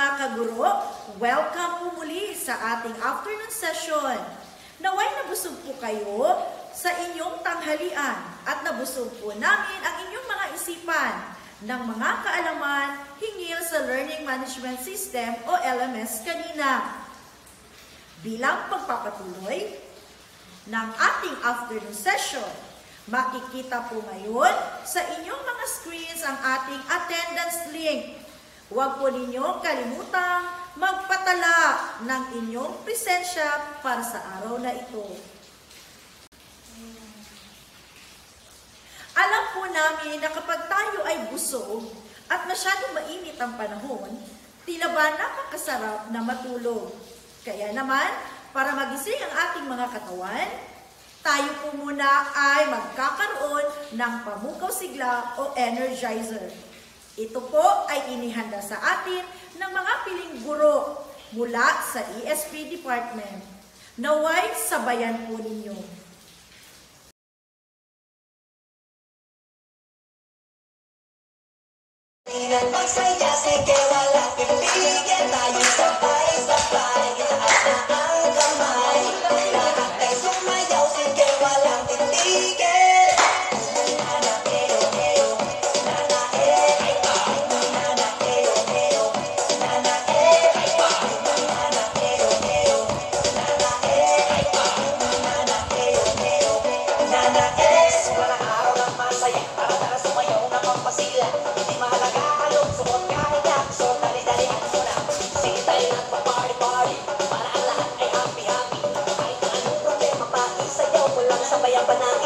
mga kaguro, welcome po muli sa ating afternoon session. Naway nabusog po kayo sa inyong tanghalian at nabusog po namin ang inyong mga isipan ng mga kaalaman hingil sa Learning Management System o LMS kanina. Bilang pagpapatuloy ng ating afternoon session, makikita po ngayon sa inyong mga screens ang ating attendance link. Huwag po ninyong kalimutang magpatala ng inyong presensya para sa araw na ito. Alam po namin na kapag tayo ay busog at masyadong mainit ang panahon, tila ba napakasarap na matulog. Kaya naman, para magising ang ating mga katawan, tayo po muna ay magkakaroon ng pamukaw sigla o energizer. Ito po ay inihanda sa atin ng mga piling guro mula sa ESP Department. Naway sabayan po ninyo. Magsaya, sige, walang pipigil Tayo sabay-sabay lang sabayan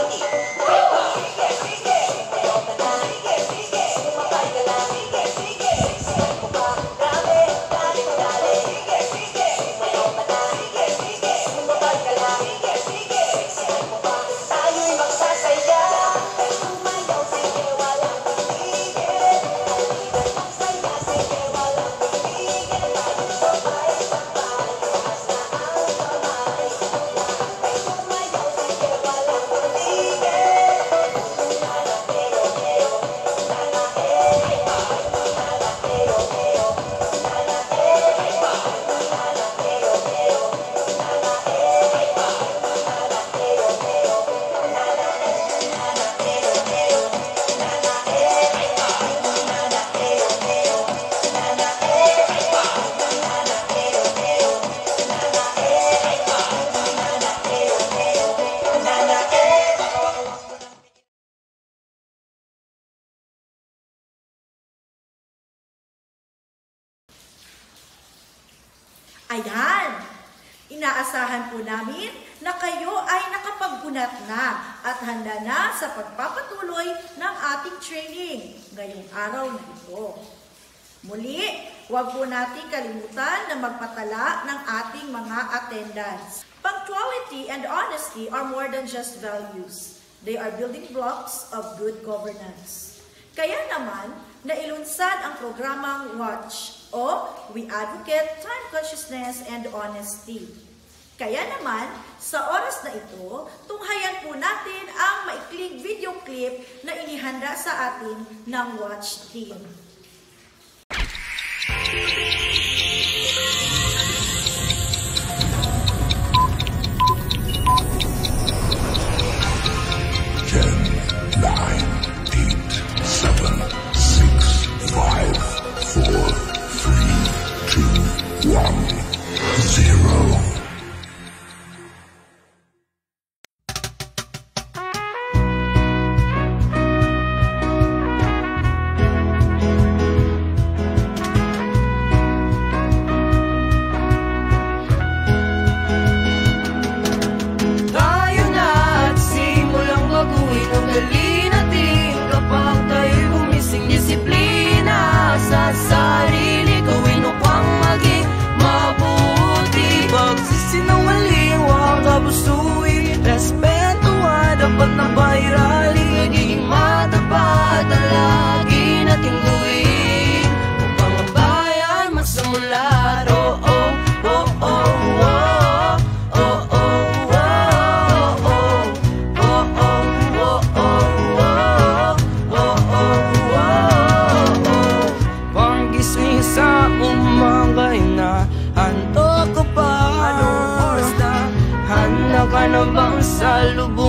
attendance. Punctuality and honesty are more than just values. They are building blocks of good governance. Kaya naman, nailunsad ang programang WATCH o We Advocate Time Consciousness and Honesty. Kaya naman, sa oras na ito, tunghayan po natin ang maikling video clip na inihanda sa atin ng WATCH team. na bang salubong?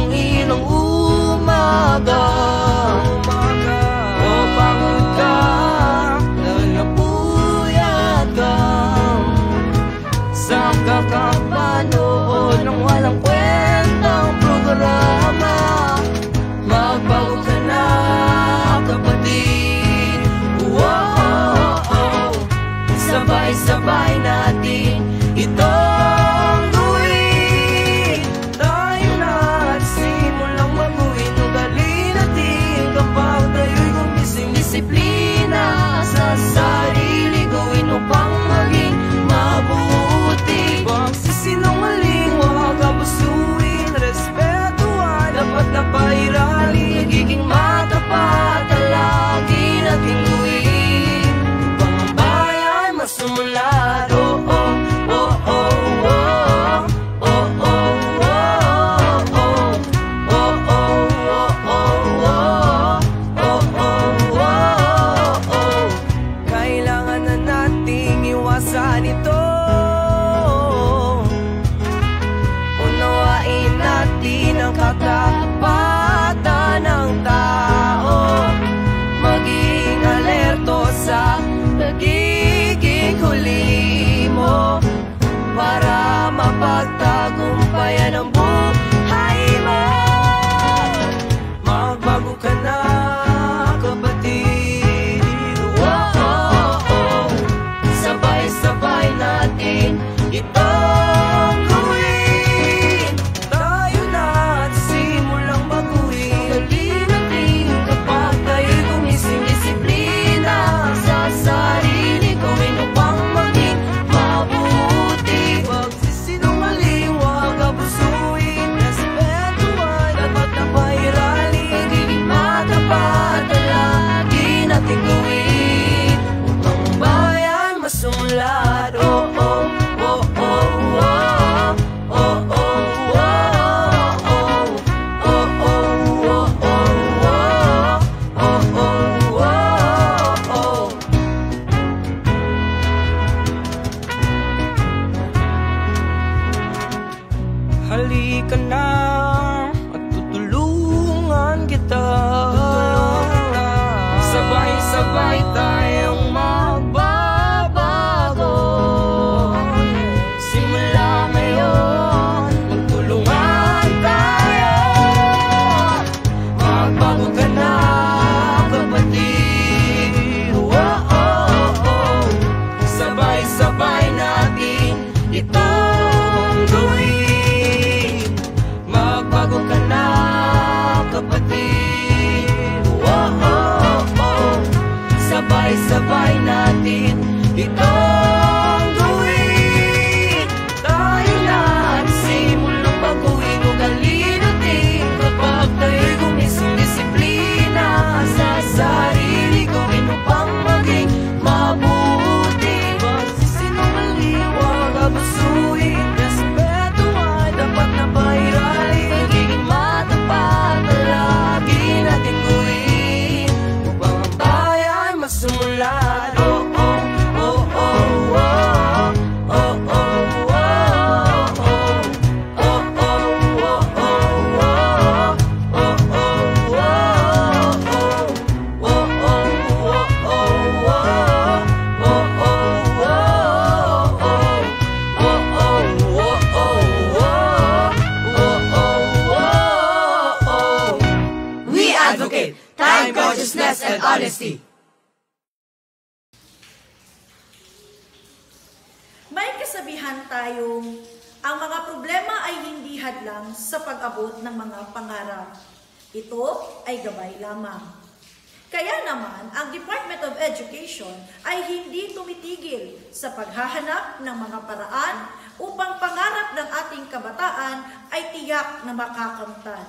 naghahanap ng mga paraan upang pangarap ng ating kabataan ay tiyak na makakamtan.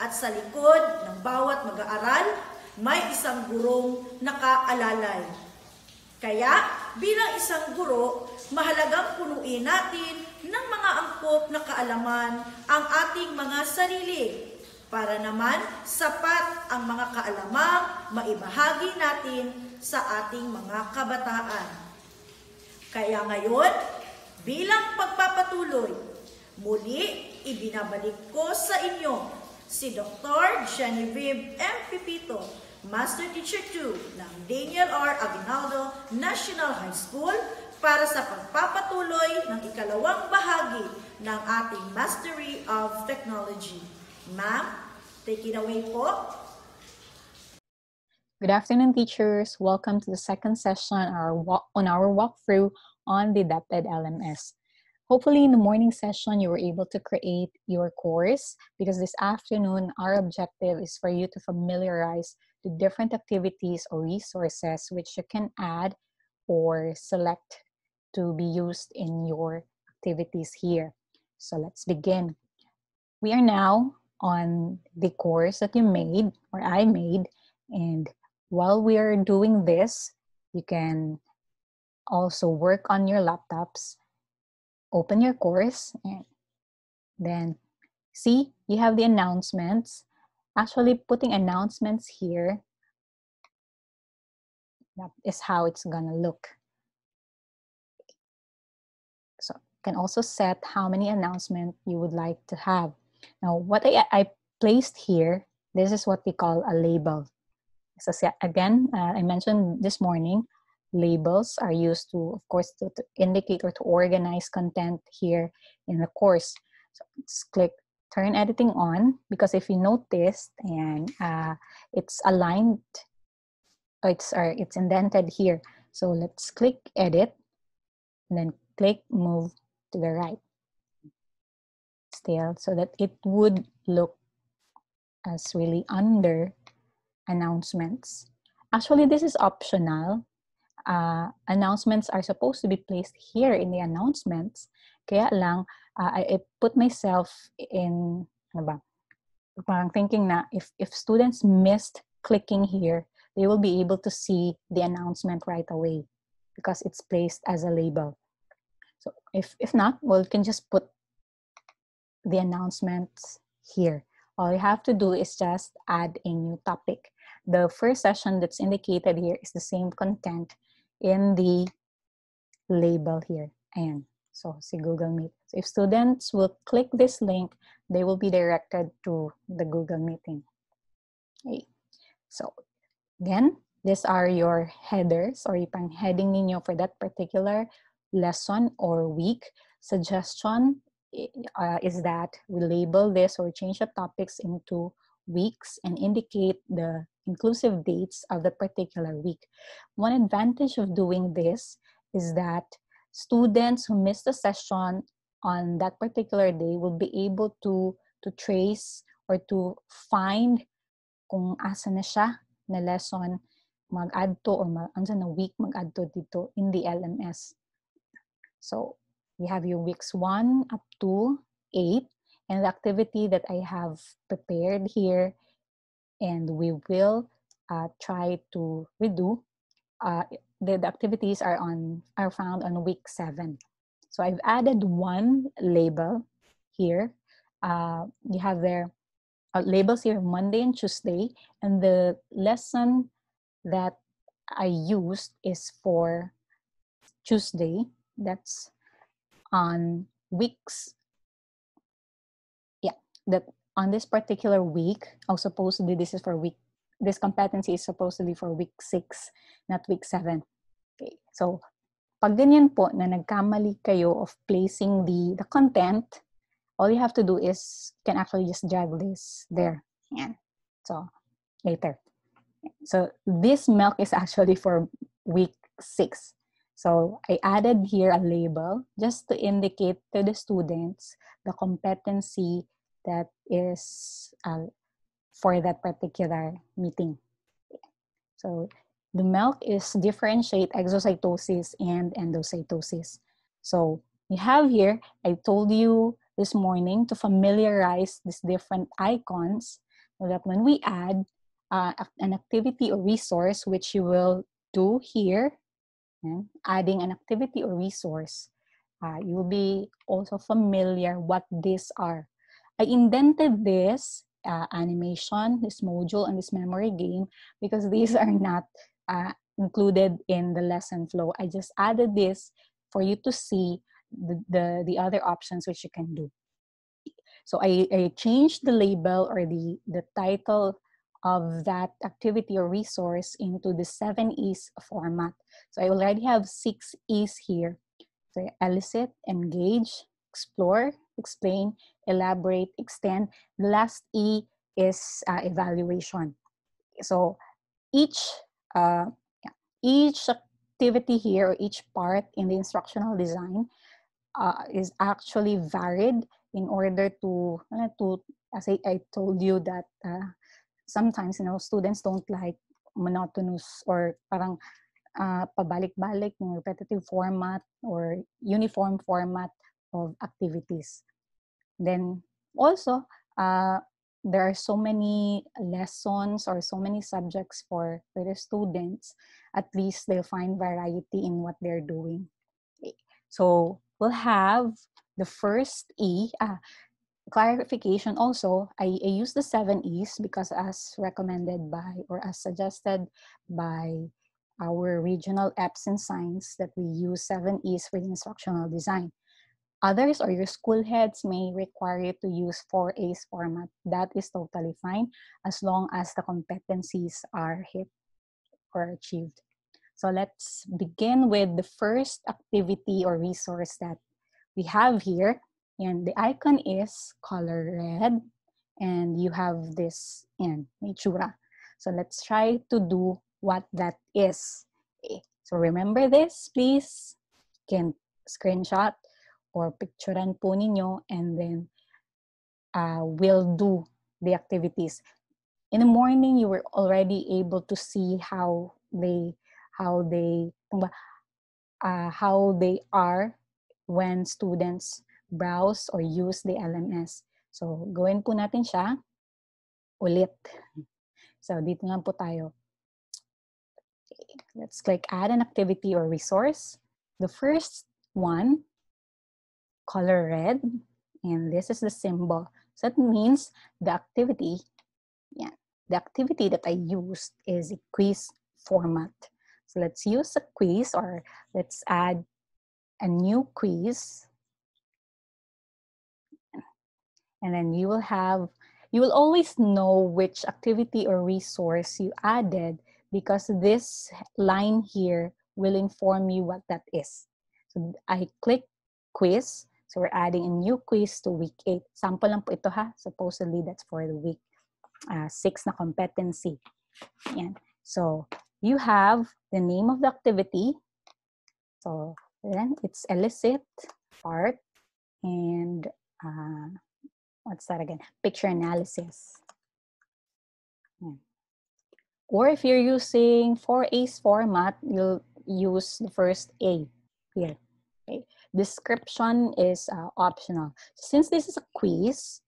At sa likod ng bawat mag-aaral, may isang gurong nakaalalay. Kaya bilang isang guro, mahalagang punuin natin ng mga angkop na kaalaman ang ating mga sarili para naman sapat ang mga kaalamang maibahagi natin sa ating mga kabataan. Kaya ngayon, bilang pagpapatuloy, muli ibinabalik ko sa inyo si Dr. Genevieve M. Pipito, Master Teacher 2 ng Daniel R. Aguinaldo National High School para sa pagpapatuloy ng ikalawang bahagi ng ating Mastery of Technology. Ma'am, take it away po. Good afternoon, teachers. Welcome to the second session on our, walk, on our walkthrough on the adapted LMS. Hopefully, in the morning session, you were able to create your course because this afternoon, our objective is for you to familiarize the different activities or resources which you can add or select to be used in your activities here. So let's begin. We are now on the course that you made or I made and while we are doing this, you can also work on your laptops, open your course, and then see you have the announcements. Actually, putting announcements here that is how it's gonna look. So you can also set how many announcements you would like to have. Now, what I, I placed here, this is what we call a label. So again, uh, I mentioned this morning, labels are used to, of course, to, to, indicate or to organize content here in the course. So let's click turn editing on because if you noticed and uh, it's aligned, it's or it's indented here. So let's click edit and then click move to the right still so that it would look as really under announcements. Actually, this is optional. Uh, announcements are supposed to be placed here in the announcements. Kaya lang, uh, I, put myself in, ano ba, parang thinking na if, if students missed clicking here, they will be able to see the announcement right away because it's placed as a label. So if, if not, well, you can just put the announcements here. All you have to do is just add a new topic the first session that's indicated here is the same content in the label here. And so see Google Meet. So if students will click this link, they will be directed to the Google Meeting. Okay. So again, these are your headers or yung heading ninyo for that particular lesson or week. Suggestion uh, is that we label this or change the topics into weeks and indicate the inclusive dates of the particular week. One advantage of doing this is that students who missed a session on that particular day will be able to to trace or to find kung asa na siya na lesson mag-add to or mag, na week mag-add to dito in the LMS. So, you have your weeks 1 up to 8 and the activity that I have prepared here and we will uh, try to redo. Uh, the, the activities are on are found on week seven. So I've added one label here. Uh, you have their uh, labels here Monday and Tuesday, and the lesson that I used is for Tuesday. That's on weeks. Yeah, that on this particular week, oh, supposedly this is for week, this competency is supposedly for week 6, not week 7. Okay, so pag ganyan po na nagkamali kayo of placing the, the content, all you have to do is can actually just drag this there. Yan. So, later. So, this MELC is actually for week 6. So, I added here a label just to indicate to the students the competency that is uh, for that particular meeting. So the MELC is differentiate exocytosis and endocytosis. So we have here, I told you this morning to familiarize these different icons so that when we add uh, an activity or resource, which you will do here, adding an activity or resource, uh, you will be also familiar what these are. I indented this uh, animation, this module, and this memory game because these are not uh, included in the lesson flow. I just added this for you to see the, the, the other options which you can do. So I, I changed the label or the, the title of that activity or resource into the seven E's format. So I already have six E's here. So elicit, engage, explore, explain, elaborate, extend. The last E is uh, evaluation. So each uh, each activity here, or each part in the instructional design uh, is actually varied in order to, uh, to as I, I told you that uh, sometimes, you know, students don't like monotonous or parang uh, pabalik-balik repetitive format or uniform format of activities. Then also, uh, there are so many lessons or so many subjects for, for the students, at least they'll find variety in what they're doing. So we'll have the first E, ah, clarification also, I, I use the seven E's because as recommended by or as suggested by our regional EPS in science that we use seven E's for the instructional design. Others or your school heads may require you to use 4A's format. That is totally fine as long as the competencies are hit or achieved. So let's begin with the first activity or resource that we have here. And the icon is color red. And you have this in Natura. So let's try to do what that is. So remember this, please. You can screenshot or picturean po ninyo and then uh, we'll do the activities. In the morning, you were already able to see how they how they uh, how they are when students browse or use the LMS. So, gawin po natin siya ulit. So, dito lang po tayo. Let's click add an activity or resource. The first one color red, and this is the symbol. So that means the activity, yeah, the activity that I used is a quiz format. So let's use a quiz or let's add a new quiz. And then you will have, you will always know which activity or resource you added because this line here will inform you what that is. So I click quiz so we're adding a new quiz to week 8. Sample lang po ito ha. Supposedly that's for the week uh, 6 na competency. Yan. So you have the name of the activity. So then it's elicit part and uh, what's that again? Picture analysis. Yan. Or if you're using 4A's format, you'll use the first A here. Okay. Description is uh, optional. Since this is a quiz,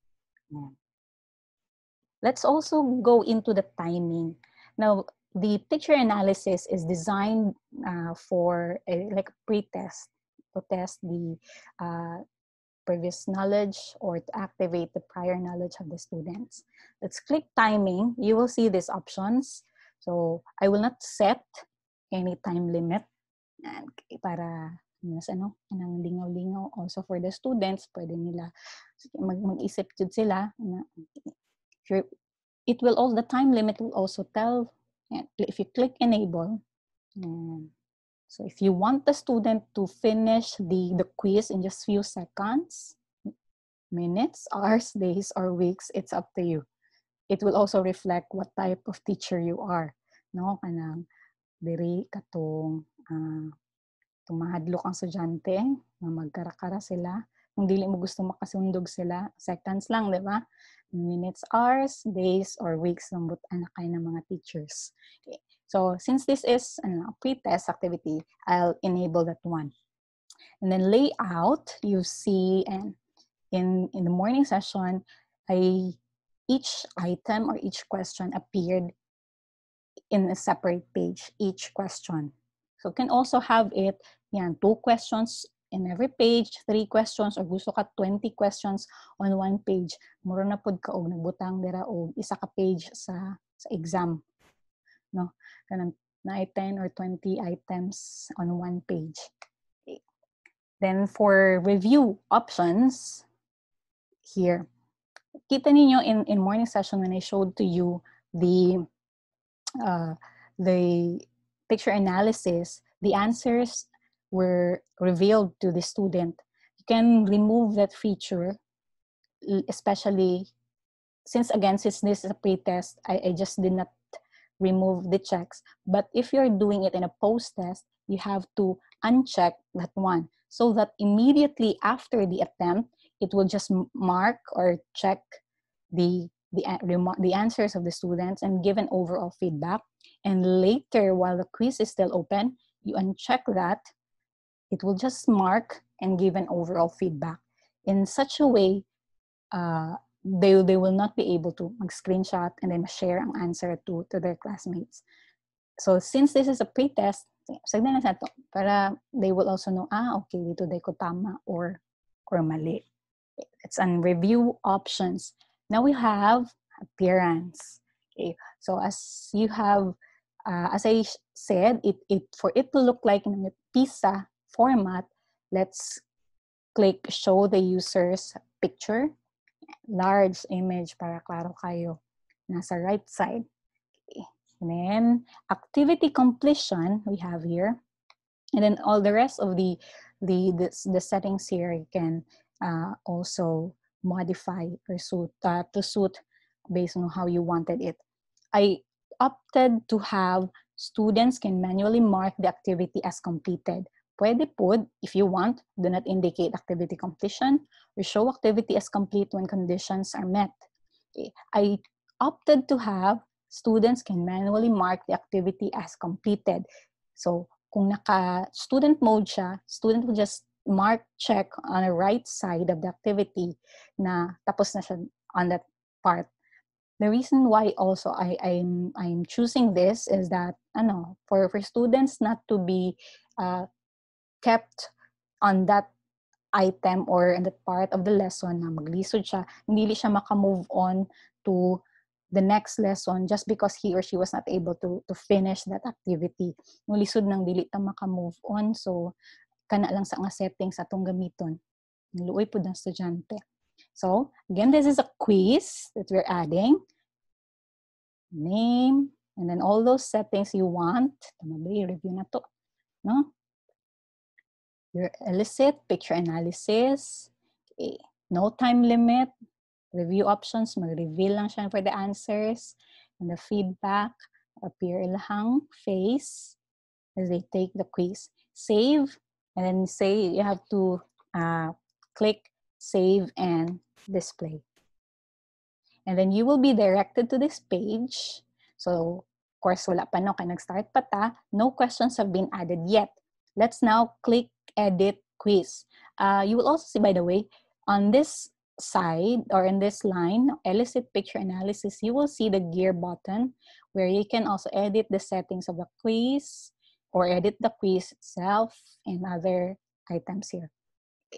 let's also go into the timing. Now, the picture analysis is designed uh, for a, like a pre-test to test the uh, previous knowledge or to activate the prior knowledge of the students. Let's click timing. You will see these options. So I will not set any time limit para mas ano, anang lingaw-lingaw. Also for the students, pwede nila mag mag-isip jud sila na it will all the time limit will also tell if you click enable um, so if you want the student to finish the the quiz in just few seconds minutes hours days or weeks it's up to you. It will also reflect what type of teacher you are no? Kanang diri katong uh, tumahadlok ang estudyante, na magkarakara sila. Kung dili mo gusto makasundog sila, seconds lang, di ba? Minutes, hours, days, or weeks ng butan na kayo ng mga teachers. Okay. So, since this is a pre-test activity, I'll enable that one. And then layout, you see, and in, in the morning session, I, each item or each question appeared in a separate page, each question. So can also have it Yan, two questions in every page, three questions, or gusto ka 20 questions on one page. Muro na pod ka og nagbutang dira isa ka page sa sa exam. No? Kanang na 10 or 20 items on one page. Then for review options, here, kita ninyo in, in morning session when I showed to you the uh, the picture analysis, the answers were revealed to the student, you can remove that feature, especially since again, since this is a pre-test, I, I just did not remove the checks. But if you're doing it in a post-test, you have to uncheck that one so that immediately after the attempt, it will just mark or check the the, the answers of the students and give an overall feedback. And later, while the quiz is still open, you uncheck that. It will just mark and give an overall feedback. In such a way, uh, they, they will not be able to mag-screenshot and then share ang answer to, to their classmates. So since this is a pre-test, sagdan sa to, para they will also know, ah, okay, dito day ko tama or, or mali. It's on review options. Now we have appearance. Okay, so as you have, uh, as I said, it, it for it to look like in a PISA format, let's click show the user's picture, large image para klaro kayo. Nasa right side. Okay. And then activity completion we have here. And then all the rest of the the the, the settings here you can uh, also modify or suit uh, to suit based on how you wanted it. I opted to have students can manually mark the activity as completed. Pwede po, if you want, do not indicate activity completion or show activity as complete when conditions are met. Okay. I opted to have students can manually mark the activity as completed. So, kung naka-student mode siya, student will just mark check on the right side of the activity na tapos na siya on that part. The reason why also I, I'm, I'm choosing this is that, ano, for, for students not to be uh, kept on that item or in that part of the lesson na maglisod siya, hindi siya maka-move on to the next lesson just because he or she was not able to to finish that activity. Nung lisod nang dili ta maka-move on, so kana lang sa nga settings atong gamiton. Luoy po ng estudyante. So, again, this is a quiz that we're adding. Name, and then all those settings you want. Tama ba? I-review na to. No? Your elicit, picture analysis. Okay. No time limit. Review options, mag-reveal lang siya for the answers. And the feedback, appear ilang face as they take the quiz. Save, and then say you have to uh, click save and display. And then you will be directed to this page. So, of course, wala pa no, ta. No questions have been added yet. Let's now click edit quiz. Uh, you will also see, by the way, on this side or in this line, elicit picture analysis, you will see the gear button where you can also edit the settings of the quiz or edit the quiz itself and other items here.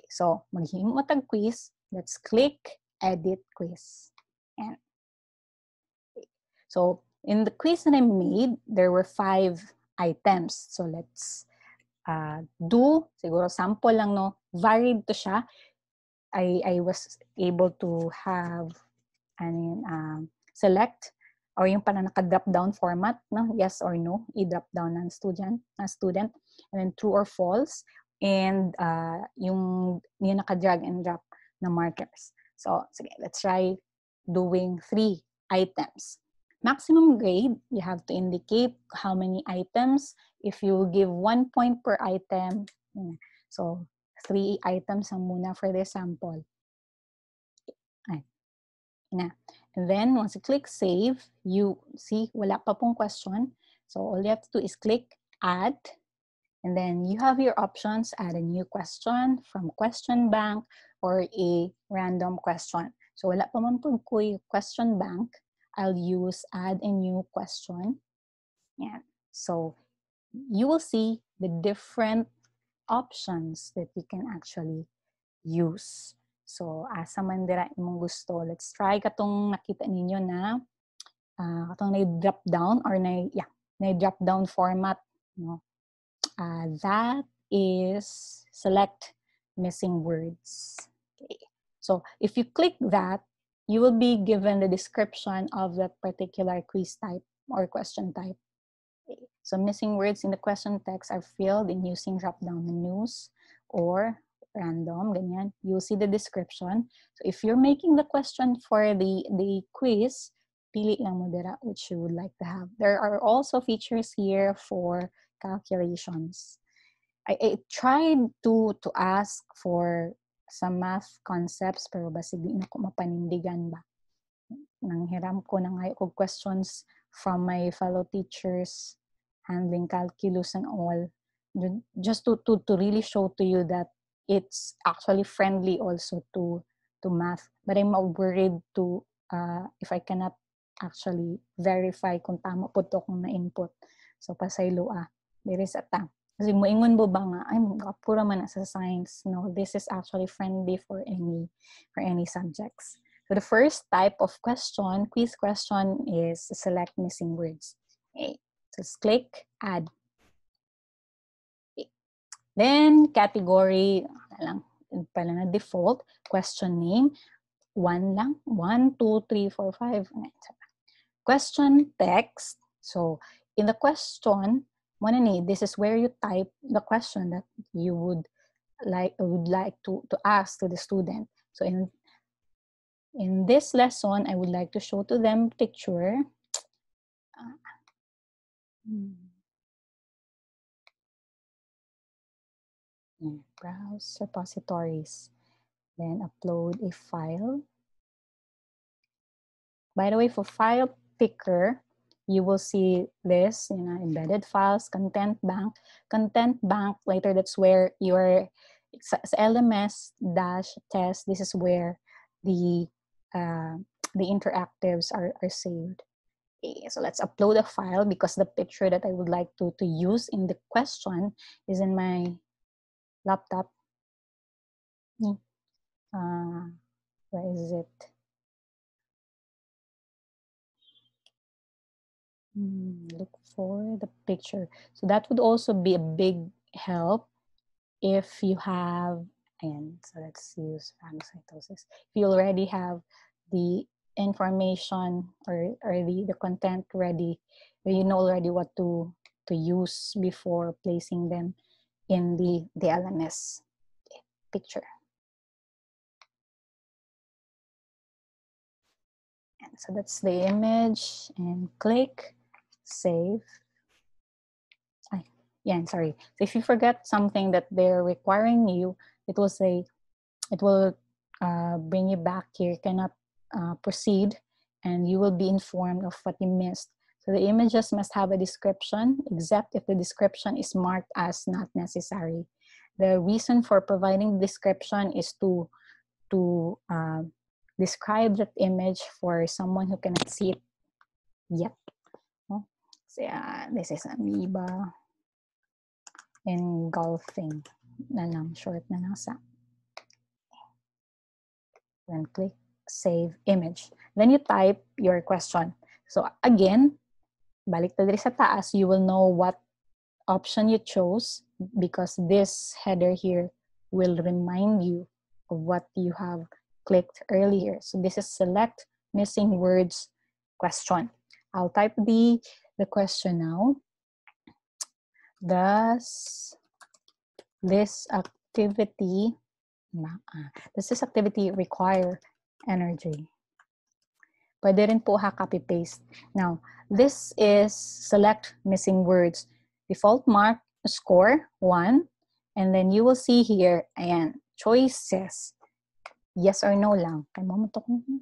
So, maghimo tag quiz. Let's click edit quiz. And so, in the quiz that I made, there were five items. So, let's uh, do, siguro sample lang, no? Varied to siya. I, I was able to have, ano yun, um, select or yung parang naka-drop down format, no? Yes or no, i-drop down ng student, ng student, and then true or false, and uh, yung, yung naka-drag and drop na markers. So, sige, let's try doing three items. Maximum grade, you have to indicate how many items. If you give one point per item, so three items ang muna for this sample. Ay, yun na. And then, once you click save, you see, wala pa pong question. So, all you have to do is click add. And then, you have your options, add a new question from question bank or a random question. So, wala pa man po ko question bank. I'll use add a new question. Yeah. So, you will see the different options that you can actually use. So, asa man dira imong gusto. Let's try katong nakita ninyo na uh, katong na-drop down or na, yeah, na-drop down format. No? Uh, that is select missing words. Okay. So, if you click that, you will be given the description of that particular quiz type or question type. Okay. So, missing words in the question text are filled in using drop-down menus or random, ganyan. You'll see the description. So, if you're making the question for the, the quiz, pili lang mo dira which you would like to have. There are also features here for calculations. I, I tried to to ask for some math concepts pero basig di na ko mapanindigan ba. nanghiram ko na ngayon kog questions from my fellow teachers handling calculus and all Ju- just to, to to really show to you that it's actually friendly also to to math but i'm worried to uh, if i cannot actually verify kung tama po to kung na-input so pasaylo ah there is a ta kasi moingon mo ba nga ay pura man na sa science no? This is actually friendly for any for any subjects. So the first type of question quiz question is select missing words. Okay just click add. Then, category, lang, pala na default, question name, one lang, one, two, three, four, five, question text. So, in the question, mo na ni, this is where you type the question that you would like would like to to ask to the student. So in in this lesson, I would like to show to them picture. Uh, hmm. browse repositories. Then upload a file. By the way, for file picker, you will see this, you know, embedded files, content bank. Content bank, later that's where your LMS dash test, this is where the uh, the interactives are, are saved. Okay, so let's upload a file because the picture that I would like to, to use in the question is in my laptop. Uh, where is it? Hmm, look for the picture. So that would also be a big help if you have, and so let's use phagocytosis. If you already have the information or, or the, the content ready, you know already what to, to use before placing them in the, the LMS picture. And so that's the image and click, save. Ay, yeah, I'm sorry. So if you forget something that they're requiring you, it will say, it will uh, bring you back here, cannot uh, proceed, and you will be informed of what you missed. So the images must have a description, except if the description is marked as not necessary. The reason for providing description is to, to uh, describe that image for someone who cannot see it yet. So uh, this is amoeba engulfing na lang, short na lang sa. Then click save image. Then you type your question. So again, balik ta sa taas, you will know what option you chose because this header here will remind you of what you have clicked earlier. So this is select missing words question. I'll type the, the question now. Does this activity, ah, does this activity require energy? Pwede rin po ha copy-paste. Now, this is select missing words. Default mark, score, 1. And then you will see here, ayan, choices. Yes or no lang. Mo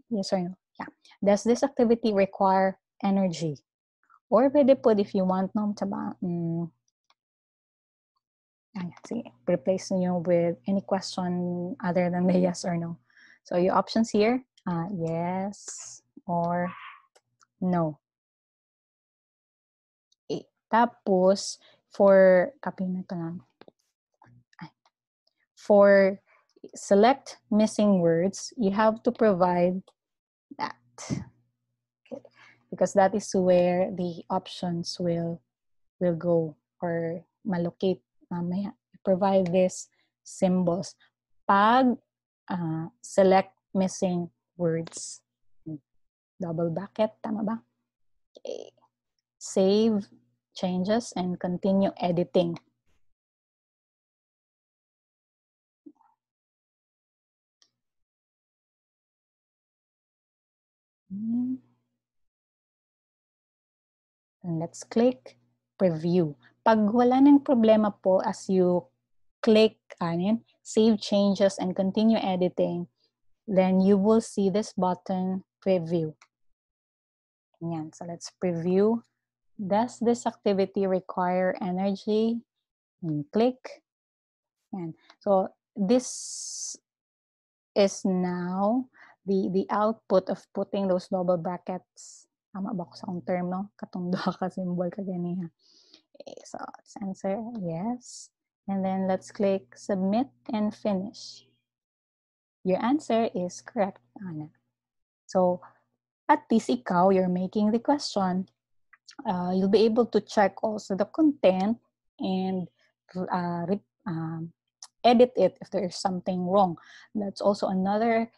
yes or no. Yeah. Does this activity require energy? Or pwede po if you want, no, taba, mm, ayan, sige, replace nyo with any question other than the yes or no. So your options here, uh, yes, or no. Okay. Tapos, for, copy na ito lang. For select missing words, you have to provide that. Because that is where the options will will go or malocate mamaya. Provide these symbols. Pag uh, select missing words double bracket, tama ba? Okay. Save changes and continue editing. And let's click preview. Pag wala ng problema po as you click anin, save changes and continue editing, then you will see this button preview. Yan. So let's preview. Does this activity require energy? And click. And so this is now the the output of putting those double brackets. Tama ba ko sa akong term, no? Katong duha ka symbol ka ganiha. Okay, so let's answer yes. And then let's click submit and finish. Your answer is correct, Anna. So at least ikaw, you're making the question. Uh, you'll be able to check also the content and uh, um, edit it if there's something wrong. That's also another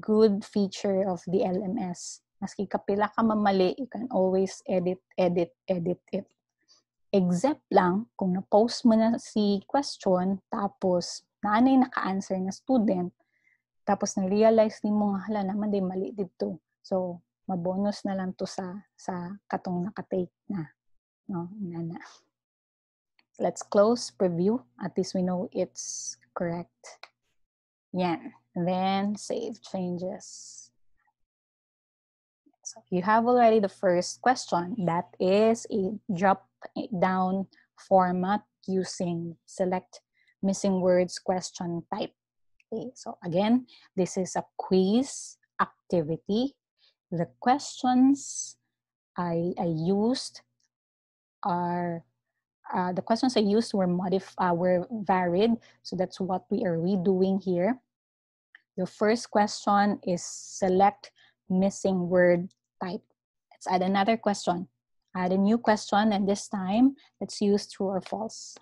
good feature of the LMS. Maski kapila ka mamali, you can always edit, edit, edit it. Except lang, kung na-post mo na si question, tapos naanay naka-answer na student, tapos na-realize ni mo nga, hala naman, di mali dito. So, mabonus na lang to sa sa katong nakatake na. No, na na. Let's close preview. At least we know it's correct. Yan. Then save changes. So you have already the first question. That is a drop down format using select missing words question type. Okay, so again, this is a quiz activity. The questions I, I used are uh, the questions I used were modif- uh, were varied. So that's what we are redoing here. The first question is select missing word type. Let's add another question. Add a new question, and this time let's use true or false.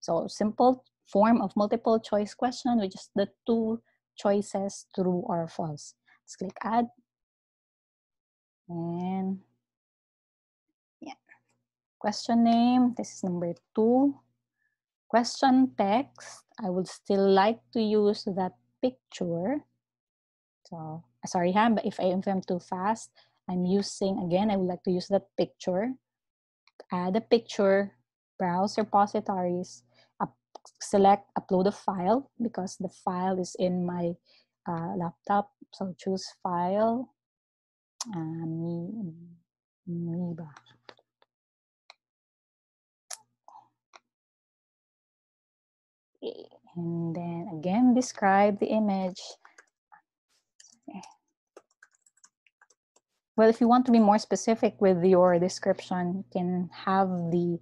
So simple form of multiple choice question with just the two choices, true or false. Let's click add. And yeah. Question name, this is number two. Question text, I would still like to use that picture. So, sorry, ha, but if I am too fast, I'm using, again, I would like to use that picture. Add a picture, browse repositories, up, select upload a file because the file is in my uh, laptop. So choose file, um. And then again, describe the image. Well, if you want to be more specific with your description, you can have the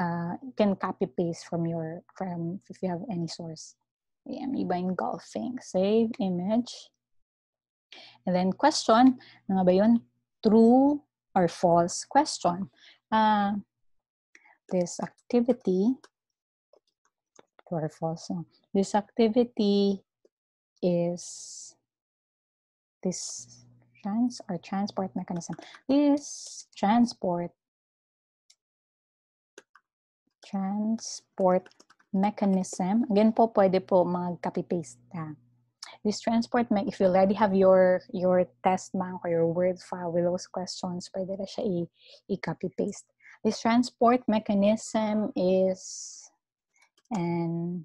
uh, can copy paste from your from if you have any source. Yeah, amoeba engulfing. Save image. And then question, ano ba yun? True or false question. Uh, this activity, true or false, no. this activity is this trans or transport mechanism. This transport transport mechanism. Again po, pwede po mag-copy-paste. Ha. This transport, me- if you already have your your test bank or your word file with those questions, pwede na siya i- i-copy-paste. This transport mechanism is an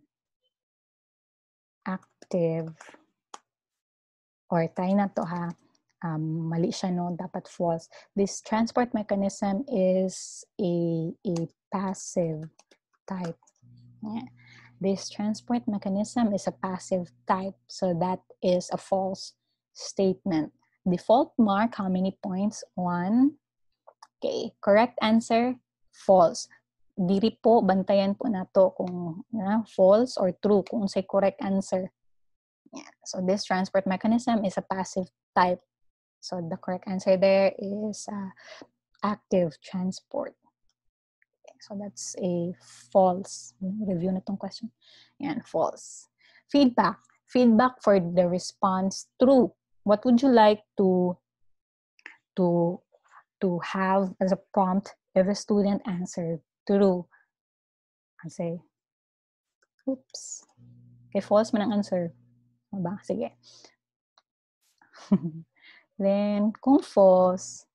active or tayo na to ha, um, mali siya no, dapat false. This transport mechanism is a, a passive type. Yeah. This transport mechanism is a passive type, so that is a false statement. Default mark, how many points? One. Okay, correct answer, false. Diri po, bantayan po na to kung na, false or true, kung say correct answer. Yeah. So this transport mechanism is a passive type. So the correct answer there is uh, active transport. Okay, So that's a false. Review na tong question. Yan, false. Feedback. Feedback for the response true. What would you like to to to have as a prompt if a student answered true? I say, oops. Okay, false man ang answer. Diba? Sige. Then, kung false,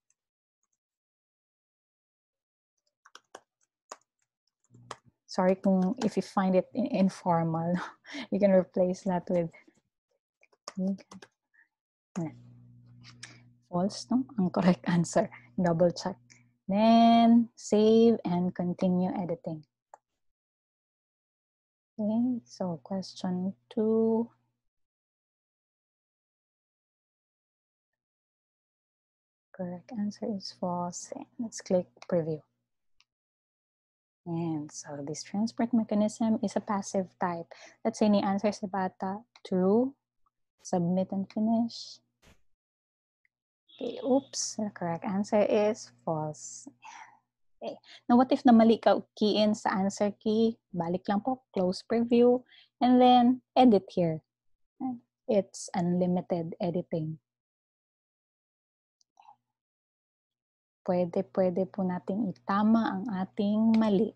sorry kung if you find it in- informal, you can replace that with false, no? Ang correct answer. Double check. Then save and continue editing. Okay, so question two. Correct answer is false. Let's click preview. And so this transport mechanism is a passive type. Let's say the answer is bata true. Submit and finish. Okay, oops. The correct answer is false. Okay. Now, what if na mali ka key in sa answer key? Balik lang po, close preview, and then edit here. It's unlimited editing. Pwede, pwede po nating itama ang ating mali.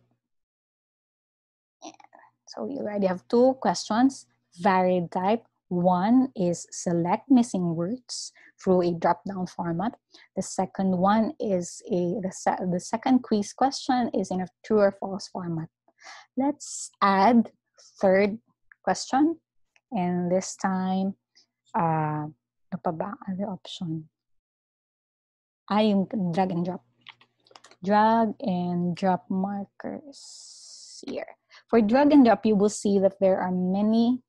So you already have two questions, varied type. One is select missing words through a drop-down format. The second one is a the, se the second quiz question is in a true or false format. Let's add third question, and this time, uh, ano pa ba? Other option. Ah, yung drag and drop. Drag and drop markers here. For drag and drop, you will see that there are many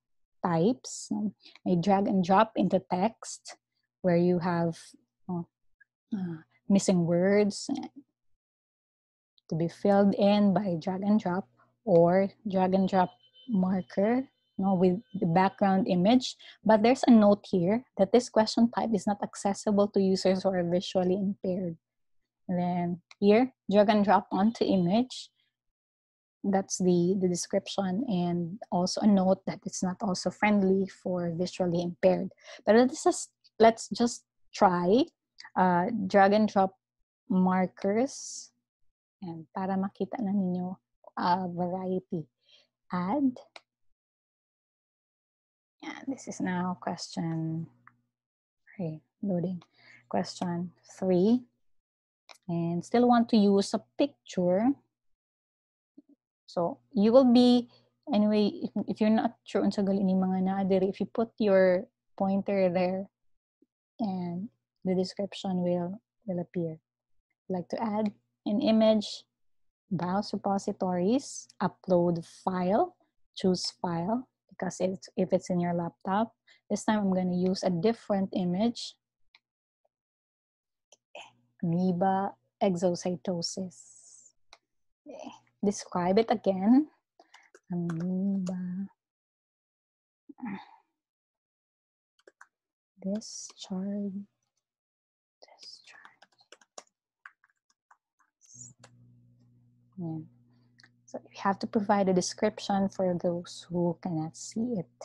types. A drag and drop into text where you have uh, uh, missing words to be filled in by drag and drop or drag and drop marker no, with the background image. But there's a note here that this question type is not accessible to users who are visually impaired. And then here, drag and drop onto image that's the, the description and also a note that it's not also friendly for visually impaired. But let's just, let's just try uh, drag and drop markers and para makita na ninyo uh, variety. Add. And this is now question, three, loading. Question three. And still want to use a picture so you will be, anyway, if, if you're not sure unsa gali ni mga naa if you put your pointer there and the description will, will appear. Like to add an image, browse repositories, upload file, choose file, because it's, if it's in your laptop. This time I'm going to use a different image. Amoeba exocytosis. Describe it again. Amoeba. Discharge. Discharge. Yeah. So you have to provide a description for those who cannot see it.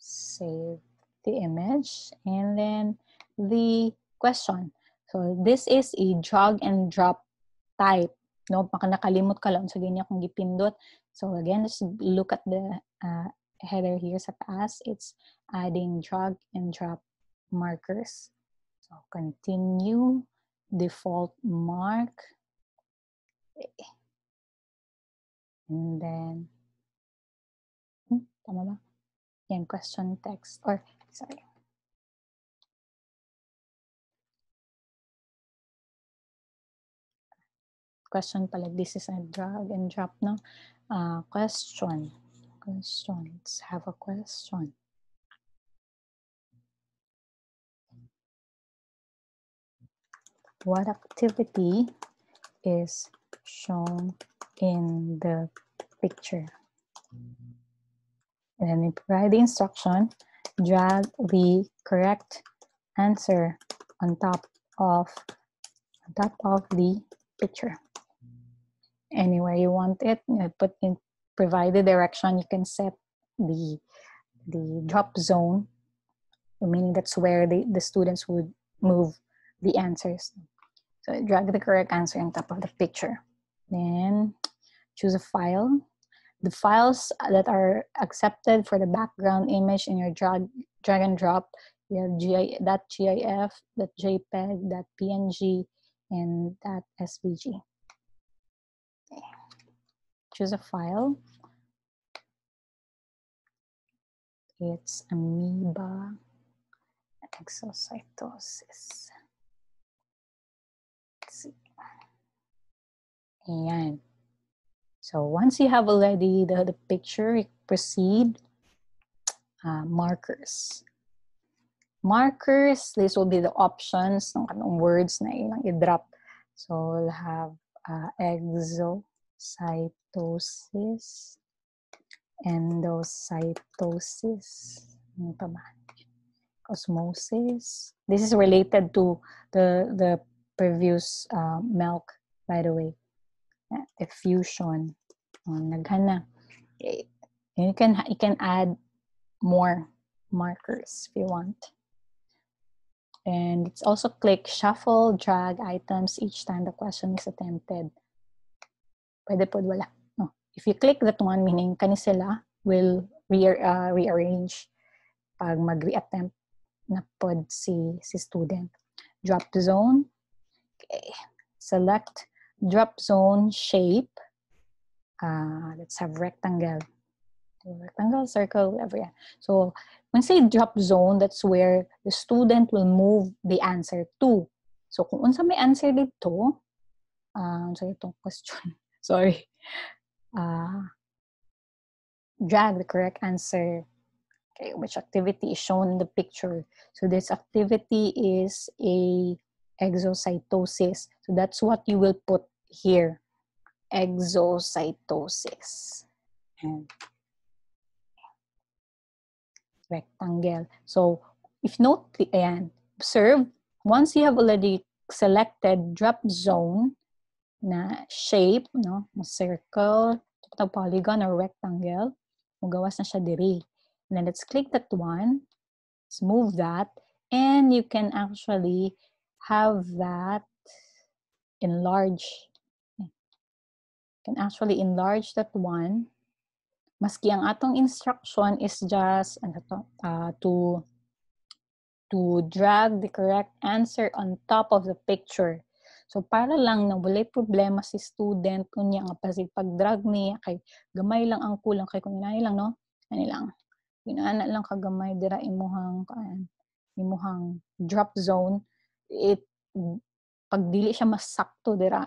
Save the image and then the question. So this is a drag and drop type. No, nakalimot ka lang. So, ganyan kung gipindot. So, again, let's look at the uh, header here sa taas. It's adding drag and drop markers. So, continue, default mark. And then, hmm, tama ba? Yan, question text. Or, sorry. question pala. This is a drag and drop, no? Uh, question. Question. Let's have a question. What activity is shown in the picture? And then provide the instruction, drag the correct answer on top of on top of the picture anywhere you want it. You put in provide the direction. You can set the the drop zone, meaning that's where the, the students would move the answers. So drag the correct answer on top of the picture. Then choose a file. The files that are accepted for the background image in your drag, drag and drop, you have GI, .gif, .jpeg, that .png, and that .svg choose a file. It's amoeba exocytosis. Let's see. Ayan. So once you have already the, the picture, proceed uh, markers. Markers, this will be the options ng kanong words na ilang i-drop. So we'll have uh, exocytosis, endocytosis, ano pa ba? osmosis. This is related to the the previous uh, MELC, by the way. Effusion. Oh, naghan na. Okay. You can you can add more markers if you want. And it's also click shuffle, drag items each time the question is attempted. Pwede po wala. No. If you click that one, meaning kani will re uh, rearrange pag mag-reattempt na pod si, si student. Drop zone. Okay. Select drop zone shape. Uh, let's have rectangle. Rectangle, circle. Yeah. So when say drop zone, that's where the student will move the answer to. So kung unsa may answer dito, uh, so itong question, sorry. Uh, drag the correct answer Okay, which activity is shown in the picture? So this activity is a exocytosis. So that's what you will put here. Exocytosis. And rectangle. So if note, ayan, observe, once you have already selected drop zone na shape, no, circle, polygon or rectangle, magawas na siya diri. And then let's click that one. Let's move that. And you can actually have that enlarge. Can actually enlarge that one. Maski ang atong instruction is just ano to, uh, to to drag the correct answer on top of the picture. So para lang na walay problema si student kunya nga pasig pag-drag niya kay gamay lang ang kulang kay inani lang no. Ani lang inaana lang kagamay dira imuhang kan imuhang drop zone it pag dili siya masakto dira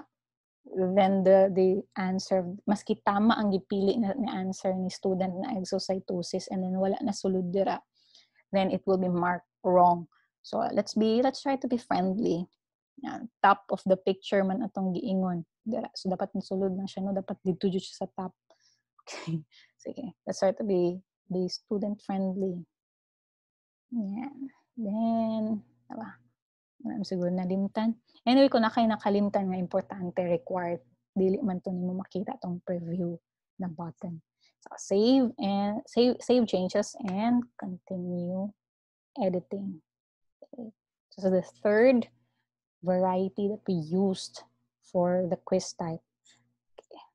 then the the answer maski tama ang gipili na ni answer ni student na exocytosis and then wala na sulod dira then it will be marked wrong so let's be let's try to be friendly yan, top of the picture man atong giingon dira so dapat sulod na siya no dapat dito siya sa top okay sige let's try to be be student friendly. Yan. Then, diba? Marami siguro nalimtan. Anyway, kung na kayo nakalimtan nga importante, required, dili man to nimo makita tong preview na button. So, save and save save changes and continue editing. Okay. So, so the third variety that we used for the quiz type. Okay.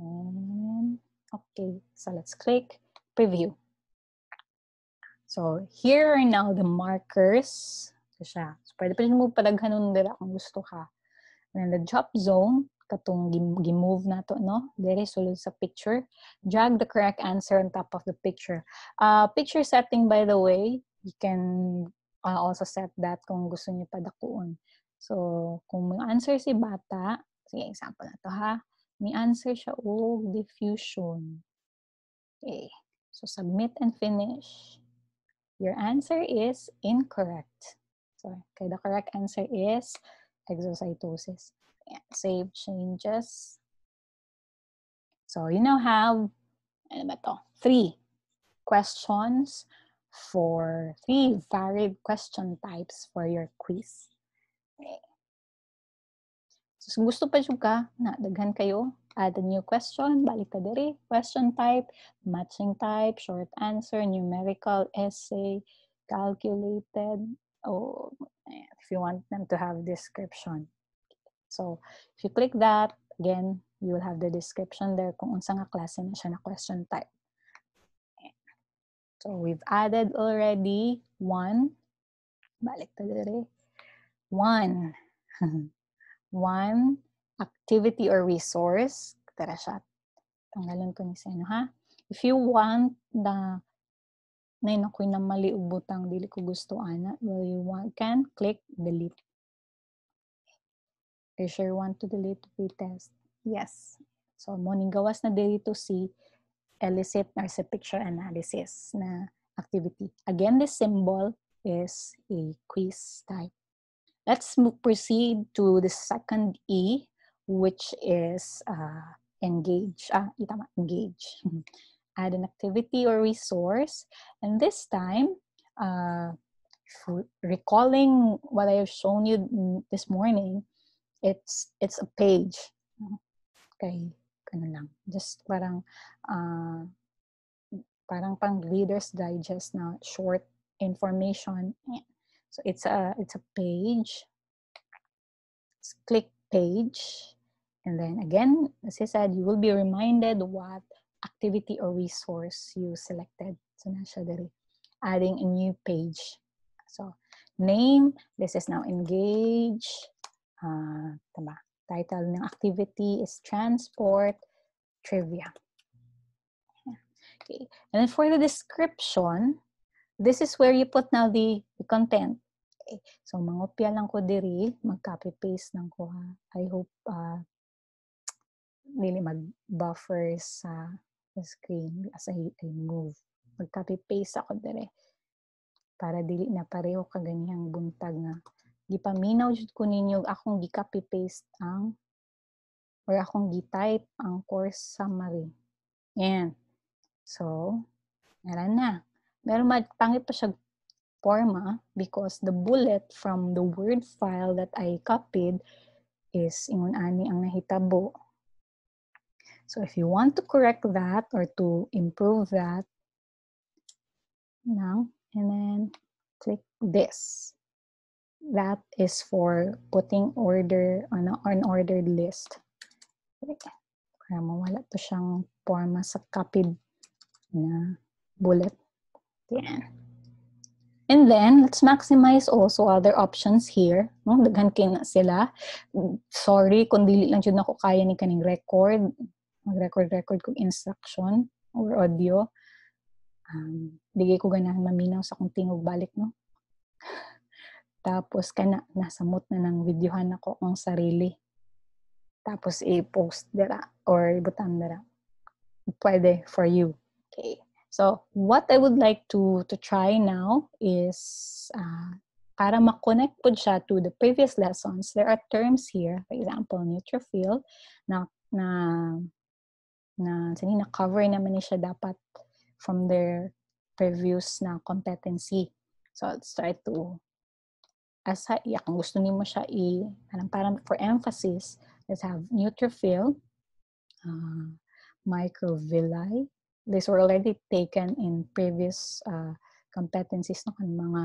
And Okay, so let's click preview. So here are now the markers. So siya. So pwede pa rin mo padaghanon dira kung gusto ka. And then the drop zone, katong gimove na to, no? Dere sulod sa picture. Drag the correct answer on top of the picture. Uh, picture setting, by the way, you can uh, also set that kung gusto niyo padakuon. So, kung may answer si bata, sige, example na to ha. May answer siya og diffusion. Okay. So submit and finish. Your answer is incorrect. So okay, the correct answer is exocytosis. And save changes. So you now have ano ba to? three questions for three varied question types for your quiz. Okay. So, gusto pa jud ka na daghan kayo, add a new question, balik ka question type, matching type, short answer, numerical, essay, calculated, or if you want them to have description. So, if you click that, again, you will have the description there kung unsa nga klase na siya na question type. So, we've added already one. Balik ta diri. One. one activity or resource. Tara siya. Tanggalin ko ni Seno, ha? If you want the nay nakoy na mali butang dili ko gusto ana well you want can click delete you sure want to delete pretest yes so mo ning gawas na diri to see elicit or sa picture analysis na activity again this symbol is a quiz type let's move, proceed to the second e which is uh, engage ah itama engage add an activity or resource. And this time, uh, recalling what I have shown you this morning, it's it's a page. Okay, ano lang. Just parang uh, parang pang Reader's Digest na short information. So it's a it's a page. Let's click page. And then again, as I said, you will be reminded what activity or resource you selected. So, nasa diri. Adding a new page. So, name, this is now engage. Uh, tama. Title ng activity is transport trivia. Okay. And then for the description, this is where you put now the, the content. Okay. So, mangopya lang ko diri, mag-copy-paste lang ko ha. I hope uh, dili mag-buffer sa screen as I, I move. Mag-copy-paste ako dire para dili na pareho kaganyang buntag nga gipaminaw jud ko ninyo akong gi-copy-paste ang or akong gi-type ang course summary. Yan. So, meron na. Meron magpangit pa siya forma because the bullet from the Word file that I copied is ingon ani ang nahitabo so if you want to correct that or to improve that, now, and then click this. That is for putting order on an ordered list. Para mawala to siyang forma sa copied na bullet. Yan. And then, let's maximize also other options here. No? Daghan kay na sila. Sorry, kung dili lang dyan ako kaya ni kaning record mag-record-record kong instruction or audio. Um, digay ko ganahan maminaw sa kong tingog balik, no? Tapos, kana, nasa mood na ng videohan ako ang sarili. Tapos, i-post dira or ibutan dira. Pwede for you. Okay. So, what I would like to to try now is uh, para ma-connect po siya to the previous lessons, there are terms here, for example, neutrophil, na, na na sini na cover naman ni siya dapat from their previous na competency. So let's try to as yeah, kung gusto niyo mo siya i parang, parang for emphasis, let's have neutrophil, uh, microvilli. These were already taken in previous uh, competencies ng mga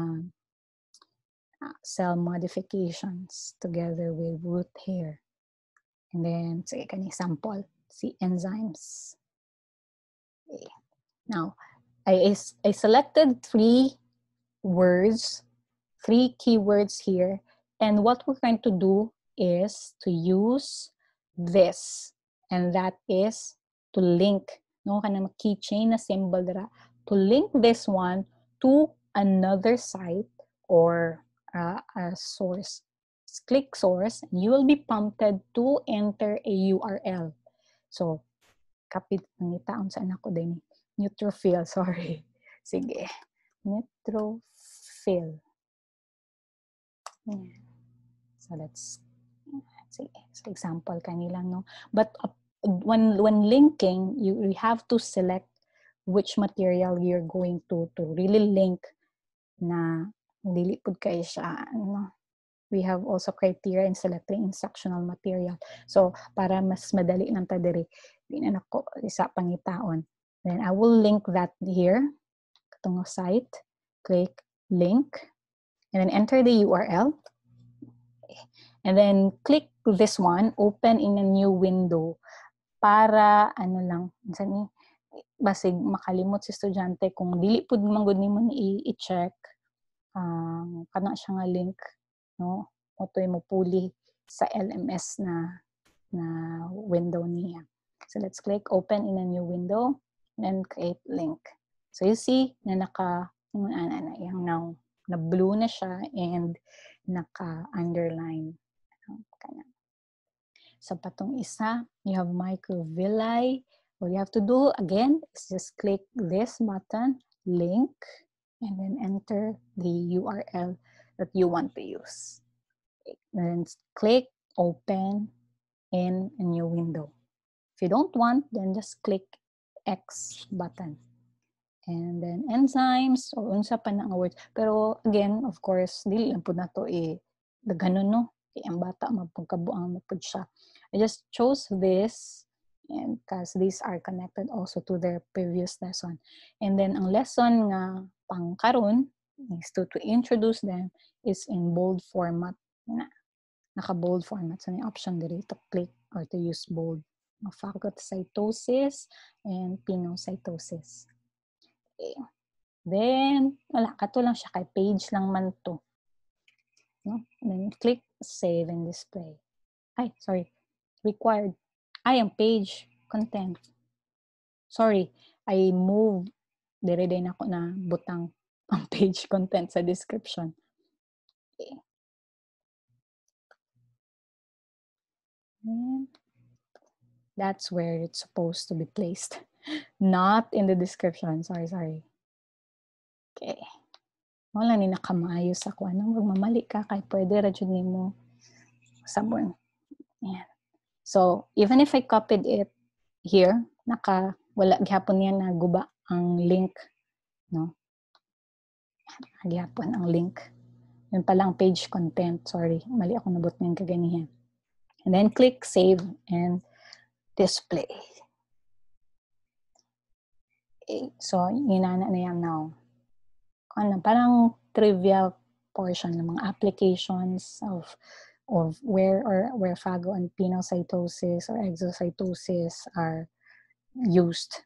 uh, cell modifications together with root hair. And then, sige, kan example see enzymes. Okay. Now, I, I selected three words, three keywords here. And what we're going to do is to use this. And that is to link. No, kana keychain na symbol dira. To link this one to another site or uh, a source. Click source, and you will be prompted to enter a URL. So, kapit ng itaon sa anak ko din. Neutrophil, sorry. Sige. Neutrophil. So, let's, sige. So, example kanila, no? But uh, when, when linking, you, you have to select which material you're going to to really link na dili pud kay siya ano we have also criteria in selecting instructional material. So, para mas madali ng tadiri, di na nako isa pangitaon. Then, I will link that here. Katong site. Click link. And then, enter the URL. And then, click this one, open in a new window para, ano lang, ni, basig makalimot si estudyante kung dili pud manggod nimo ni i-check um, kana siya nga link no motoy mo puli sa LMS na na window niya. So let's click open in a new window and create link. So you see na naka, yung, ano, ano, yung now, na blue na siya and naka-underline. Kanya. Sa patong isa, you have microvilli. All you have to do, again, is just click this button, link, and then enter the URL that you want to use. Then click open in a new window. If you don't want, then just click X button. And then enzymes or unsa pa na nga words. Pero again, of course, dili lang po na to eh, the ganun no. Kaya ang bata mapagkabuang na po siya. I just chose this and because these are connected also to their previous lesson. And then ang lesson nga pang karon is to, introduce them is in bold format. Na, naka-bold format. So, may option dito to click or to use bold. Phagocytosis and pinocytosis. Okay. Then, wala, kato lang siya kay page lang man to. No? Then, click save and display. Ay, sorry. Required. Ay, ang page content. Sorry, I moved dire din ako na butang ang page content sa description. Okay. And that's where it's supposed to be placed. Not in the description. Sorry, sorry. Okay. Wala ni nakamaayos ako. Ano, magmamali ka kay pwede ra jud nimo sabon. Yan. So, even if I copied it here, naka wala gyapon niya na guba ang link, no? Gyapon ang link. Yun pala ang page content. Sorry, mali ako nabot ng kaganihan. And then click save and display. Okay, so, inana na yan now. Ano, parang trivial portion ng mga applications of of where or where phago and pinocytosis or exocytosis are used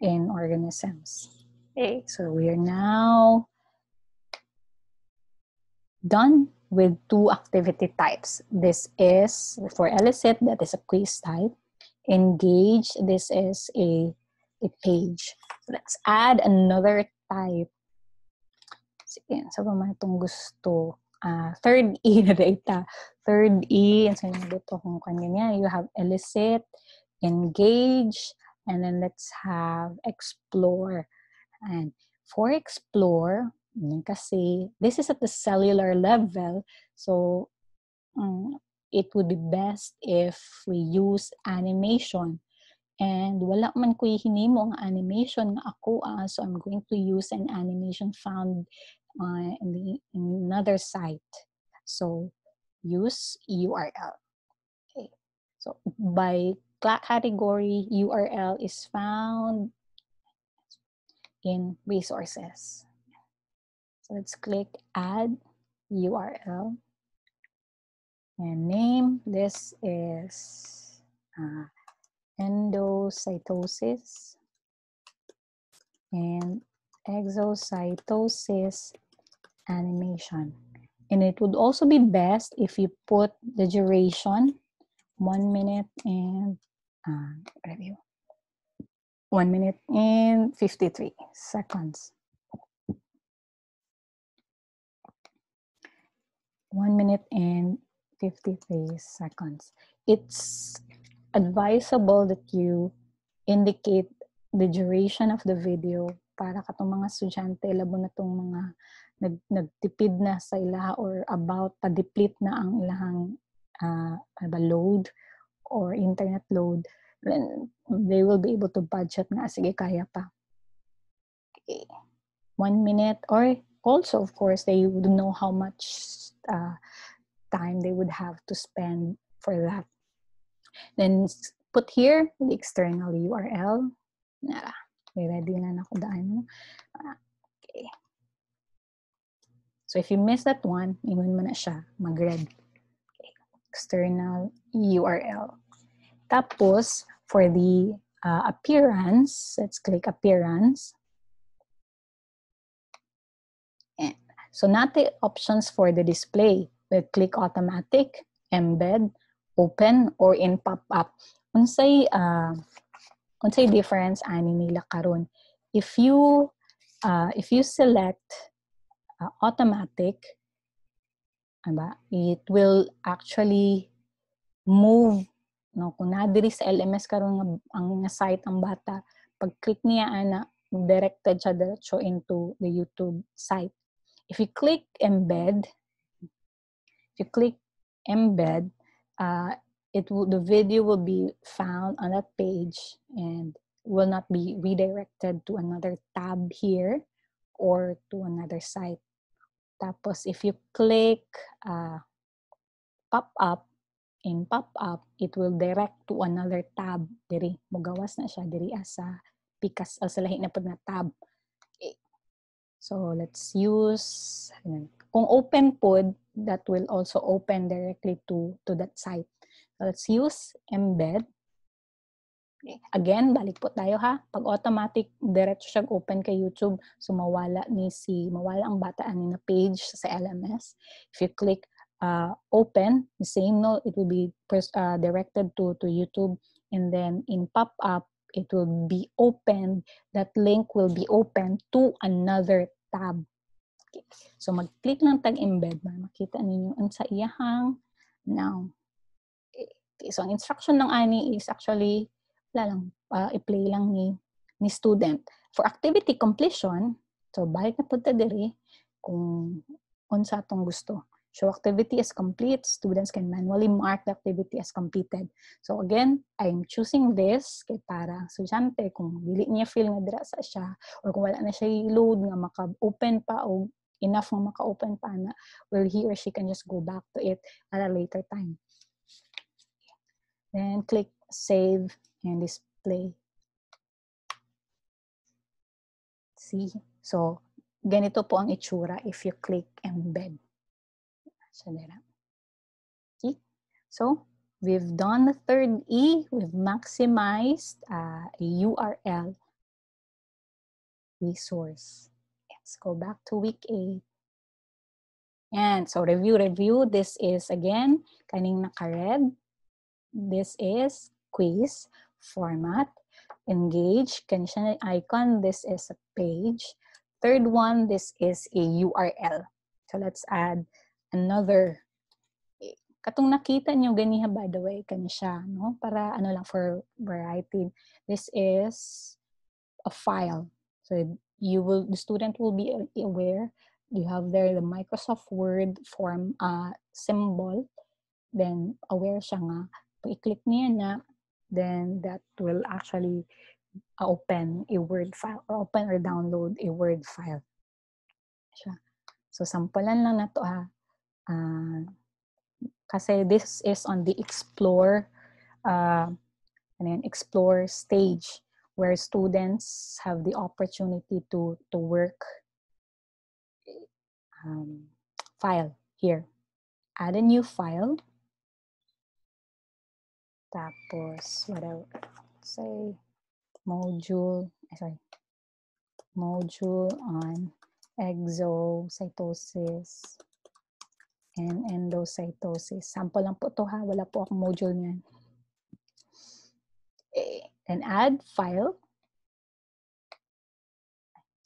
in organisms. Okay, so we are now done with two activity types. This is for elicit, that is a quiz type. Engage, this is a, a page. So let's add another type. Sige, sa ba man itong gusto? Uh, third E na data. Third E, so yung dito kung kanya you have elicit, engage, and then let's have explore. And for explore, kasi this is at the cellular level, so um, it would be best if we use animation. And wala man ko hinimo ang animation nga ako, uh, so I'm going to use an animation found uh, in, the, in another site. So use URL. Okay. So by category URL is found in resources. Let's click add URL and name this is uh, endocytosis and exocytosis animation. And it would also be best if you put the duration one minute and uh, review. One minute and 53 seconds. One minute and 53 seconds. It's advisable that you indicate the duration of the video para katong mga estudyante labo na tong mga nag, nagtipid na sa ilaha or about pa-deplete na ang ilahang uh, ba, load or internet load then they will be able to budget na sige kaya pa okay. one minute or also of course they would know how much uh, time they would have to spend for that then put here the external URL Nara. ready na na ko daan okay so if you miss that one ingon mo na siya mag-red okay. external URL tapos for the uh, appearance, let's click appearance. So not the options for the display. We'll click automatic, embed, open, or in pop-up. Unsay, uh, unsay difference ani nila karon if you uh, if you select uh, automatic, aba, it will actually move no kung nadiri sa LMS karon nga ang site ang bata pag click niya ana directed siya diretso into the YouTube site if you click embed if you click embed uh, it will the video will be found on that page and will not be redirected to another tab here or to another site tapos if you click uh, pop up in pop-up, it will direct to another tab. Diri, mugawas na siya diri asa pikas o sa lahi na pod na tab. So, let's use, kung open pod, that will also open directly to, to that site. So, let's use embed. Again, balik po tayo ha. Pag automatic, diretso siya open kay YouTube, so mawala ni si, mawala ang bata ani na page sa LMS. If you click uh, open, the same note, it will be uh, directed to, to YouTube. And then in pop-up, it will be opened. That link will be open to another tab. Okay. So mag-click lang tag embed makita ninyo ang sa iyahang now. Okay. So ang instruction ng ani is actually wala lang uh, i-play lang ni ni student. For activity completion, so balik na punta diri kung unsa atong gusto. Show activity is complete. Students can manually mark the activity as completed. So again, I'm choosing this kay para estudyante kung dili niya feel nga dira sa siya or kung wala na siya load nga maka-open pa o enough nga maka-open pa na, well, he or she can just go back to it at a later time. Then click save and display. See? So, ganito po ang itsura if you click embed. Okay, so we've done the third E, we've maximized uh, a URL resource. Let's go back to week eight. And so review, review. This is again, kaning naka-red. This is quiz format. Engage, kanisya icon. This is a page. Third one, this is a URL. So let's add another katong nakita niyo ganiha by the way kani siya no? Para ano lang for variety. This is a file. So you will the student will be aware. You have there the Microsoft Word form uh, symbol. Then aware siya nga. Pag i-click niya na then that will actually open a Word file or open or download a Word file. Siya. So sampulan lang na to ha Uh, kasi this is on the explore uh, and then explore stage where students have the opportunity to to work um, file here. Add a new file. Tapos whatever say module sorry. Module on exocytosis and endocytosis. Sample lang po to ha. Wala po akong module niyan. And add file.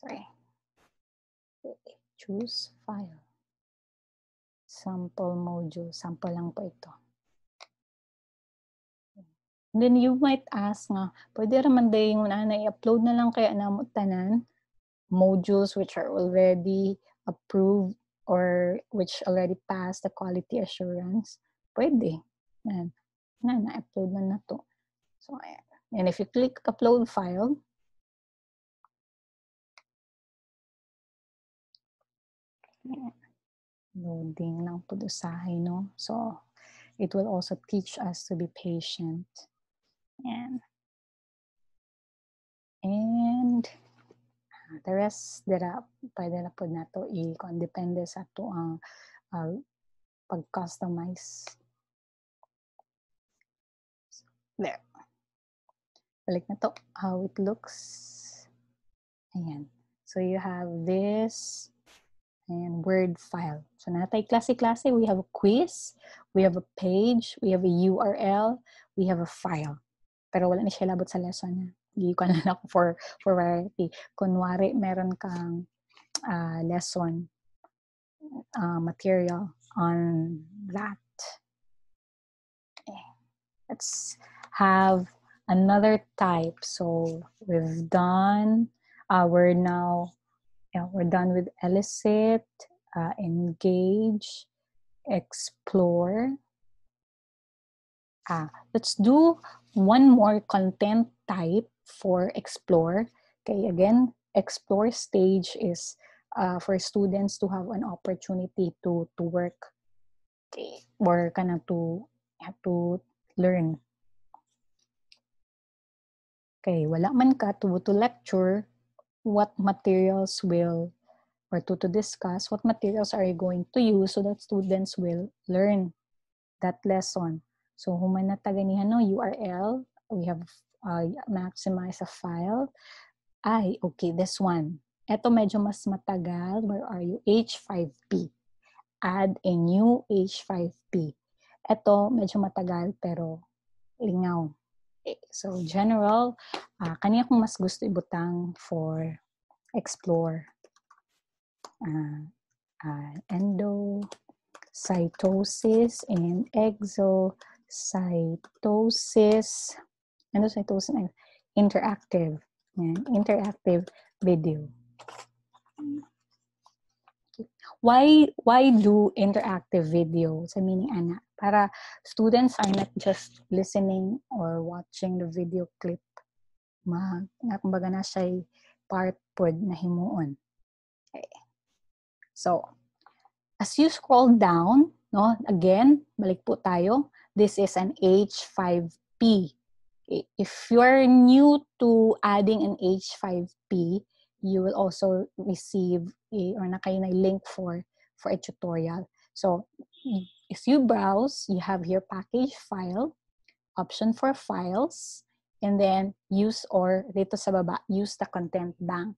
Sorry. Choose file. Sample module. Sample lang po ito. Then you might ask nga, pwede raman day yung na i-upload na lang kaya na tanan modules which are already approved or which already passed the quality assurance, pwede. Yan. Na, na-upload na na to. So, ayan. And if you click upload file, ayan. loading lang po usahay, no? So, it will also teach us to be patient. Ayan. And the rest dira pwede na pod nato i-kon depende sa to ang uh, pag-customize. There. Balik na to how it looks. Ayan. So you have this and word file. So natay klase-klase, we have a quiz, we have a page, we have a URL, we have a file. Pero wala ni siya labot sa lesson na. Gikan lang ako for, for variety. Kunwari, meron kang uh, lesson uh, material on that. Okay. Let's have another type. So we've done, uh, we're now, yeah, we're done with elicit, uh, engage, explore. Ah, let's do one more content type for explore. Okay, again, explore stage is uh, for students to have an opportunity to to work okay, or kind of to to learn. Okay, wala man ka to, to lecture, what materials will or to, to discuss what materials are you going to use so that students will learn that lesson. So, human na taganihan no, URL, we have uh, maximize a file. Ay, okay, this one. Ito medyo mas matagal. Where are you? H5P. Add a new H5P. Ito medyo matagal pero lingaw. Okay, so, general, uh, kaniya kong mas gusto ibutang for explore uh, uh, endocytosis and exocytosis, endocytosis and interactive, and interactive video. Why why do interactive videos? I mean, ana, para students are not just listening or watching the video clip. Ma, na kumbaga na siya part pod na himuon. Okay. So, as you scroll down, no, again, balik po tayo. This is an H5P. If you're new to adding an H5P, you will also receive a, or na kayo na link for, for a tutorial. So, if you browse, you have your package file, option for files, and then use or dito sa baba, use the content bank.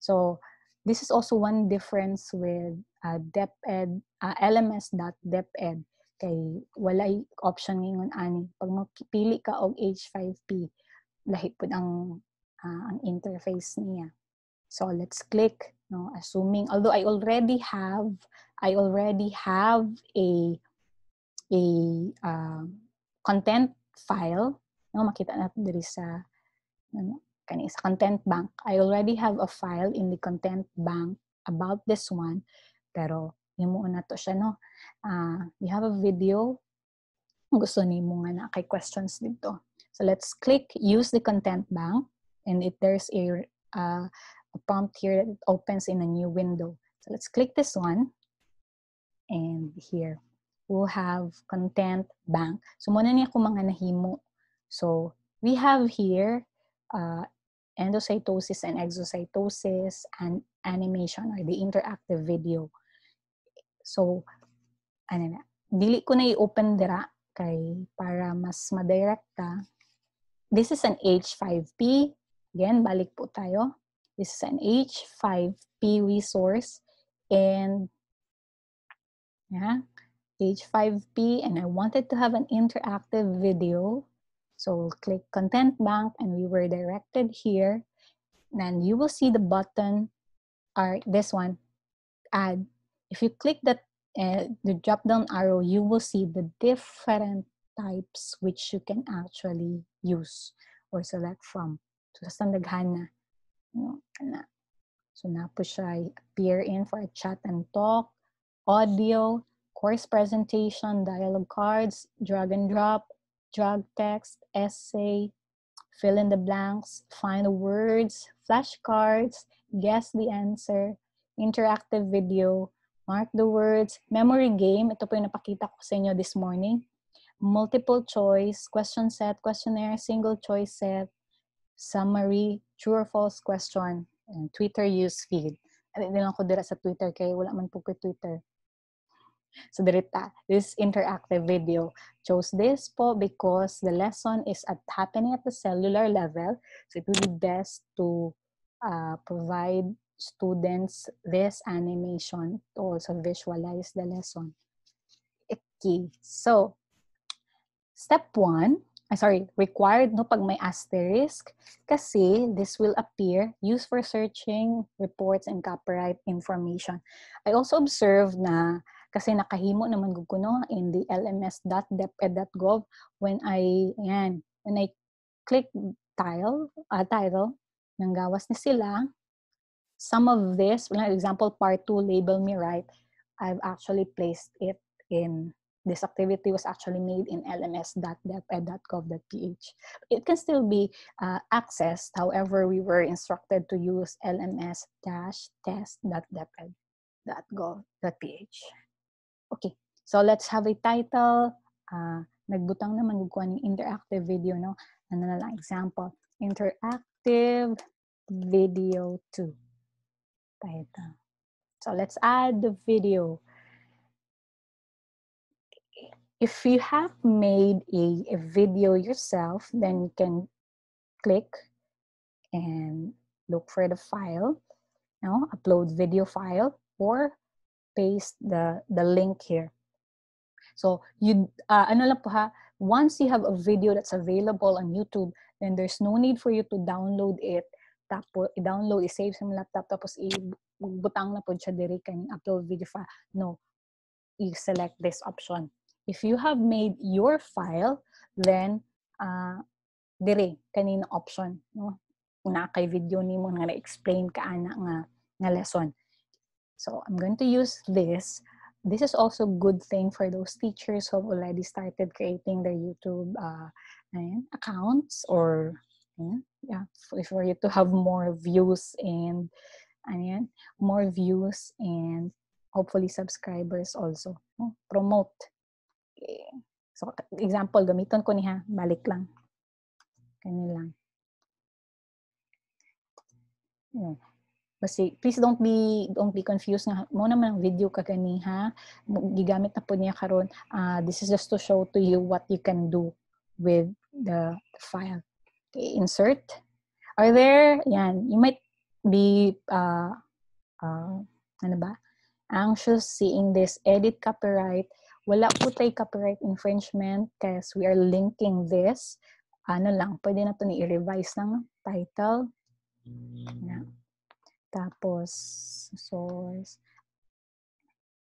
So, This is also one difference with uh, DepEd, uh, lms.deped. Kay walay option ngayon ani. Pag magpili ka og H5P, lahi pud ang uh, ang interface niya. So let's click, no, assuming although I already have I already have a a uh, content file, no, makita natin diri sa ano, kani sa content bank. I already have a file in the content bank about this one. Pero, mo na to siya, no? Uh, you have a video. Gusto ni mo nga na kay questions dito. So, let's click use the content bank. And if there's a, uh, a prompt here that opens in a new window. So, let's click this one. And here, we'll have content bank. So, muna niya kung mga nahimo. So, we have here uh, endocytosis and exocytosis and animation or the interactive video. So, ano na, dili ko na i-open dira kay para mas ma-direct ka. This is an H5P. Again, balik po tayo. This is an H5P resource and yeah, H5P and I wanted to have an interactive video so we'll click content bank and we were directed here. And you will see the button or this one, add. If you click that uh, the drop down arrow, you will see the different types which you can actually use or select from. So sa daghan na. No, na. So na po siya appear in for a chat and talk, audio, course presentation, dialogue cards, drag and drop, drag text, essay, fill in the blanks, find the words, flashcards, guess the answer, interactive video, mark the words, memory game, ito po yung napakita ko sa inyo this morning, multiple choice, question set, questionnaire, single choice set, summary, true or false question, and Twitter use feed. Ano din ako dira sa Twitter kay wala man po ko Twitter. So dirita, this interactive video chose this po because the lesson is at happening at the cellular level. So it would be best to uh, provide students this animation to also visualize the lesson. Okay, so step one, ah, sorry, required no pag may asterisk kasi this will appear used for searching reports and copyright information. I also observed na kasi nakahimo naman gud ko in the lms.deped.gov when I yan when I click tile uh, title ng gawas ni sila some of this, for example, part 2, label me right, I've actually placed it in this activity was actually made in lms.deped.gov.ph. It can still be uh, accessed, however, we were instructed to use lms-test.deped.gov.ph. Okay, so let's have a title. Uh, nagbutang naman ko ng interactive video, no? Ano na lang, example, interactive video 2. Title. So let's add the video if you have made a, a video yourself, then you can click and look for the file, you upload video file or paste the, the link here. So you, uh, ano lang po ha, once you have a video that's available on YouTube, then there's no need for you to download it. Tapos, i-download, i-save sa laptop, tapos i-butang na po siya diri kanyang upload video file. No, you select this option. If you have made your file, then uh, dire kanina option no una kay video nimo nga na-explain ka ana nga nga lesson. So I'm going to use this. This is also good thing for those teachers who have already started creating their YouTube uh, accounts or ayan, yeah, for you to have more views and ayan, more views and hopefully subscribers also. No? Promote Okay. So, example, gamiton ko niya. Balik lang. Kani lang. Kasi, please don't be don't be confused nga mo naman ang video ka gani ha gigamit na po niya karon uh, this is just to show to you what you can do with the file okay, insert are there yan you might be uh, uh, ano ba anxious seeing this edit copyright wala po tayo copyright infringement because we are linking this. Ano lang, pwede na ito ni-revise ng title. Yeah. Tapos, source.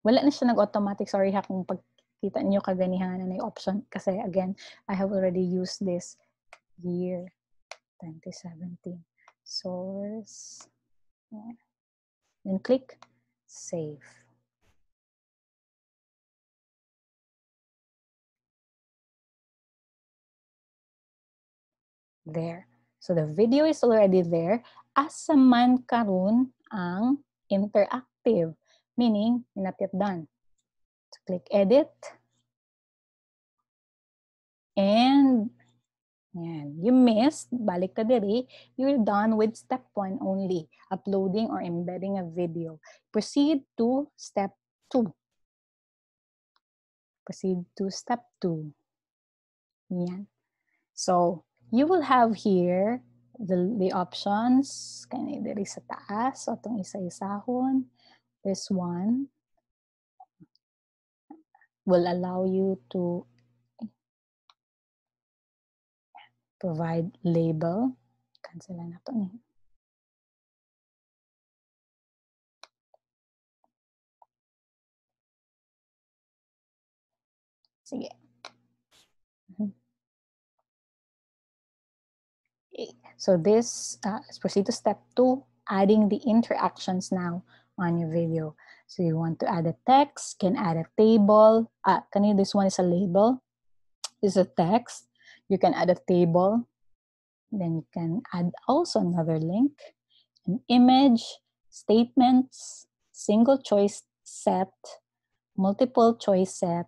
Wala na siya nag-automatic. Sorry ha kung pagkita niyo kaganihan na yung option. Kasi again, I have already used this year 2017. Source. Then click save. there. So the video is already there. Asa man karon ang interactive, meaning yet done. So click edit. And yan, you missed, balik ka diri, you're done with step one only, uploading or embedding a video. Proceed to step two. Proceed to step two. Yan. So, you will have here the, the options. Kaya diri sa taas. So, itong isa-isahon. This one will allow you to provide label. Cancel na ito ni. Sige. So this, uh, let's proceed to step two, adding the interactions now on your video. So you want to add a text, can add a table. Uh, can you, this one is a label. Is a text. You can add a table. Then you can add also another link, an image, statements, single choice set, multiple choice set,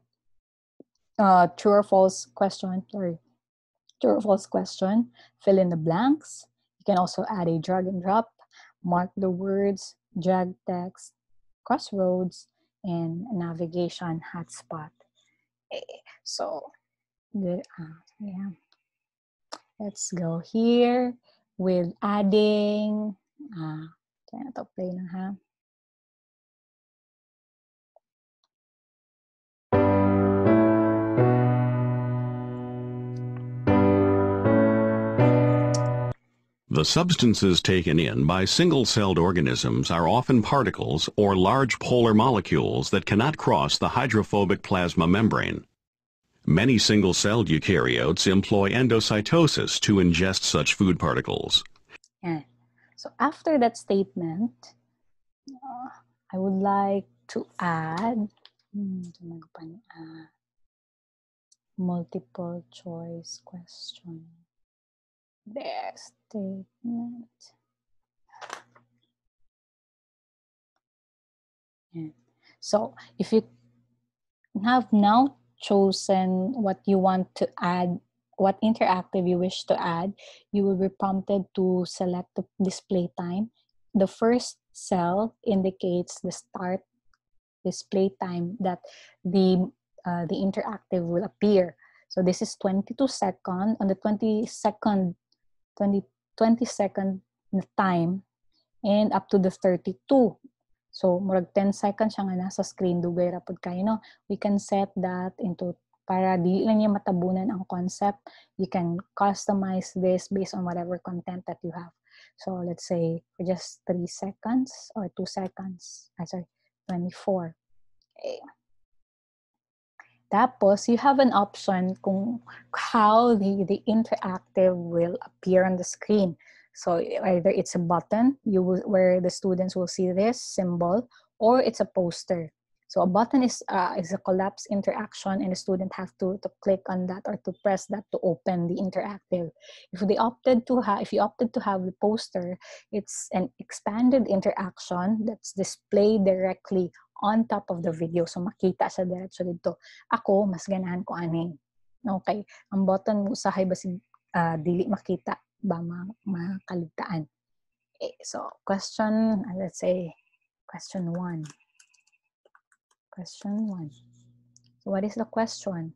uh, true or false question, sorry, true or false question, fill in the blanks. You can also add a drag and drop, mark the words, drag text, crossroads, and navigation hotspot. Eh, so, good. Uh, yeah. Let's go here with adding. Ah, to play na ha. The substances taken in by single-celled organisms are often particles or large polar molecules that cannot cross the hydrophobic plasma membrane. Many single-celled eukaryotes employ endocytosis to ingest such food particles. Yan. So after that statement, uh, I would like to add hmm, ah, multiple choice question. There, statement. Yan. So if you have now chosen what you want to add, what interactive you wish to add, you will be prompted to select the display time. The first cell indicates the start display time that the uh, the interactive will appear. So this is 22 second. On the 20 second, 20, 20 second time and up to the 32. So, murag 10 seconds siya nga nasa screen, dugay rapod kayo, no? We can set that into, para di lang niya matabunan ang concept, you can customize this based on whatever content that you have. So, let's say, for just 3 seconds or 2 seconds, ah, sorry, 24. Okay. Tapos, you have an option kung how the, the interactive will appear on the screen. So either it's a button you will, where the students will see this symbol, or it's a poster. So a button is uh, is a collapse interaction, and the student have to to click on that or to press that to open the interactive. If they opted to have, if you opted to have the poster, it's an expanded interaction that's displayed directly on top of the video. So makita sa diretso dito. Ako mas ganahan ko ani. Okay, ang button mo usahay basig uh, dili makita ba ma makaligtaan. Okay, so question, uh, let's say question one. Question one. So what is the question?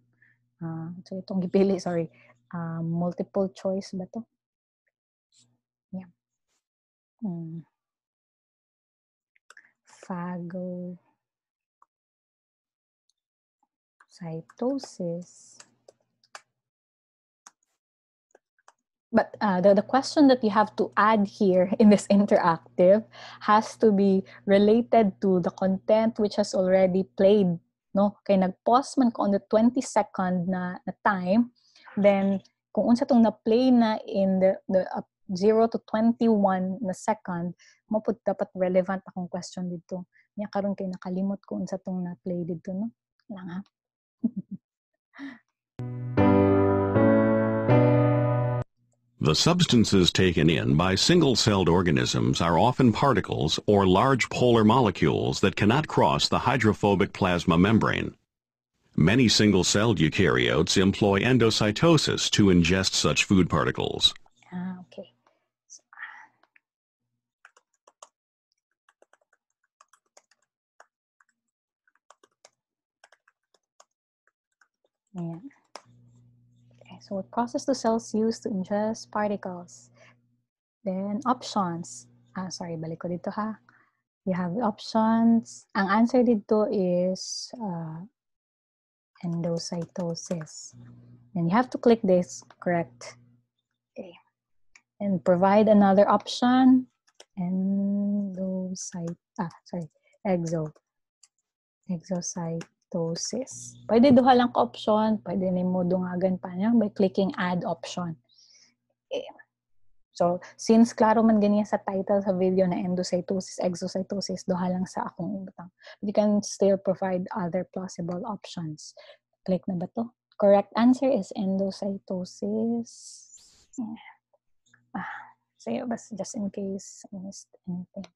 Uh, so itong gipili, sorry. Uh, multiple choice ba to? Yeah. Hmm. Phago But uh, the, the question that you have to add here in this interactive has to be related to the content which has already played. No? Kaya nag-pause man ko on the 20 second na, na time, then kung unsa tong na-play na in the, the uh, 0 to 21 na second, mo po dapat relevant akong question dito. Nya karon kay nakalimot ko unsa tong na-play dito, no? Lang ha. The substances taken in by single-celled organisms are often particles or large polar molecules that cannot cross the hydrophobic plasma membrane. Many single-celled eukaryotes employ endocytosis to ingest such food particles. Ah, okay. Ayan. So what process do cells use to ingest particles? Then options. Ah, sorry, balik ko dito ha. You have options. Ang answer dito is uh, endocytosis. And you have to click this, correct. Okay. And provide another option. Endocyte, ah, sorry, exo. Exocytosis. Pwede duha lang ka option. Pwede ni mo dungagan pa niya by clicking add option. Okay. So, since klaro man ganyan sa title sa video na endocytosis, exocytosis, duha lang sa akong ibutang. But you can still provide other plausible options. Click na ba to? Correct answer is endocytosis. Yeah. Ah, sa'yo, bas just in case I missed anything.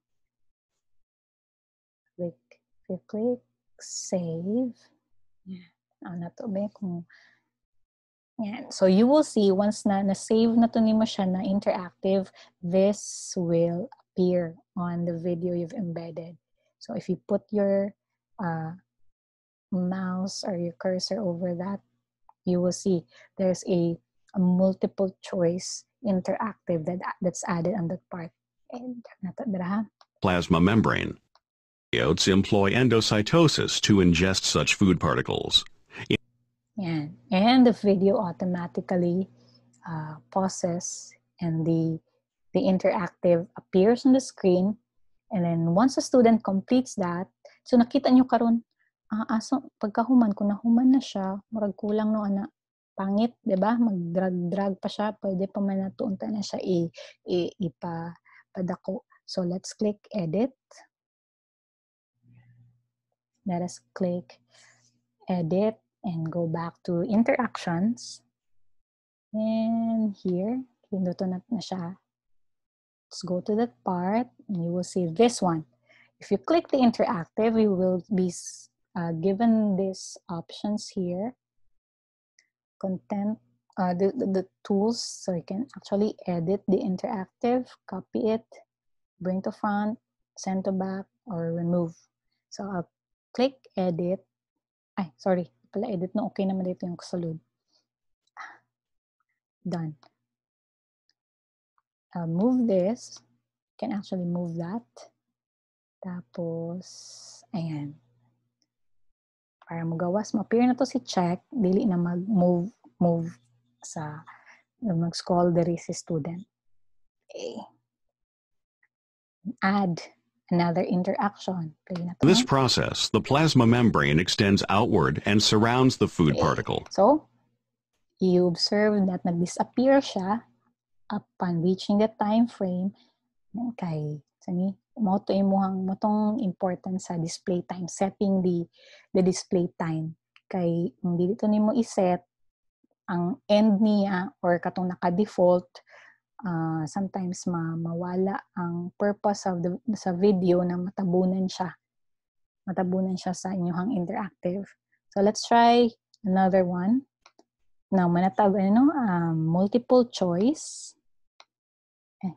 Click. Click save, yeah. Ah, na to ba kung yan. So you will see once na na-save na to nimo siya na interactive, this will appear on the video you've embedded. So if you put your uh, mouse or your cursor over that, you will see there's a, a multiple choice interactive that that's added on that part. And nato? Plasma membrane. Eukaryotes employ endocytosis to ingest such food particles. Yan. And the video automatically uh, pauses and the the interactive appears on the screen. And then once the student completes that, so nakita nyo karon ah, aso, pagkahuman, kung nahuman na siya, murag kulang no, ana, pangit, di ba? Mag-drag-drag pa siya, pwede pa man natuunta na siya i, i, ipa, padako. So let's click edit. Let us click edit and go back to interactions. And here, pinduto na, na siya. Let's go to that part and you will see this one. If you click the interactive, you will be uh, given these options here. Content, uh, the, the, the tools, so you can actually edit the interactive, copy it, bring to front, send to back, or remove. So I'll click edit. Ay, sorry. Pala edit na okay naman dito yung kasulod. Done. I'll move this. Can actually move that. Tapos, ayan. Para magawas, ma-appear na to si check, dili na mag-move move sa mag-scroll diri si student. Okay. Add another interaction. This process, the plasma membrane extends outward and surrounds the food Okay. particle. So, you observe that nag-disappear siya upon reaching the time frame kay sani mo to imuhang motong important sa display time setting the the display time kay kung dili to nimo iset ang end niya or katong naka-default ah, sometimes ma mawala ang purpose of the sa video na matabunan siya. Matabunan siya sa inyong interactive. So let's try another one. Now manatag ano um, multiple choice. Eh.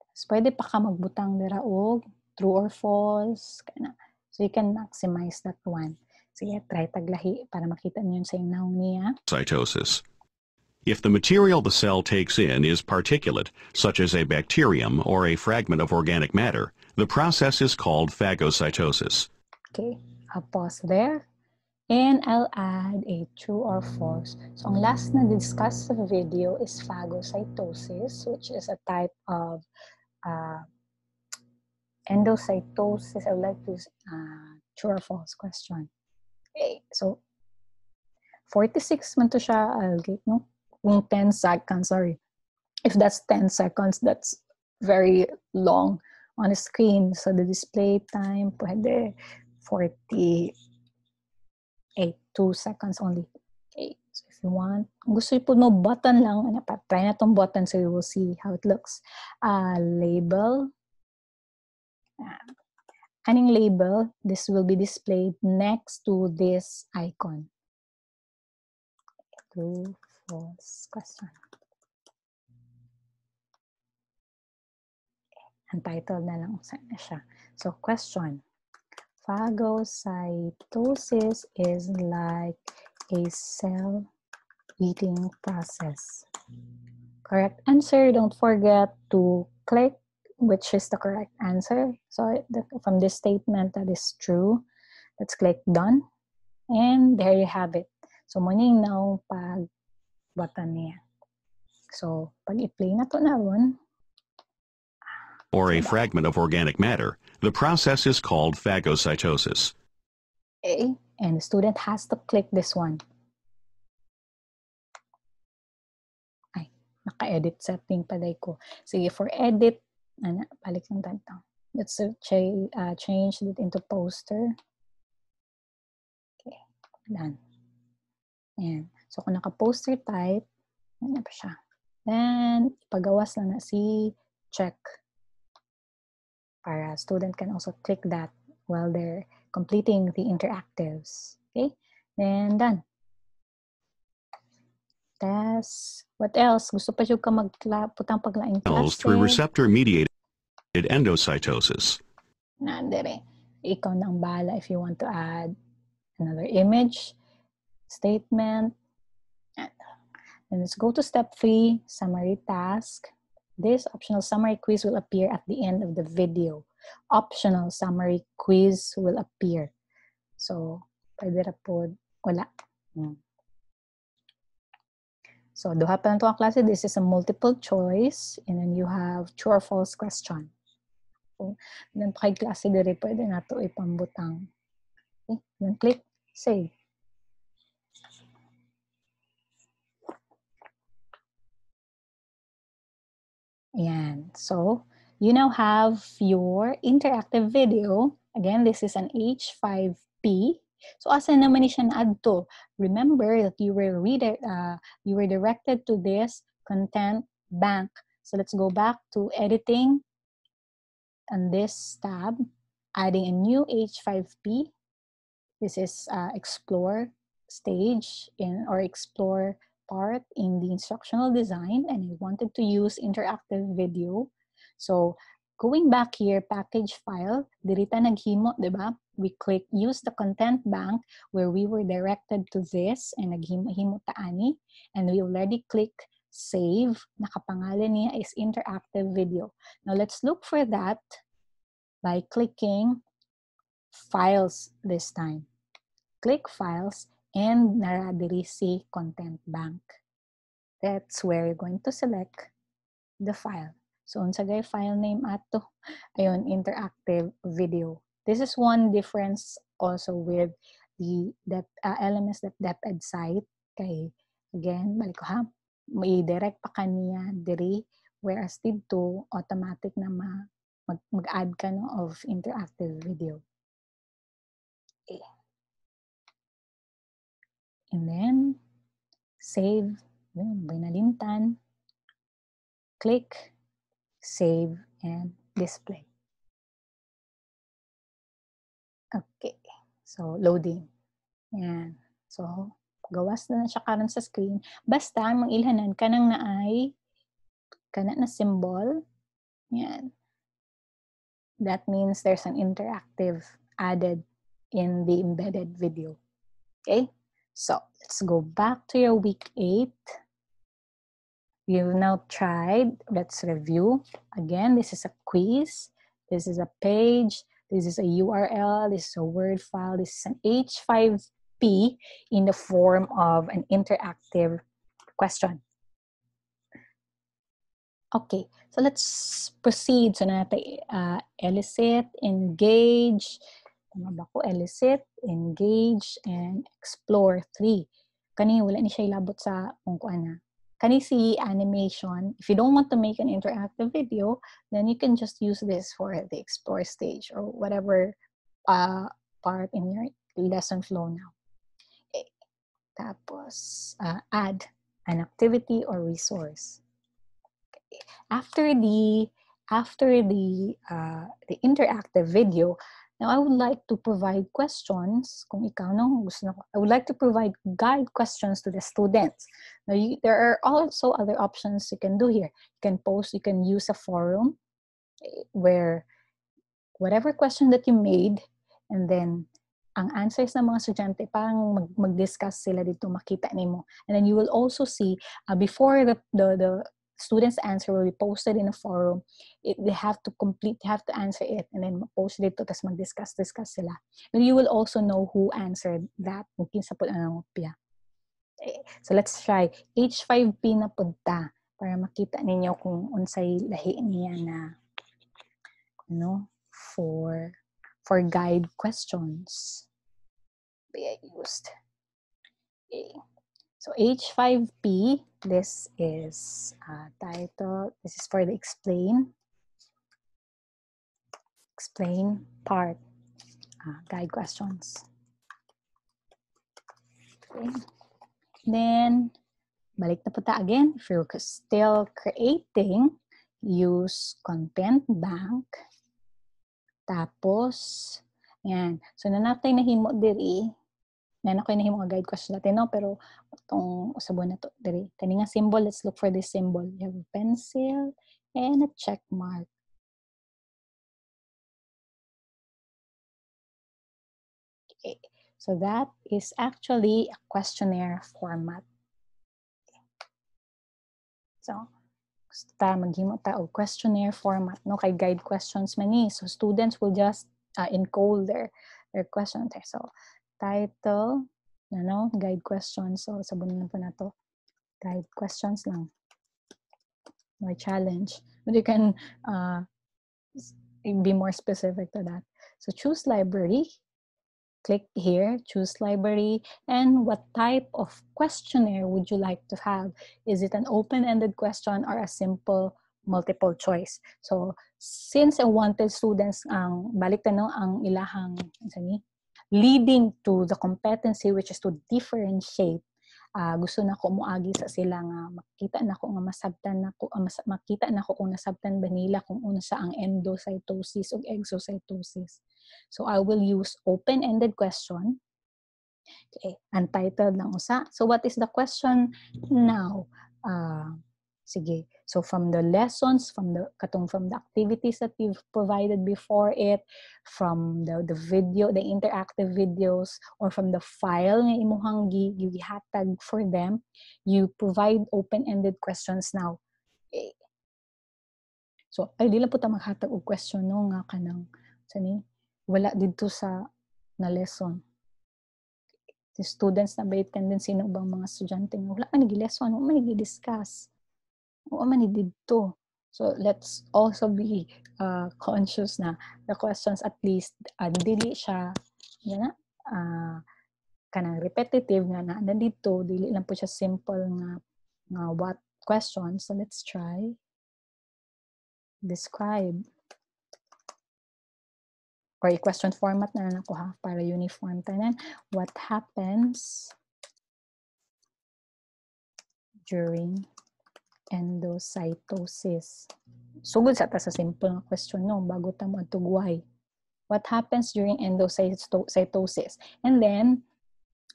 Tapos pwede pa ka magbutang dira og true or false kana so you can maximize that one. Sige try taglahi para makita niyo sa inaw niya Cytosis. If the material the cell takes in is particulate, such as a bacterium or a fragment of organic matter, the process is called phagocytosis. Okay, I'll pause there. And I'll add a true or false. So, ang last na discuss sa video is phagocytosis, which is a type of uh, endocytosis. I would like to uh, true or false question. Okay, so 46 man to siya. I'll get, no? Kung 10 seconds, sorry. If that's 10 seconds, that's very long on the screen. So the display time, pwede 48, 2 seconds only. Okay, so if you want, gusto po no button lang, ano try na tong button so you will see how it looks. Uh, label. Ayan. Aning label, this will be displayed next to this icon. True, false, question. Ang title na lang na siya. So, question. Phagocytosis is like a cell eating process. Correct answer. Don't forget to click which is the correct answer. So, from this statement, that is true. Let's click done. And there you have it. So, muning now pag button niya. So, pag i-play na to na ron, or a fragment of organic matter, the process is called phagocytosis. A, and the student has to click this one. Ay, naka-edit setting palay ko. Sige, for edit, ano, balik lang tayo. Let's uh, cha- uh, change it into poster. Okay, done. Ayan. So, kung naka-poster type, ano pa siya. Then, ipagawas lang na si check. Para student can also click that while they're completing the interactives. Okay, then done. That's what else? Gusto pa siya ka magputang paglaing class through receptor-mediated endocytosis. Nandere. Ikaw nang bala if you want to add another image, statement. And let's go to step three, summary task. This optional summary quiz will appear at the end of the video. Optional summary quiz will appear. So, pwede ra po, wala. Hmm. So, duha pa lang to ang klase. This is a multiple choice. And then you have true or false question. Then pwede na to ipambutang. Then click save. Ayan. So, you now have your interactive video. Again, this is an H5P. So, asa naman siya naadto? Remember that you were uh, you were directed to this content bank. So, let's go back to editing and this tab, adding a new H5P. This is uh, explore stage in or explore part in the instructional design and I wanted to use interactive video. So going back here, package file, dirita naghimo, di ba? We click use the content bank where we were directed to this and naghimo-himo taani and we already click save. Nakapangalan niya is interactive video. Now let's look for that by clicking files this time. Click files and nara diri si content bank. That's where you're going to select the file. So, unsa gay file name ato? Ayun, interactive video. This is one difference also with the that uh, LMS that that ed site kay again balik ko ha may direct pa kaniya diri whereas dito automatic na ma mag, mag-add ka no of interactive video. And then, save, binalintan, click, save, and display. Okay. So, loading. Yan. So, gawas na na siya karon sa screen. Basta, ang ilhanan ka nang naay, kana na symbol. Yan. That means there's an interactive added in the embedded video. Okay? So let's go back to your week eight. You've now tried, let's review. Again, this is a quiz. This is a page. This is a URL. This is a Word file. This is an H5P in the form of an interactive question. Okay, so let's proceed. So natin uh, elicit, engage, tama ba ko? Elicit, engage, and explore. Three. Kani, wala ni siya ilabot sa kung kuan na. Kani si animation, if you don't want to make an interactive video, then you can just use this for the explore stage or whatever uh, part in your lesson flow now. Okay. Tapos, uh, add an activity or resource. Okay. After the after the uh, the interactive video, Now, I would like to provide questions, kung ikaw gusto na, I would like to provide guide questions to the students. Now, you, there are also other options you can do here. You can post, you can use a forum eh, where whatever question that you made, and then ang answers ng mga estudyante, parang mag, mag-discuss sila dito, makita nimo. And then you will also see, uh, before the, the, the students answer will be posted in a forum. It, they have to complete have to answer it and then post it to tapos mag-discuss discuss sila. And you will also know who answered that mungkin sa pud ang opya eh, so let's try. H5P na punta para makita ninyo kung unsay lahi niya na no for for guide questions. Be used. Okay. So H5P, this is uh, title, this is for the explain, explain part, uh, guide questions. Okay. Then, balik na po ta again. If you're still creating, use content bank. Tapos, yan. So, nanatay na himo diri, na ako na himo guide question natin no pero itong usabon na to. Diri kani nga symbol let's look for this symbol. You have a pencil and a check mark. Okay so that is actually a questionnaire format. So ta maghimo ta og questionnaire format no? Kay guide questions man ni. So students will just uh, encode their their questions there so title, ano, guide questions. So, sabunin po na to. Guide questions lang. No challenge. But you can uh, be more specific to that. So choose library. Click here, choose library, and what type of questionnaire would you like to have? Is it an open-ended question or a simple multiple choice? So since I wanted students ang balik no ang ilahang ni, leading to the competency which is to differentiate ah, gusto na ko moagi sa sila nga makita na ko nga masabtan na ko ah, mas, makita na ko kung nasabtan ba nila kung unsa ang endocytosis ug exocytosis. So I will use open-ended question. Okay untitled lang usa. So what is the question now? Ah, sige so from the lessons from the katong from the activities that we've provided before it from the the video the interactive videos or from the file nga imuhang gi gihatag for them you provide open-ended questions now. Eh, so ay dili po ta maghatag og question no nga kanang sani wala didto sa na lesson. The students na bait tendency ng ubang mga estudyante nga wala man lesson wala man discuss wala man didto so let's also be uh, conscious na the questions at least uh, dili siya na uh, kanang repetitive nga na nandito dili lang po siya simple nga nga what question so let's try. Describe. Or i-question format na lang ako ha para uniform tanan what happens during endocytosis. Sugod sa ta sa simple question no? Bago ta mo what happens during endocytosis? And then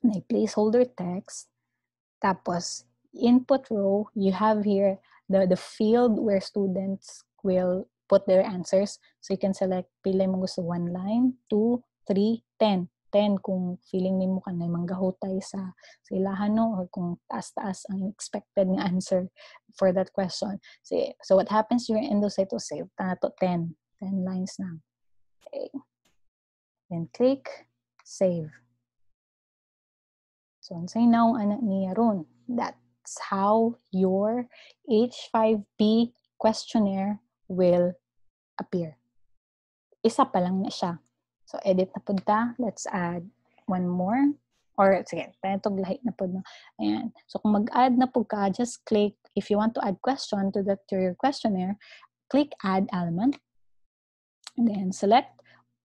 may placeholder text. Tapos input row you have here the the field where students will put their answers. So you can select pila mo gusto one line two three ten 10 kung feeling nimo kanay manggahutay sa sa ilahan no or kung taas-taas ang expected nga answer for that question. So, so what happens during endocytosis? Tanato 10. 10 lines na. Okay. Then click save. So unsay now anak niya ron. That's how your H5P questionnaire will appear. Isa pa lang na siya. So, edit na po ta. Let's add one more. Or, sige, tayo itong lahi na po. No? Ayan. So, kung mag-add na po ka, just click, if you want to add question to, the, to your questionnaire, click add element. And then select,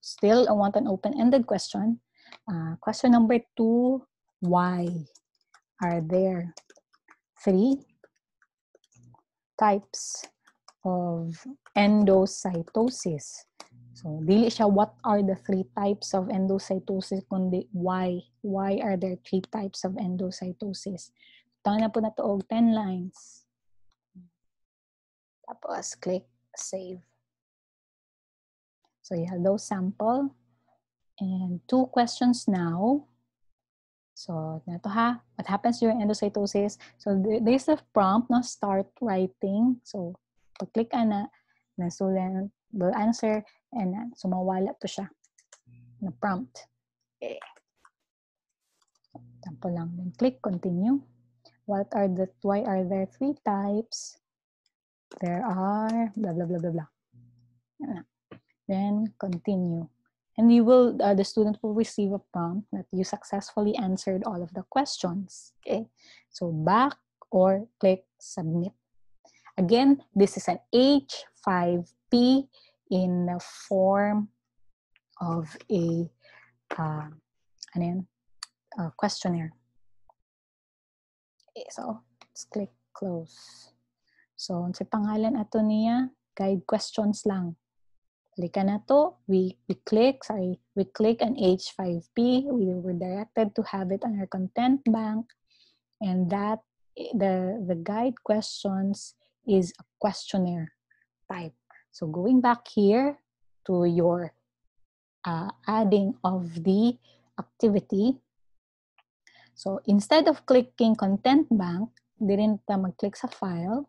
still, I want an open-ended question. Uh, question number two, why are there three types of endocytosis? So, dili siya what are the three types of endocytosis, kundi why. Why are there three types of endocytosis? Tangan na po na to og 10 lines. Tapos, click save. So, you have those sample. And two questions now. So, na to ha. What happens during endocytosis? So, there- there's a prompt na start writing. So, pag-click ka na, na student will answer and uh, sumawala to siya na prompt. Okay. Sample lang. Then click continue. What are the, why are there three types? There are blah, blah, blah, blah, blah. Then continue. And you will, uh, the student will receive a prompt that you successfully answered all of the questions. Okay. So back or click submit. Again, this is an H5P in the form of a uh, yun? Uh, questionnaire. Okay, so let's click close. So, sa pangalan ato niya, guide questions lang. Halika na to, we, we click, sorry, we click on H5P. We were directed to have it on our content bank. And that, the, the guide questions is a questionnaire type. So going back here to your uh, adding of the activity. So instead of clicking content bank, didn't ta mag-click sa file.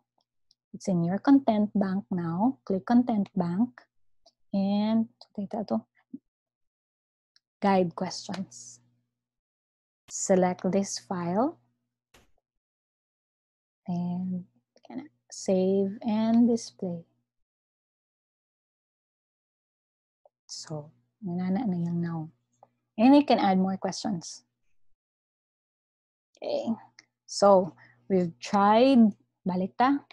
It's in your content bank now. Click content bank. And dito to guide questions. Select this file. And save and display. So, nanana na now. And you can add more questions. Okay. So, we've tried balik ta.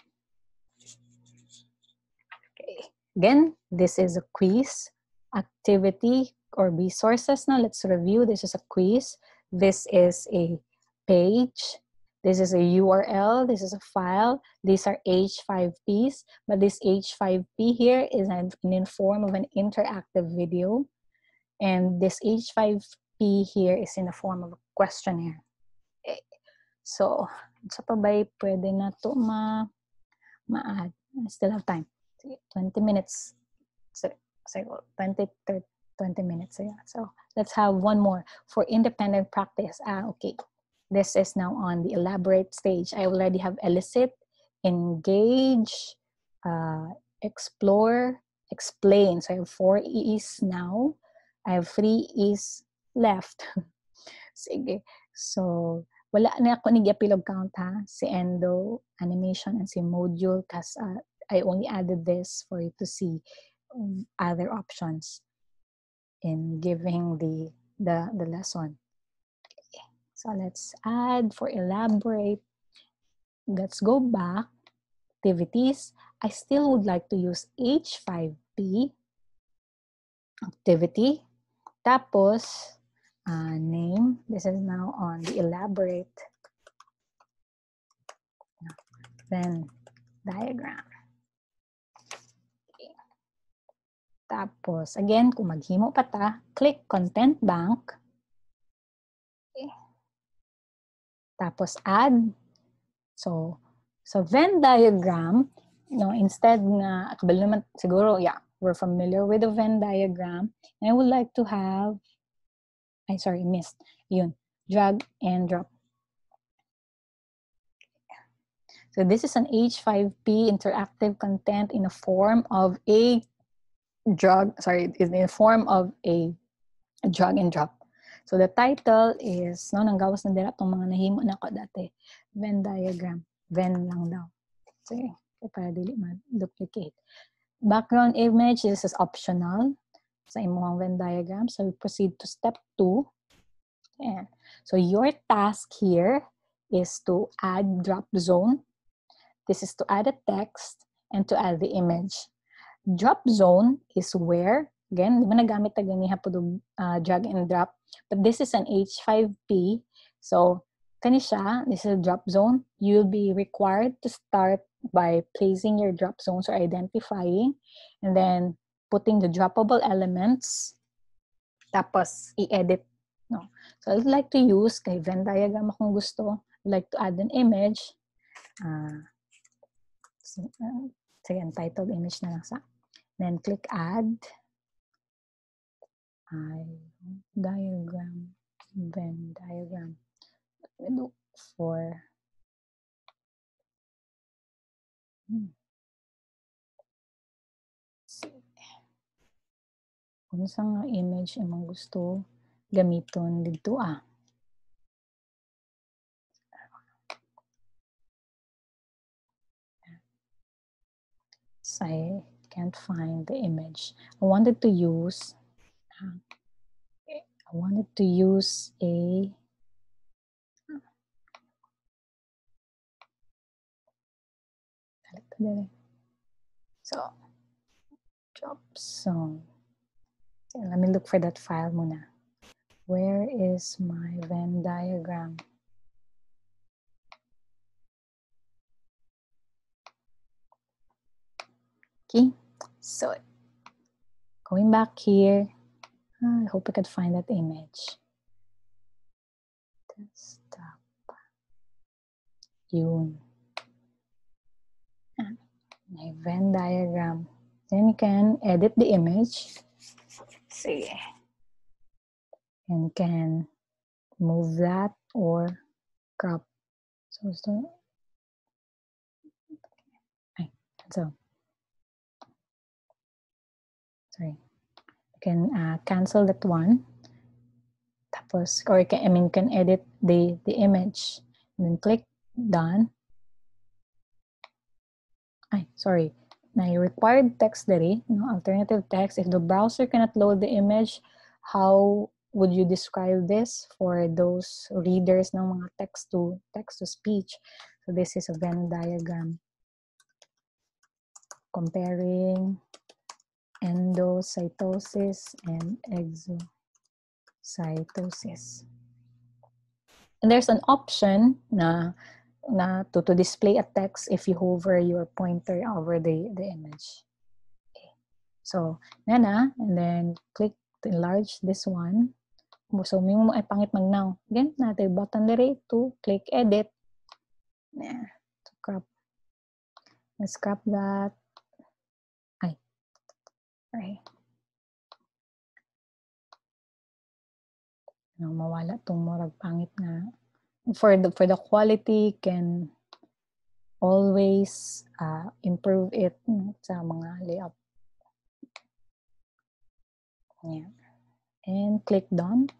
Okay. Again, this is a quiz activity or resources now. Let's review. This is a quiz. This is a page. This is a URL. This is a file. These are H5Ps, but this H5P here is an, in the form of an interactive video. And this H5P here is in the form of a questionnaire. Okay. So, sa pabay, pwede na to ma, ma-add. I still have time. 20 minutes. So 20, 30, 20 minutes. So, yeah. so let's have one more for independent practice. Ah, okay. This is now on the elaborate stage. I already have elicit, engage, uh, explore, explain. So I have four E's now. I have three E's left. Sige. So, wala na ako nag-epilog count ha. Si endo, animation, and si module kas uh, I only added this for you to see other options in giving the the, the lesson. So let's add for elaborate. Let's go back. Activities. I still would like to use H5P activity. Tapos, uh, name. This is now on the elaborate Venn diagram. Tapos, again, kung maghimo pa ta, click Content Bank. Tapos, add. So, so Venn diagram, no, instead na, kabalo naman, siguro, yeah, we're familiar with the Venn diagram. And I would like to have I sorry, missed. Yun, drag and drop. So this is an H5P interactive content in a form of a drag, sorry, in the form of a, a drag and drop. So the title is, no, nanggawas na dira itong mga nahimo na ko dati. Venn diagram. Venn lang daw. Sige, para dili ma-duplicate. Background image, this is optional sa imong Venn diagram. So we proceed to step two. And so your task here is to add drop zone. This is to add a text and to add the image. Drop zone is where, again, di ba nagamit na ganiha po uh, drag and drop, but this is an H5P. So, kani siya, this is a drop zone. You'll be required to start by placing your drop zones or identifying, and then putting the droppable elements, tapos i-edit. No? So I'd like to use, kay Venn diagram akong gusto, I'd like to add an image. Uh, sige, titled image na lang sa. Then click add. I diagram, Venn diagram. Let me look for hmm. kung sa nga image imong gusto gamiton dito ah. I can't find the image. I wanted to use I wanted to use a so drop zone let me look for that file muna. Where is my Venn diagram? Okay, so going back here, I hope I could find that image. Desktop. Yun. Ah, my Venn diagram. Then you can edit the image see and can move that or crop so so so sorry you can uh, cancel that one. Tapos or you can, I mean you can edit the the image. And then click done. Ay, sorry, na required text diri, no, alternative text. If the browser cannot load the image, how would you describe this for those readers ng mga text to text to speech? So this is a Venn diagram. Comparing endocytosis and exocytosis. And there's an option na na to, to display a text if you hover your pointer over the, the image. Okay. So, na and then click to enlarge this one. So, may mo ay pangit magnaw. Again, natin button dire to click edit. Yeah, to crop. Let's crop that. Right. No, mawala tong murag pangit nga for the for the quality can always uh, improve it sa mga layout. Yeah. And click done.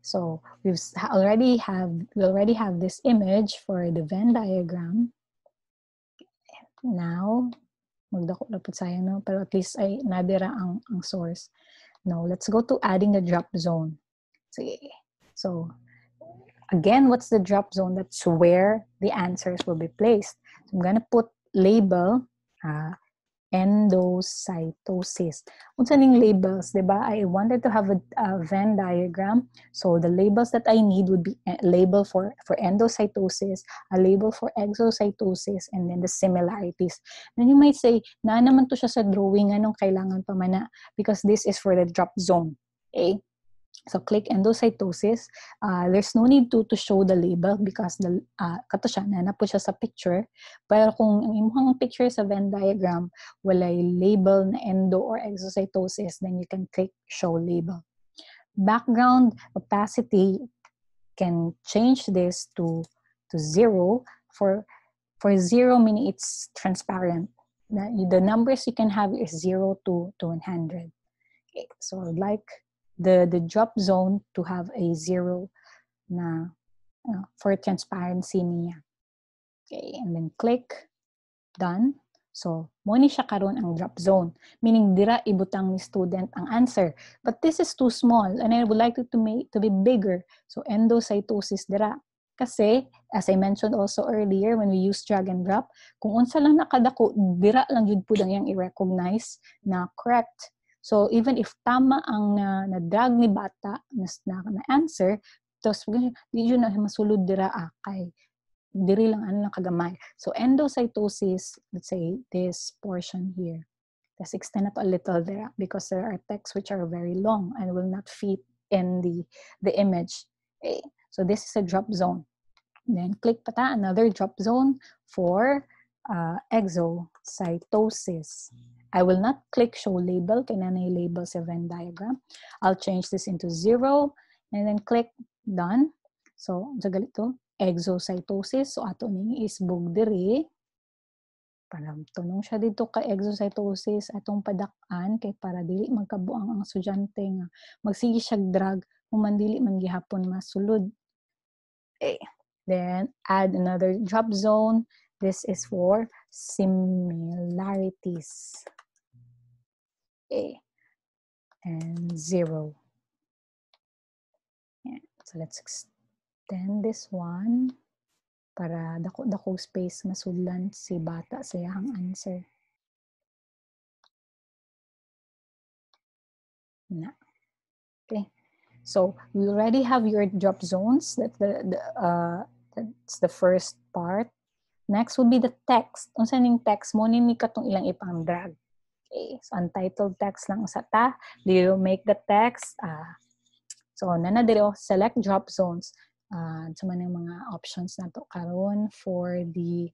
So we've already have we already have this image for the Venn diagram. Now, magdako na po sayang no, pero at least ay nadira ang, ang source. Now, let's go to adding the drop zone. Sige. So, again, what's the drop zone? That's where the answers will be placed. So I'm to put label uh, endocytosis. Unsa ning labels, di ba? I wanted to have a, a Venn diagram. So the labels that I need would be a label for, for endocytosis, a label for exocytosis, and then the similarities. Then you might say, na naman to siya sa drawing, anong kailangan pa man Because this is for the drop zone. Okay? So click endocytosis. Uh, there's no need to to show the label because the uh, kato siya na po siya sa picture. Pero kung ang imong picture sa Venn diagram walay label na endo or exocytosis, then you can click show label. Background opacity can change this to to zero for for zero meaning it's transparent. The numbers you can have is zero to to 100. Okay, so like the, the drop zone to have a zero na uh, for transparency niya. Okay, and then click done. So, mo ni siya karon ang drop zone. Meaning, dira ibutang ni student ang answer. But this is too small and I would like it to, make, to be bigger. So, endocytosis dira. Kasi, as I mentioned also earlier, when we use drag and drop, kung unsa lang nakadako, dira lang yun po lang yung i-recognize na correct So even if tama ang na, na drag ni bata na, na, na answer, tapos di yun na masulod dira ah, kay diri lang ano lang kagamay. So endocytosis, let's say this portion here. Let's extend it a little there because there are texts which are very long and will not fit in the the image. Okay. So this is a drop zone. Then click pata another drop zone for uh, exocytosis. I will not click show label, kaya na label sa Venn diagram. I'll change this into zero and then click done. So, sa galito, exocytosis. So, ato ning isbog diri. Para tunong siya dito ka exocytosis atong padak-an kay para dili magkabuang ang estudyante nga magsige siya drug human dili man gihapon masulod. Okay. Then add another drop zone. This is for similarities. A and 0. Yeah. So let's extend this one para dako-dako space masudlan si bata sa answer. Na. Okay. So we already have your drop zones. That the, the uh, that's the first part. Next would be the text. Unsa ning text mo ni katong ilang ipang drag. Okay, so untitled text lang sa ta. Do you make the text? Uh, so, nana dito, select drop zones. Uh, sa man mga options na to karon for the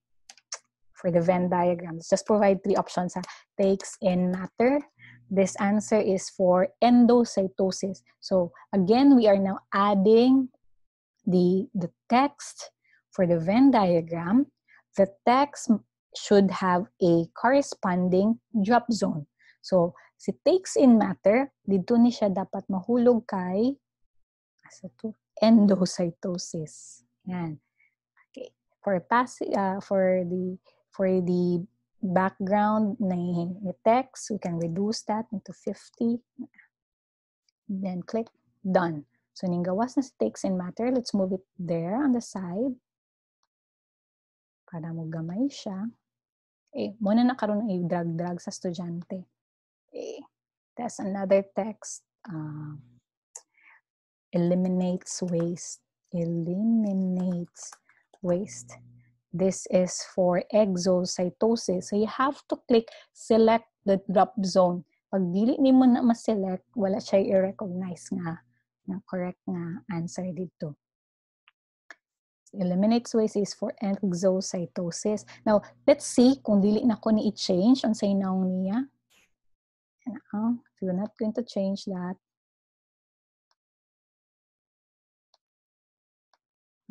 for the Venn diagrams. Just provide three options. Ha. Takes in matter. This answer is for endocytosis. So again, we are now adding the, the text for the Venn diagram. The text should have a corresponding drop zone. So, si takes in matter, dito ni siya dapat mahulog kay endocytosis. Yan. Okay. For pass uh, for the For the background na text, we can reduce that into 50. Then click done. So ning gawas na si text and matter, let's move it there on the side. Para mo gamay siya. Eh, muna na karon i-drag-drag sa estudyante. Eh, that's another text. Uh, eliminates waste. Eliminates waste. This is for exocytosis. So you have to click select the drop zone. Pag dili ni mo na ma-select, wala siya i-recognize nga na correct nga answer dito. Eliminates waste is for exocytosis. Now, let's see kung dili na ko ni i-change ang say naong niya. Now, if you're not going to change that,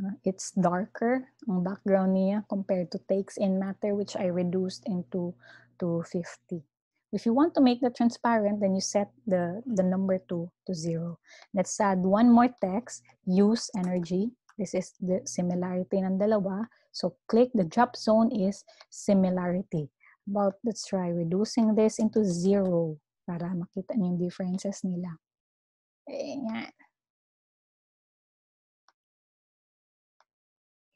Uh, it's darker ang background niya compared to takes in matter which I reduced into to 50. If you want to make the transparent, then you set the, the number to, to zero. Let's add one more text, use energy. This is the similarity ng dalawa. So click the drop zone is similarity. But let's try reducing this into zero para makita niyo yung differences nila. Ayan.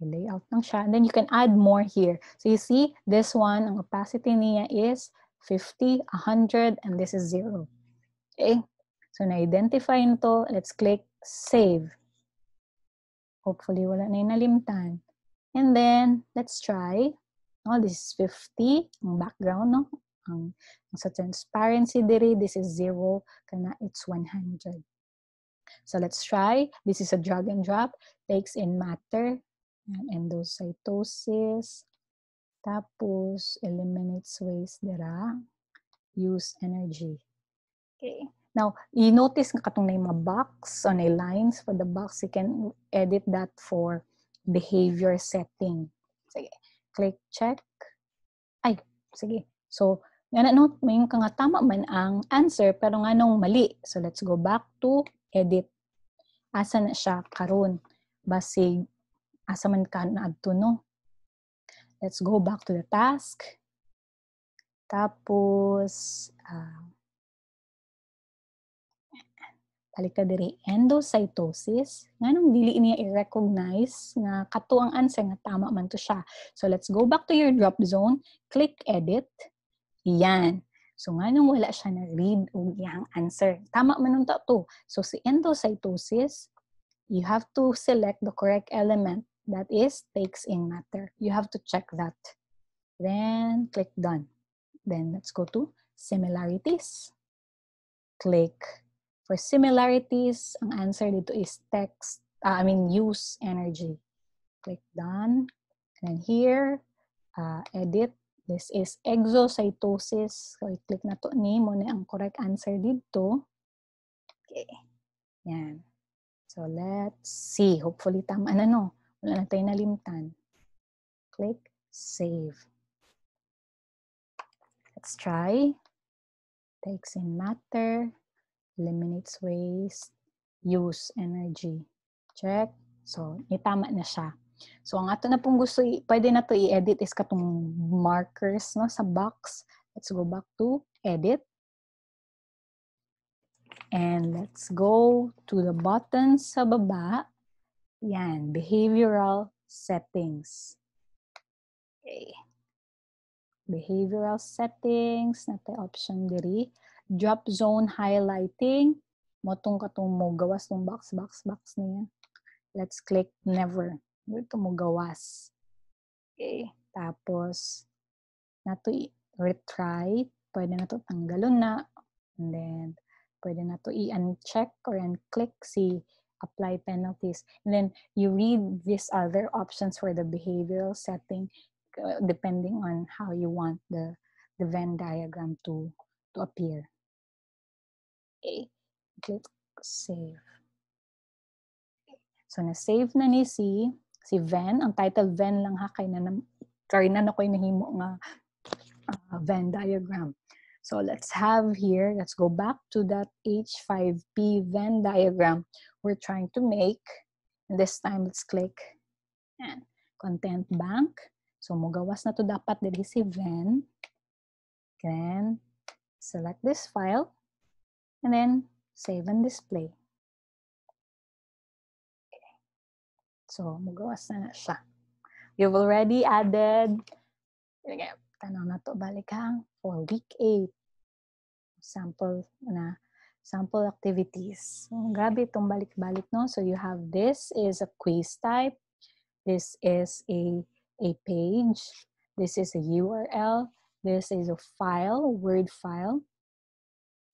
layout lang siya. And then you can add more here. So you see, this one, ang opacity niya is 50, 100, and this is 0. Okay? So na-identify nito. Let's click Save. Hopefully, wala na yung nalimtan. And then, let's try. Oh, this is 50, ang background, no? Ang, ang sa transparency diri, this is 0, kana it's 100. So let's try. This is a drag and drop. Takes in matter. Endocytosis. Tapos, eliminates waste dira. Use energy. Okay. Now, you notice nga katong na yung mga box on a lines for the box, you can edit that for behavior setting. Sige. Click check. Ay, sige. So, nga no, may ka nga tama man ang answer, pero nga nung mali. So, let's go back to edit. Asa na siya karon Basig, asa man ka na adto no? Let's go back to the task. Tapos, uh, balik ka diri. Endocytosis nganong dili niya i-recognize nga kato ang answer nga tama man to siya. So let's go back to your drop zone. Click edit. Yan. So nganong wala siya na read og iyang answer. Tama man unta to. So si endocytosis you have to select the correct element that is takes in matter. You have to check that. Then click done. Then let's go to similarities. Click For similarities, ang answer dito is text, uh, I mean use energy. Click done. And then here, uh, edit. This is exocytosis. So, i-click na to ni mo na ang correct answer dito. Okay. Yan. So, let's see. Hopefully, tama na no. Wala na tayo nalimtan. Click save. Let's try. Takes in matter eliminates waste, use energy. Check. So, itama na siya. So, ang ato na pong gusto, pwede na to i-edit is katong markers no, sa box. Let's go back to edit. And let's go to the button sa baba. Yan, behavioral settings. Okay. Behavioral settings, na option diri drop zone highlighting. Motong katong mo gawas box, box, box niya. Let's click never. Dito mo gawas. Okay. Tapos, nato retry. Pwede na to tanggalon na. And then, pwede na to i-uncheck or unclick si apply penalties. And then, you read these other options for the behavioral setting uh, depending on how you want the, the Venn diagram to, to appear. Okay. Click save. So, na-save na ni si, si Venn. Ang title Venn lang ha, kay na, sorry na na ko'y nahimo nga uh, Venn diagram. So, let's have here, let's go back to that H5P Venn diagram we're trying to make. And this time, let's click and content bank. So mugawas na to dapat diri si Ven. Then select this file and then save and display. Okay. So mugawas na siya. You've already added tanaw na to balik hang for week 8 sample na sample activities. So, grabe itong balik-balik, no? So, you have this is a quiz type. This is a, a page. This is a URL. This is a file, Word file.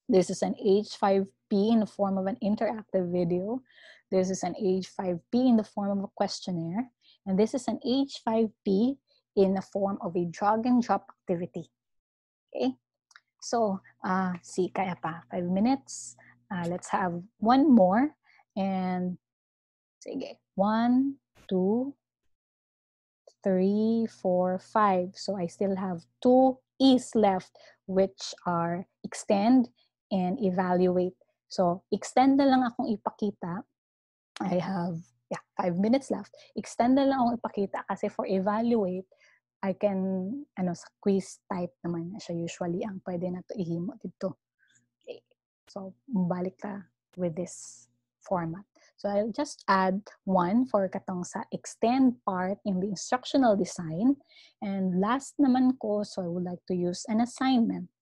This is an H5P in the form of an interactive video. This is an H5P in the form of a questionnaire. And this is an H5P in the form of a drag and drop activity. Okay? So, uh, see, kaya pa, five minutes. Uh, let's have one more. And, sige, one, two, three, four, five. So, I still have two E's left, which are extend and evaluate. So, extend na lang akong ipakita. I have, yeah, five minutes left. Extend na lang akong ipakita kasi for evaluate, I can, ano, sa quiz type naman na siya usually ang pwede na to ihimo dito. Okay. So, balik ka with this format. So, I'll just add one for katong sa extend part in the instructional design. And last naman ko, so I would like to use an assignment.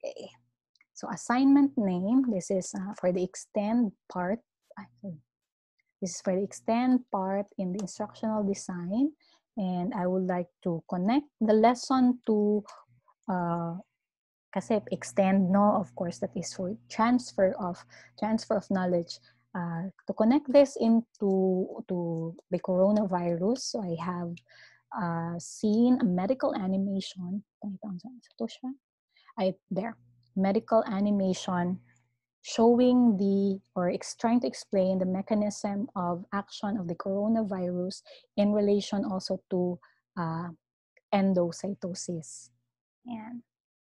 Okay. So, assignment name, this is uh, for the extend part. This is for the extend part in the instructional design. And I would like to connect the lesson to, uh, kasi extend, no, of course, that is for transfer of, transfer of knowledge. Uh, to connect this into to the coronavirus, so I have uh, seen a medical animation. I, there, medical animation showing the or ex- trying to explain the mechanism of action of the coronavirus in relation also to uh, endocytosis. And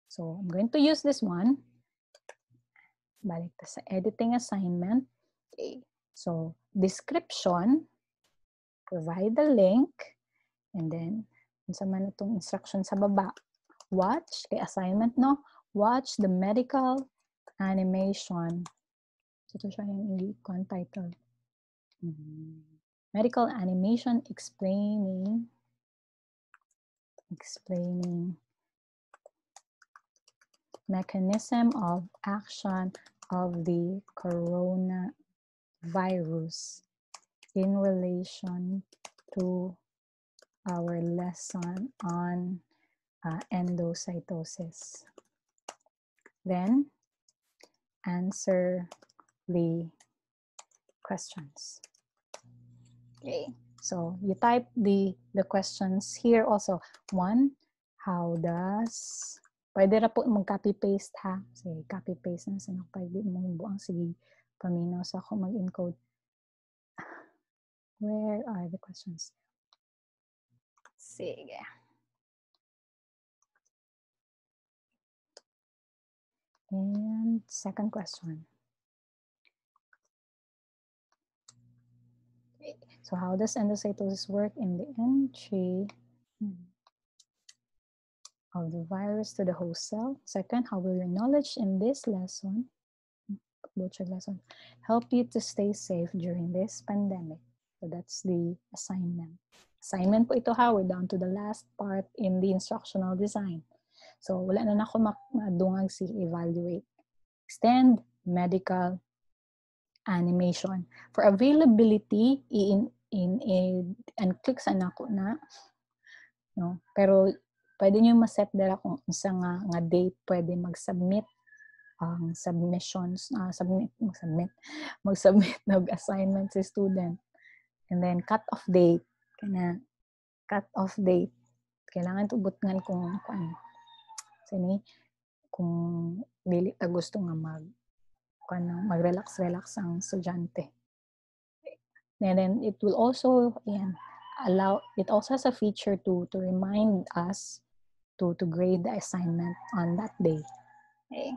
so I'm going to use this one. Balik sa editing assignment. Okay. So description, provide the link, and then sa man itong instruction sa baba. Watch, kay assignment no, watch the medical animation. Ito siya yung icon title. Medical animation explaining explaining mechanism of action of the coronavirus in relation to our lesson on uh, endocytosis. Then, answer the questions. Okay, so you type the, the questions here also. One, how does, pwede ra po mag-copy-paste ha. Sige, copy-paste na sa pwede mo buang. Sige, paminaw sa ako mag-encode. Where are the questions? Sige. And second question. Okay, So how does endocytosis work in the entry of the virus to the host cell? Second, how will your knowledge in this lesson, butcher lesson, help you to stay safe during this pandemic? So that's the assignment. Assignment po ito ha, we're down to the last part in the instructional design. So, wala na ako madungag si evaluate. Extend medical animation. For availability, in in in and click sa nako na no? Pero pwede niyo ma-set dira kung unsa nga nga date pwede mag-submit ang submissions uh, submit mag-submit mag-submit ng assignment si student. And then cut off date. Kana cut off date. Kailangan tubutngan kung kung sini kung dili ta gusto nga mag kung mag-relax relax ang estudyante. And then it will also yan, allow it also has a feature to to remind us to to grade the assignment on that day. Okay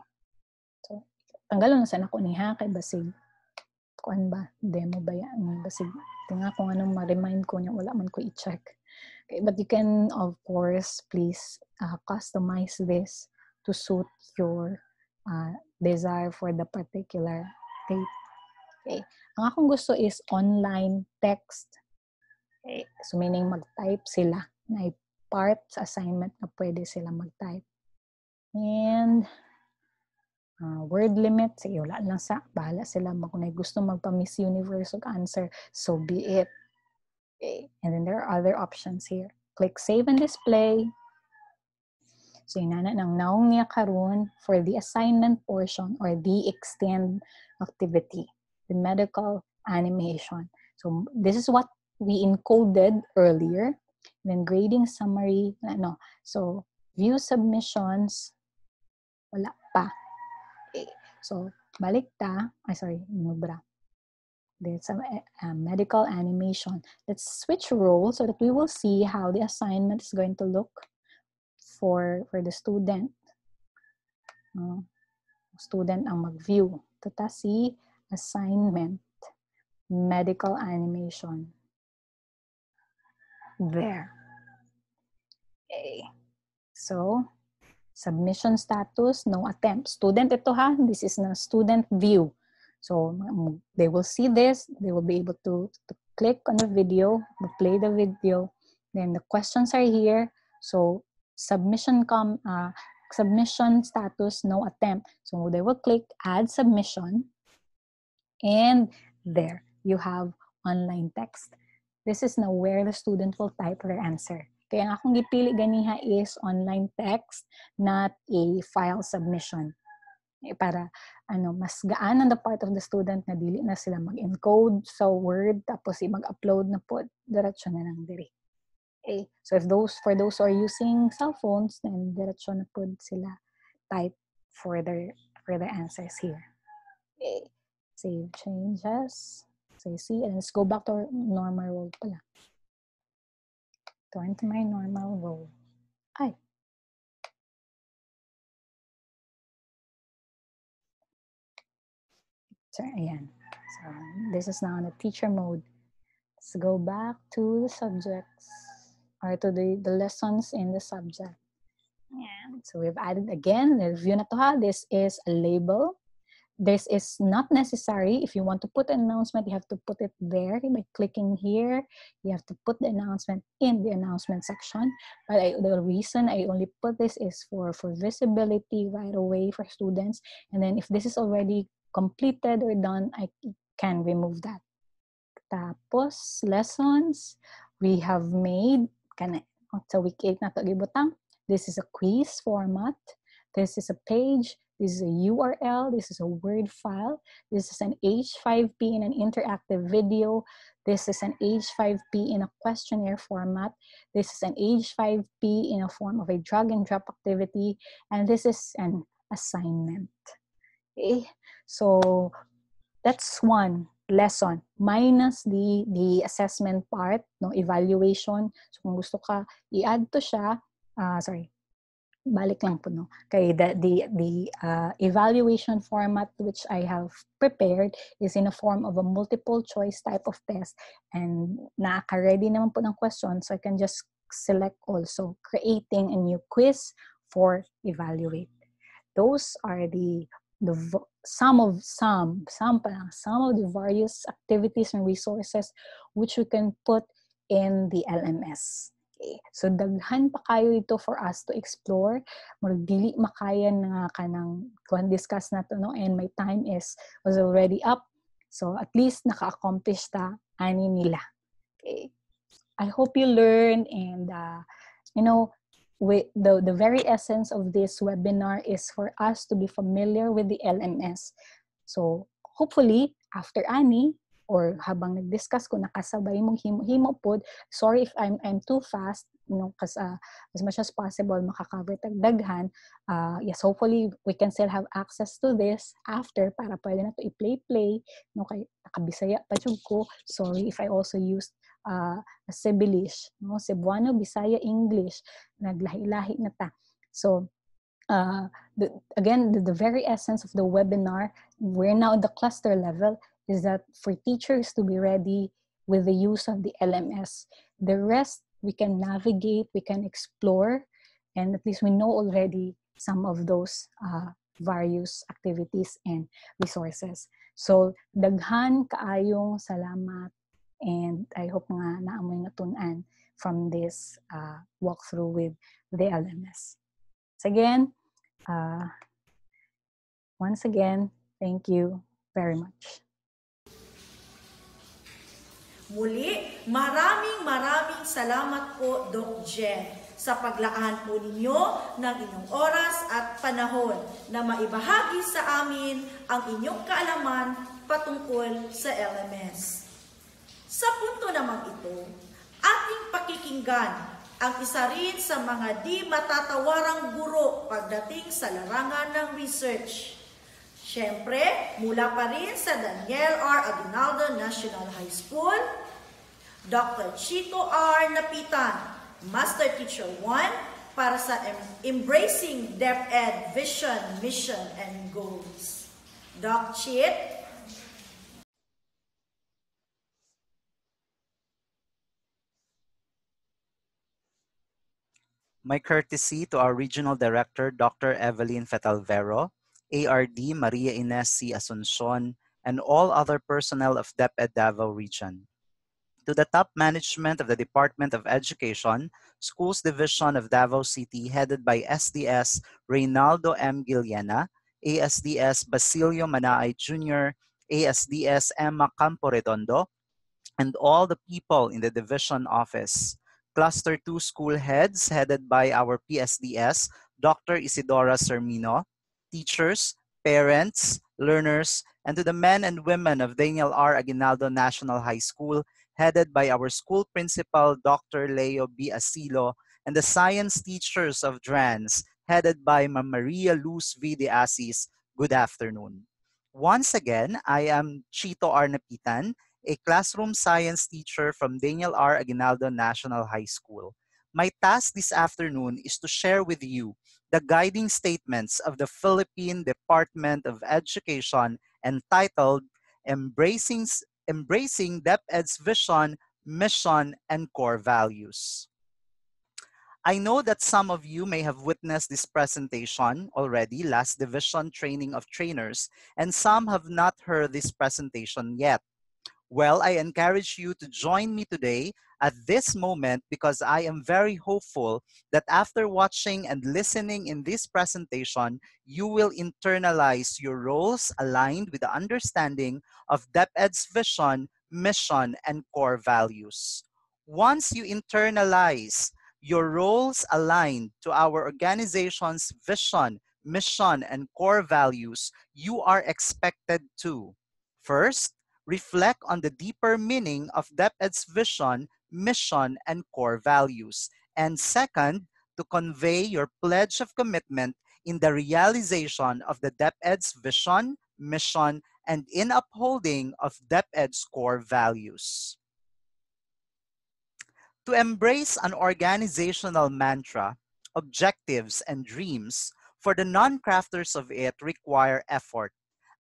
so tanggalon na sana ko ni ha kay basig kuan ba demo ba yan basig tinga kung anong ma-remind ko niya wala man ko i-check but you can, of course, please uh, customize this to suit your uh, desire for the particular date. Okay. Ang akong gusto is online text. Okay. So meaning mag-type sila. Na part sa assignment na pwede sila mag-type. And uh, word limit, sige, wala lang sa, bahala sila. Kung may gusto magpa-Miss Universe answer, so be it. Okay. And then there are other options here. Click Save and Display. So, inana ng naong niya karon for the assignment portion or the extend activity, the medical animation. So, this is what we encoded earlier. Then grading summary, ano. So, view submissions, wala pa. Okay. So, balik ta, ay sorry, nubra. There's a, eh, a medical animation. Let's switch roles so that we will see how the assignment is going to look for for the student. No? Student ang mag-view. Ito ta si assignment, medical animation. There. Okay. So, submission status, no attempt. Student ito ha, this is na student view. So, um, they will see this, they will be able to, to click on the video, play the video, then the questions are here. So, submission com uh, submission status no attempt. So they will click add submission. And there you have online text. This is now where the student will type their answer. Kaya ang akong gipili ganiha is online text not a file submission. Eh, para ano mas gaan on the part of the student na dili na sila mag-encode sa Word tapos i-mag-upload na po diretso na lang diri Okay. So if those for those who are using cell phones, then diretso na po sila type for their for their answers here. Okay. Save changes. So you see, and let's go back to our normal role pala. Go into my normal role. Ay. So, ayan. So, this is now in the teacher mode. Let's go back to the subjects or to the, the lessons in the subject. Yeah. So we've added again, review na to ha. This is a label. This is not necessary. If you want to put an announcement, you have to put it there by clicking here. You have to put the announcement in the announcement section. But I, the reason I only put this is for, for visibility right away for students. And then if this is already completed or done, I can remove that. Tapos, lessons, we have made kana sa week 8 na to gibutang this is a quiz format. This is a page this is a url this is a word file. This is an h5p in an interactive video. This is an h5p in a questionnaire format. This is an h5p in a form of a drag and drop activity. And this is an assignment. Okay so that's one lesson. Minus the the assessment part no evaluation. So kung gusto ka i-add to siya uh, sorry balik lang po no. Kay the the the uh, evaluation format which I have prepared is in a form of a multiple choice type of test. And nakaka-ready naman po ng question so I can just select also creating a new quiz for evaluate. Those are the the some of some some some of the various activities and resources which we can put in the LMS. Okay. So daghan pa kayo ito for us to explore. Murag dili makaya nga kanang kuan discuss na to no and my time is was already up. So at least naka-accomplish ta ani nila. Okay. I hope you learn and uh, you know we, the, the very essence of this webinar is for us to be familiar with the LMS. So, hopefully, after Ani, or habang nag-discuss ko, nakasabay mong himo, himo pod, sorry if I'm, I'm too fast, you know, because uh, as much as possible, makakaver daghan. Uh, yes, hopefully, we can still have access to this after para pwede na to i-play-play. No, kay nakabisaya pa ko. Sorry if I also used uh, Cebulish, no? Cebuano, Bisaya, English, naglahi-lahi na ta. So, uh, the, again, the, the very essence of the webinar, we're now at the cluster level, is that for teachers to be ready with the use of the LMS. The rest we can navigate, we can explore, and at least we know already some of those uh, various activities and resources. So, daghan kaayong salamat and I hope nga naamoy natunan from this uh, walkthrough with the LMS. So again, uh, once again, thank you very much. Muli, maraming maraming salamat po, Doc Jen, sa paglakahan po ninyo ng inyong oras at panahon na maibahagi sa amin ang inyong kaalaman patungkol sa LMS. Sa punto namang ito, ating pakikinggan ang isa rin sa mga di matatawarang guro pagdating sa larangan ng research. Siyempre, mula pa rin sa Daniel R. Aguinaldo National High School, Dr. Chito R. Napitan, Master Teacher 1, para sa em- Embracing DepEd Vision, Mission, and Goals. Doc Chit, My courtesy to our Regional Director, Dr. Evelyn Fetalvero, ARD Maria Ines C. Asuncion, and all other personnel of DepEd Davao Region. To the top management of the Department of Education, Schools Division of Davao City, headed by SDS Reynaldo M. Guillena, ASDS Basilio Manaay Jr., ASDS Emma Camporedondo, and all the people in the division office. Cluster 2 school heads headed by our PSDS, Dr. Isidora Sermino, teachers, parents, learners, and to the men and women of Daniel R. Aguinaldo National High School, headed by our school principal, Dr. Leo B. Asilo, and the science teachers of DRANHS, headed by Ma Maria Luz V. De Asis. Good afternoon. Once again, I am Chito R. Napitan, a classroom science teacher from Daniel R. Aguinaldo National High School. My task this afternoon is to share with you the guiding statements of the Philippine Department of Education entitled Embracing, Embracing DepEd's Vision, Mission, and Core Values. I know that some of you may have witnessed this presentation already, last division training of trainers, and some have not heard this presentation yet. Well, I encourage you to join me today at this moment because I am very hopeful that after watching and listening in this presentation, you will internalize your roles aligned with the understanding of DepEd's vision, mission, and core values. Once you internalize your roles aligned to our organization's vision, mission, and core values, you are expected to first, reflect on the deeper meaning of DepEd's vision, mission, and core values. And second, to convey your pledge of commitment in the realization of the DepEd's vision, mission, and in upholding of DepEd's core values. To embrace an organizational mantra, objectives, and dreams, for the non-crafters of it require effort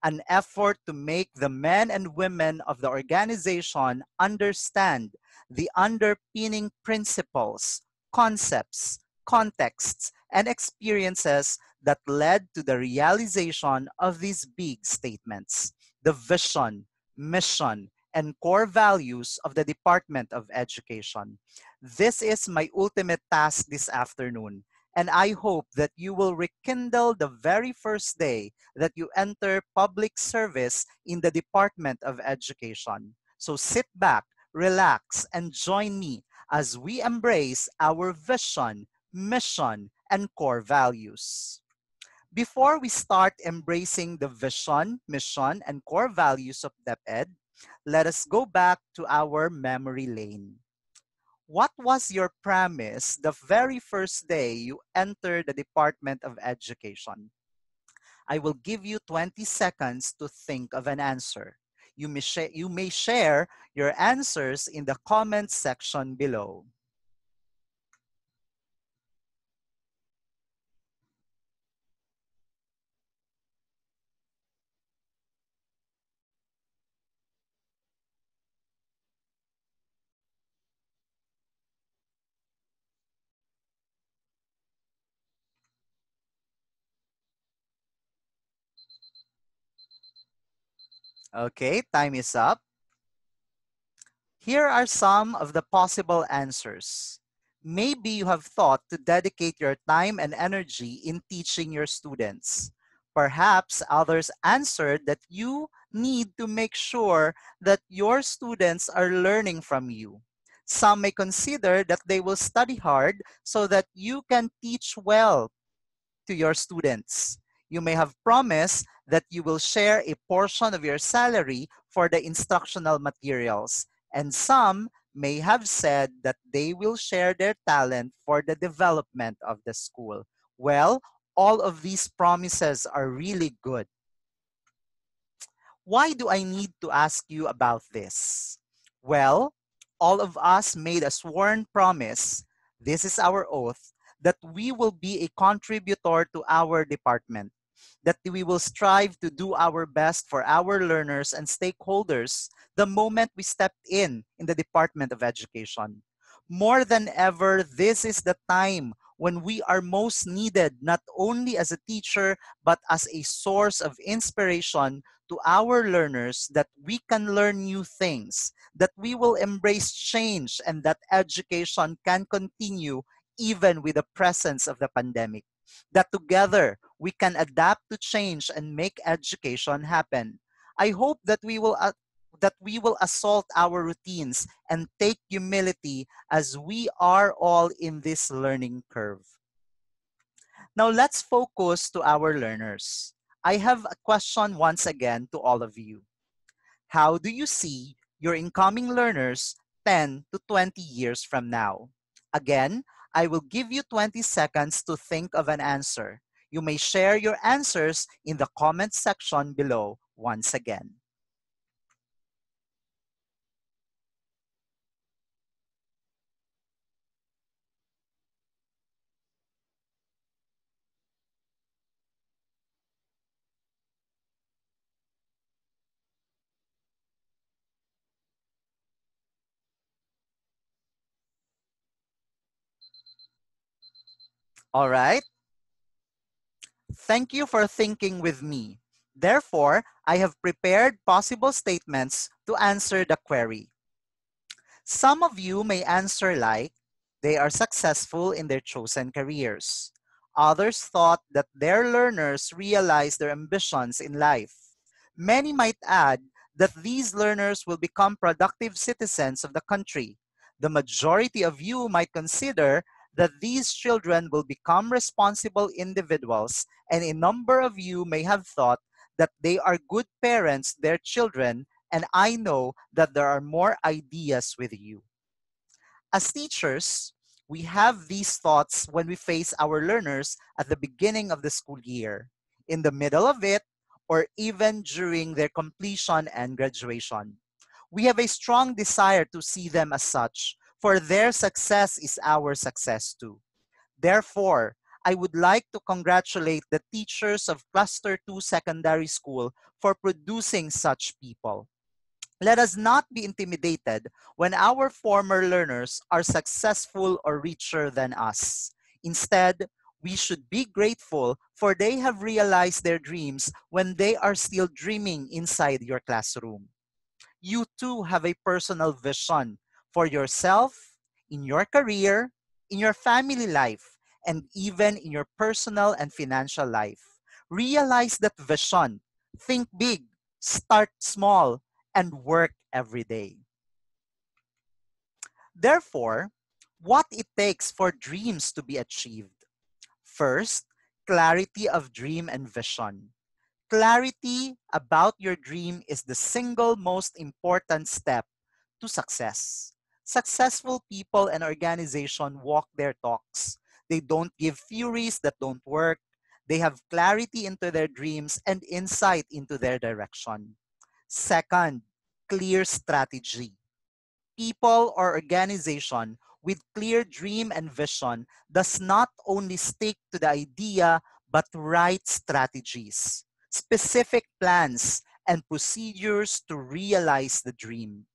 an effort to make the men and women of the organization understand the underpinning principles, concepts, contexts, and experiences that led to the realization of these big statements the vision, mission, and core values of the Department of Education. This is my ultimate task this afternoon and I hope that you will rekindle the very first day that you enter public service in the Department of Education. So sit back, relax, and join me as we embrace our vision, mission, and core values. Before we start embracing the vision, mission, and core values of DepEd, let us go back to our memory lane what was your premise the very first day you entered the Department of Education? I will give you 20 seconds to think of an answer. You may, you may share your answers in the comment section below. Okay, time is up. Here are some of the possible answers. Maybe you have thought to dedicate your time and energy in teaching your students. Perhaps others answered that you need to make sure that your students are learning from you. Some may consider that they will study hard so that you can teach well to your students. You may have promised that you will share a portion of your salary for the instructional materials. And some may have said that they will share their talent for the development of the school. Well, all of these promises are really good. Why do I need to ask you about this? Well, all of us made a sworn promise, this is our oath, that we will be a contributor to our department, that we will strive to do our best for our learners and stakeholders the moment we stepped in in the Department of Education. More than ever, this is the time when we are most needed, not only as a teacher, but as a source of inspiration to our learners that we can learn new things, that we will embrace change, and that education can continue even with the presence of the pandemic. That together we can adapt to change and make education happen. I hope that we will uh, that we will assault our routines and take humility as we are all in this learning curve. Now let's focus to our learners. I have a question once again to all of you. How do you see your incoming learners 10 to 20 years from now? Again, I will give you 20 seconds to think of an answer. You may share your answers in the comment section below once again. All right. Thank you for thinking with me. Therefore, I have prepared possible statements to answer the query. Some of you may answer like, they are successful in their chosen careers. Others thought that their learners realize their ambitions in life. Many might add that these learners will become productive citizens of the country. The majority of you might consider that these children will become responsible individuals, and a number of you may have thought that they are good parents, their children, and I know that there are more ideas with you. As teachers, we have these thoughts when we face our learners at the beginning of the school year, in the middle of it, or even during their completion and graduation. We have a strong desire to see them as such, for their success is our success too. Therefore, I would like to congratulate the teachers of Cluster 2 Secondary School for producing such people. Let us not be intimidated when our former learners are successful or richer than us. Instead, we should be grateful for they have realized their dreams when they are still dreaming inside your classroom. You too have a personal vision for yourself, in your career, in your family life, and even in your personal and financial life. Realize that vision. Think big, start small, and work every day. Therefore, what it takes for dreams to be achieved. First, clarity of dream and vision. Clarity about your dream is the single most important step to success. Successful people and organization walk their talks. They don't give theories that don't work. They have clarity into their dreams and insight into their direction. Second, clear strategy. People or organization with clear dream and vision does not only stick to the idea but write strategies, specific plans, and procedures to realize the dream.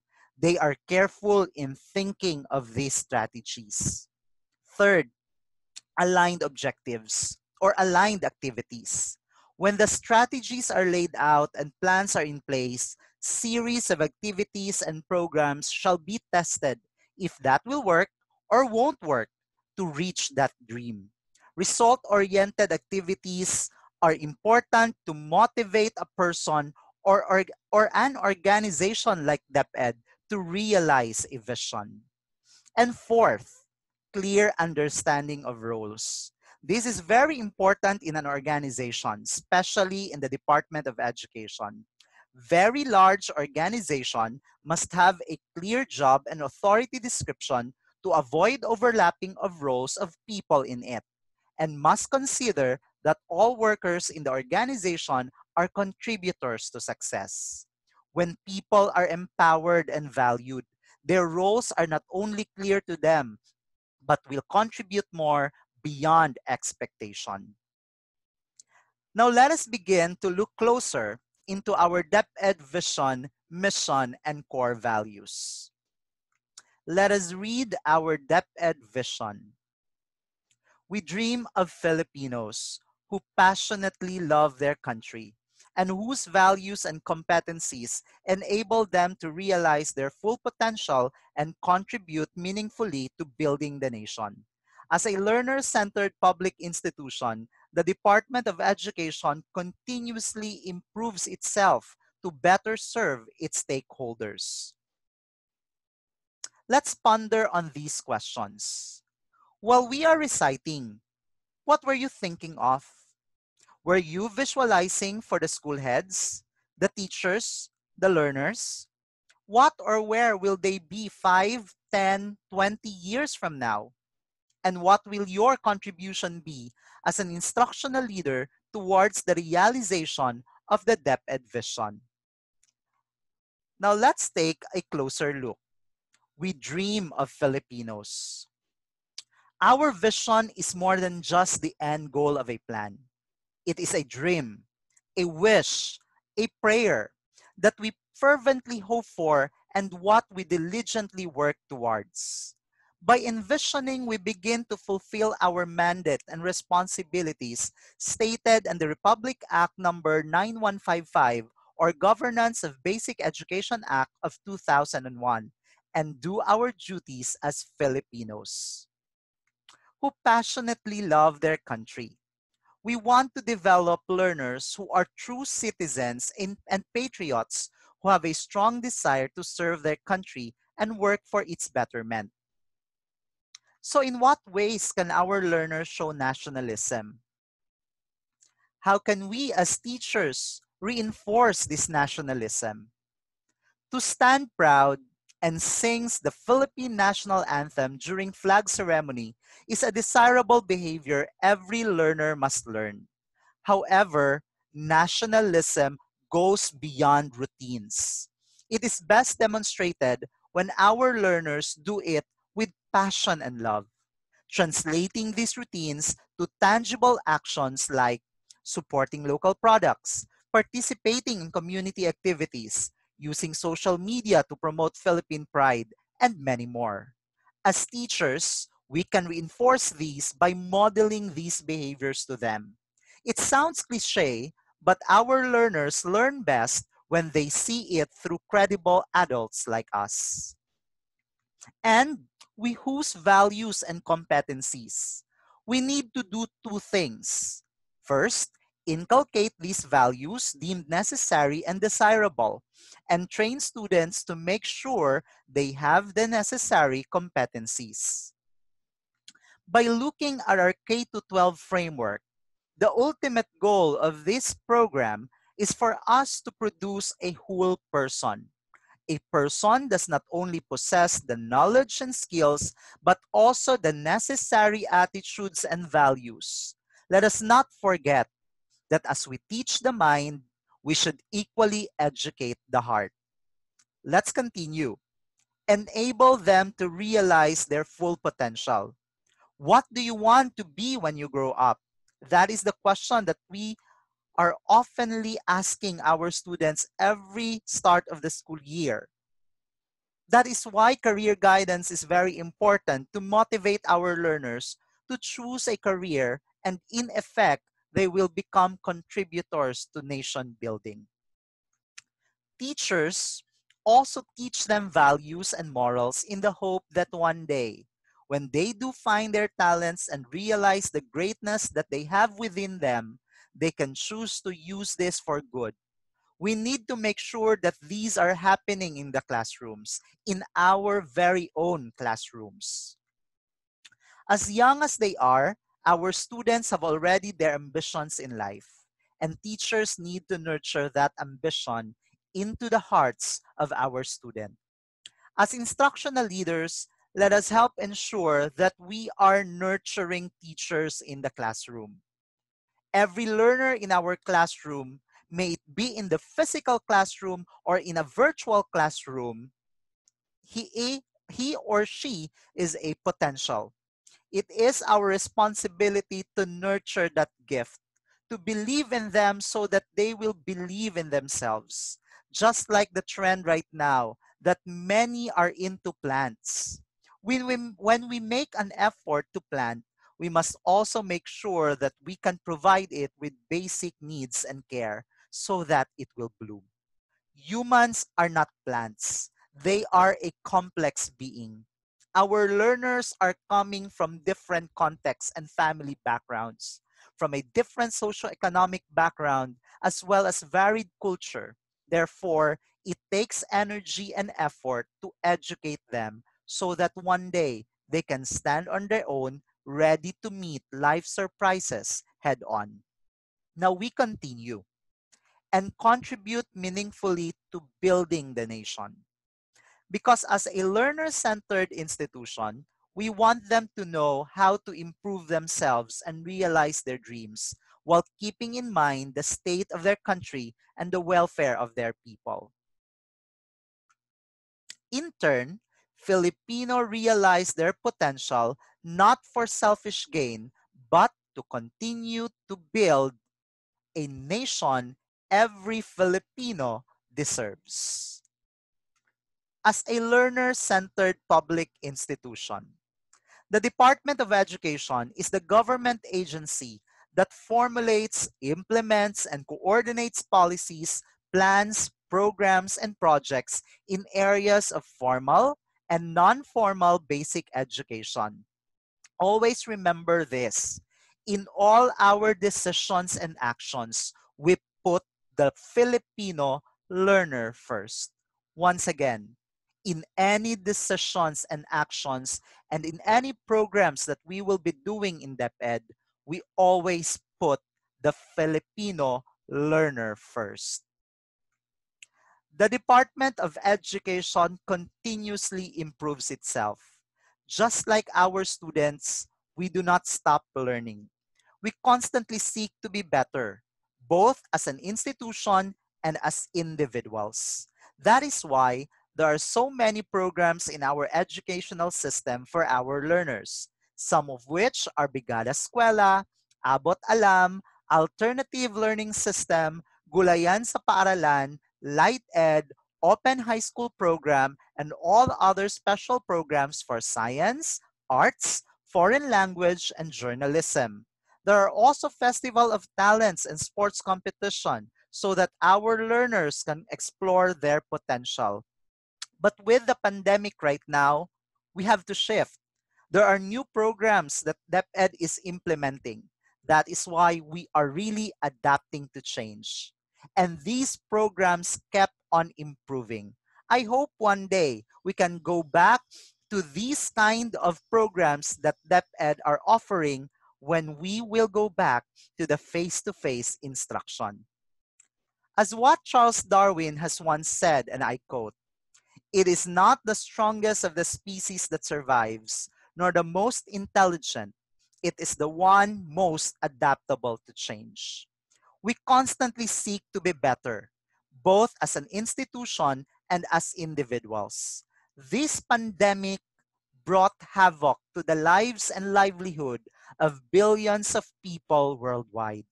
They are careful in thinking of these strategies. Third, aligned objectives or aligned activities. When the strategies are laid out and plans are in place, series of activities and programs shall be tested if that will work or won't work to reach that dream. Result oriented activities are important to motivate a person or, or, or an organization like DepEd to realize a vision. And fourth, clear understanding of roles. This is very important in an organization, especially in the Department of Education. Very large organization must have a clear job and authority description to avoid overlapping of roles of people in it and must consider that all workers in the organization are contributors to success. When people are empowered and valued, their roles are not only clear to them, but will contribute more beyond expectation. Now let us begin to look closer into our DepEd vision, mission, and core values. Let us read our DepEd vision. We dream of Filipinos who passionately love their country and whose values and competencies enable them to realize their full potential and contribute meaningfully to building the nation. As a learner centered public institution, the Department of Education continuously improves itself to better serve its stakeholders. Let's ponder on these questions. While we are reciting, what were you thinking of? Were you visualizing for the school heads, the teachers, the learners? What or where will they be 5, 10, 20 years from now? And what will your contribution be as an instructional leader towards the realization of the DepEd vision? Now let's take a closer look. We dream of Filipinos. Our vision is more than just the end goal of a plan. It is a dream, a wish, a prayer that we fervently hope for and what we diligently work towards. By envisioning, we begin to fulfill our mandate and responsibilities stated in the Republic Act number 9155 or Governance of Basic Education Act of 2001 and do our duties as Filipinos who passionately love their country. We want to develop learners who are true citizens and, and patriots who have a strong desire to serve their country and work for its betterment. So, in what ways can our learners show nationalism? How can we, as teachers, reinforce this nationalism? To stand proud and sings the Philippine national anthem during flag ceremony is a desirable behavior every learner must learn. However, nationalism goes beyond routines. It is best demonstrated when our learners do it with passion and love, translating these routines to tangible actions like supporting local products, participating in community activities, using social media to promote Philippine pride, and many more. As teachers, we can reinforce these by modeling these behaviors to them. It sounds cliche, but our learners learn best when they see it through credible adults like us. And we whose values and competencies. We need to do two things. First, inculcate these values deemed necessary and desirable, and train students to make sure they have the necessary competencies. By looking at our K 12 framework, the ultimate goal of this program is for us to produce a whole person. A person does not only possess the knowledge and skills, but also the necessary attitudes and values. Let us not forget that as we teach the mind, we should equally educate the heart. Let's continue. Enable them to realize their full potential. What do you want to be when you grow up? That is the question that we are oftenly asking our students every start of the school year. That is why career guidance is very important to motivate our learners to choose a career and, in effect, they will become contributors to nation building. Teachers also teach them values and morals in the hope that one day, when they do find their talents and realize the greatness that they have within them, they can choose to use this for good. We need to make sure that these are happening in the classrooms, in our very own classrooms. As young as they are, our students have already their ambitions in life, and teachers need to nurture that ambition into the hearts of our student. As instructional leaders, let us help ensure that we are nurturing teachers in the classroom. Every learner in our classroom, may it be in the physical classroom or in a virtual classroom, he, he or she is a potential. It is our responsibility to nurture that gift, to believe in them so that they will believe in themselves just like the trend right now that many are into plants. When we, when we make an effort to plant, we must also make sure that we can provide it with basic needs and care so that it will bloom. Humans are not plants. They are a complex being. Our learners are coming from different contexts and family backgrounds, from a different socioeconomic background, as well as varied culture. Therefore, it takes energy and effort to educate them so that one day they can stand on their own, ready to meet life's surprises head on. Now we continue and contribute meaningfully to building the nation. Because as a learner centered institution, we want them to know how to improve themselves and realize their dreams while keeping in mind the state of their country and the welfare of their people. In turn, Filipino realize their potential not for selfish gain, but to continue to build a nation every Filipino deserves. As a learner-centered public institution, the Department of Education is the government agency that formulates, implements, and coordinates policies, plans, programs, and projects in areas of formal and non-formal basic education. Always remember this. In all our decisions and actions, we put the Filipino learner first. Once again, in any decisions and actions and in any programs that we will be doing in DepEd, we always put the Filipino learner first. The Department of Education continuously improves itself. Just like our students, we do not stop learning. We constantly seek to be better, both as an institution and as individuals. That is why there are so many programs in our educational system for our learners some of which are Brigada Eskwela, Abot Alam, Alternative Learning System, Gulayan sa Paaralan, Light Ed, Open High School Program, and all other special programs for science, arts, foreign language, and journalism. There are also Festival of Talents and sports competition so that our learners can explore their potential. But with the pandemic right now, we have to shift there are new programs that DepEd is implementing. That is why we are really adapting to change. And these programs kept on improving. I hope one day we can go back to these kind of programs that DepEd are offering when we will go back to the face-to-face instruction. As what Charles Darwin has once said, and I quote, it is not the strongest of the species that survives, nor the most intelligent. It is the one most adaptable to change. We constantly seek to be better, both as an institution and as individuals. This pandemic brought havoc to the lives and livelihood of billions of people worldwide.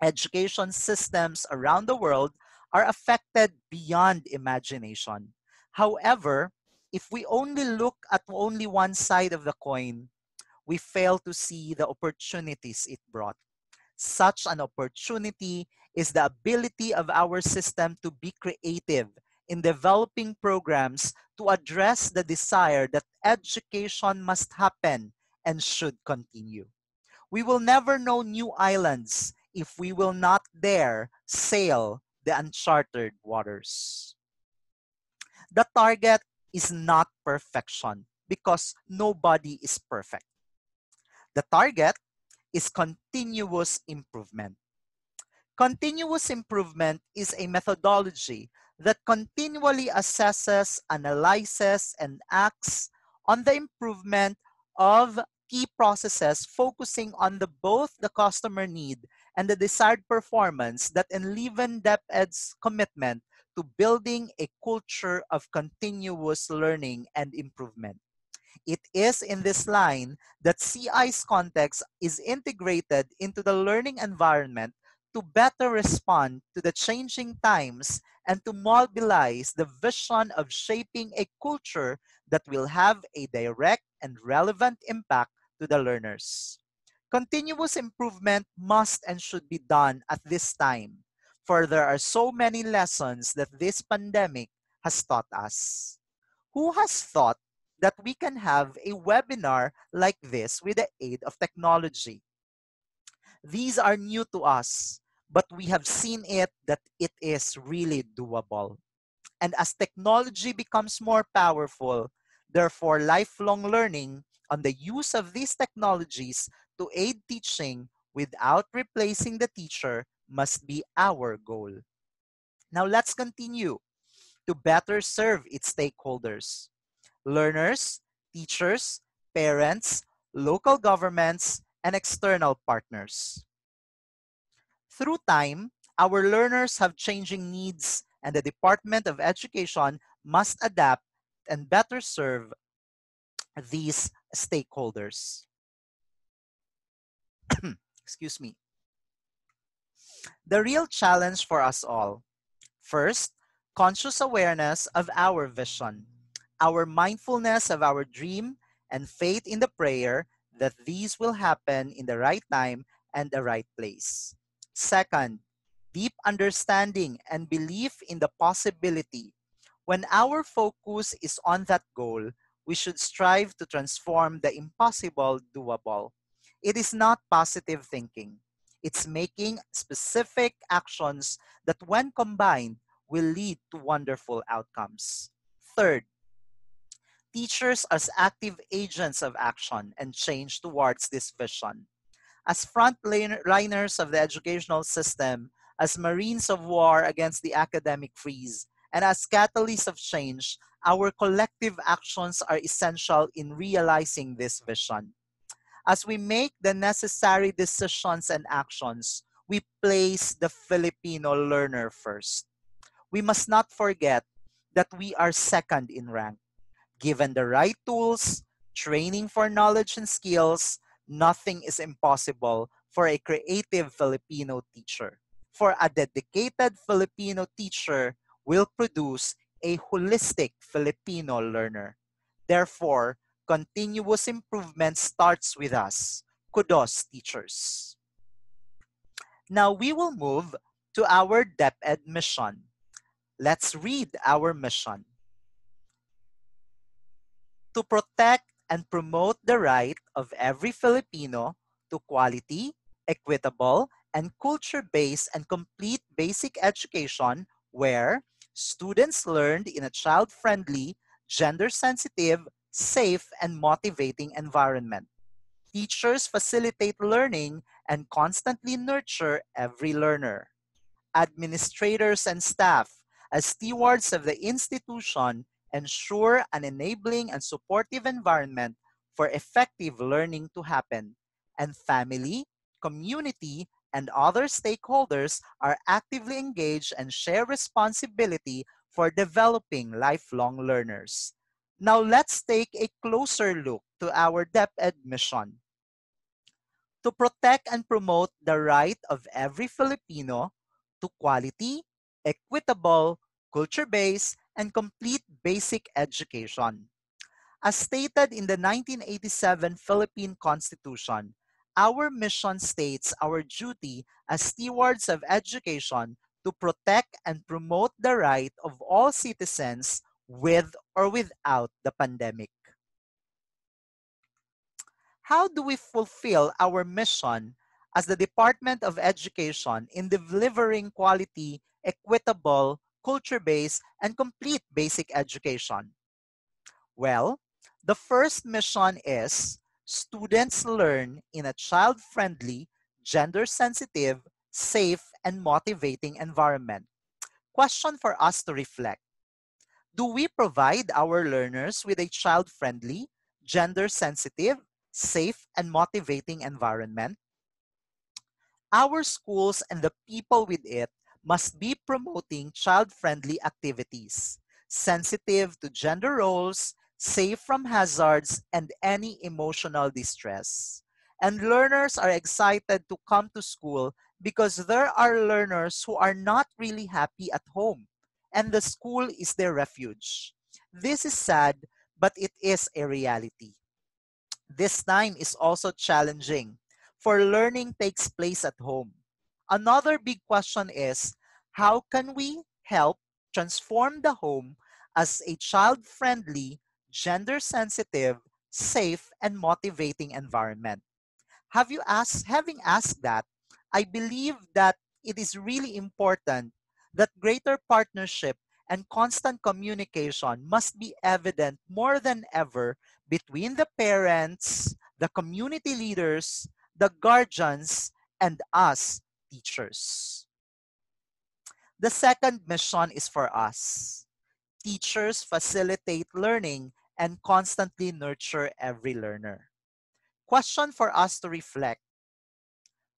Education systems around the world are affected beyond imagination. However, if we only look at only one side of the coin, we fail to see the opportunities it brought. Such an opportunity is the ability of our system to be creative in developing programs to address the desire that education must happen and should continue. We will never know new islands if we will not dare sail the uncharted waters. The target is not perfection because nobody is perfect. The target is continuous improvement. Continuous improvement is a methodology that continually assesses, analyzes, and acts on the improvement of key processes focusing on the both the customer need and the desired performance that enliven DepEd's commitment to building a culture of continuous learning and improvement. It is in this line that CI's context is integrated into the learning environment to better respond to the changing times and to mobilize the vision of shaping a culture that will have a direct and relevant impact to the learners. Continuous improvement must and should be done at this time, for there are so many lessons that this pandemic has taught us. Who has thought that we can have a webinar like this with the aid of technology? These are new to us, but we have seen it that it is really doable. And as technology becomes more powerful, therefore lifelong learning on the use of these technologies to aid teaching without replacing the teacher must be our goal. Now let's continue to better serve its stakeholders learners, teachers, parents, local governments, and external partners. Through time, our learners have changing needs, and the Department of Education must adapt and better serve these stakeholders. Excuse me. The real challenge for us all first, conscious awareness of our vision, our mindfulness of our dream, and faith in the prayer that these will happen in the right time and the right place. Second, deep understanding and belief in the possibility. When our focus is on that goal, we should strive to transform the impossible doable. It is not positive thinking. It's making specific actions that, when combined, will lead to wonderful outcomes. Third, teachers as active agents of action and change towards this vision. As frontliners of the educational system, as marines of war against the academic freeze, and as catalysts of change, our collective actions are essential in realizing this vision. As we make the necessary decisions and actions, we place the Filipino learner first. We must not forget that we are second in rank. Given the right tools, training for knowledge and skills, nothing is impossible for a creative Filipino teacher. For a dedicated Filipino teacher will produce a holistic Filipino learner. Therefore, continuous improvement starts with us. Kudos, teachers. Now we will move to our DepEd mission. Let's read our mission. To protect and promote the right of every Filipino to quality, equitable, and culture-based and complete basic education where students learned in a child-friendly, gender-sensitive, safe, and motivating environment. Teachers facilitate learning and constantly nurture every learner. Administrators and staff, as stewards of the institution, ensure an enabling and supportive environment for effective learning to happen. And family, community, and other stakeholders are actively engaged and share responsibility for developing lifelong learners. Now let's take a closer look to our DepEd mission. To protect and promote the right of every Filipino to quality, equitable, culture-based, and complete basic education. As stated in the 1987 Philippine Constitution, our mission states our duty as stewards of education to protect and promote the right of all citizens with or without the pandemic. How do we fulfill our mission as the Department of Education in delivering quality, equitable, culture based, and complete basic education? Well, the first mission is students learn in a child friendly, gender sensitive, safe, and motivating environment. Question for us to reflect Do we provide our learners with a child friendly, gender sensitive, safe, and motivating environment? Our schools and the people with it must be promoting child friendly activities, sensitive to gender roles, safe from hazards and any emotional distress. And learners are excited to come to school because there are learners who are not really happy at home, and the school is their refuge. This is sad, but it is a reality. This time is also challenging, for learning takes place at home. Another big question is how can we help transform the home as a child friendly, gender sensitive, safe, and motivating environment? Have you asked, having asked that, I believe that it is really important that greater partnership and constant communication must be evident more than ever between the parents, the community leaders, the guardians, and us, teachers. The second mission is for us. Teachers facilitate learning and constantly nurture every learner. Question for us to reflect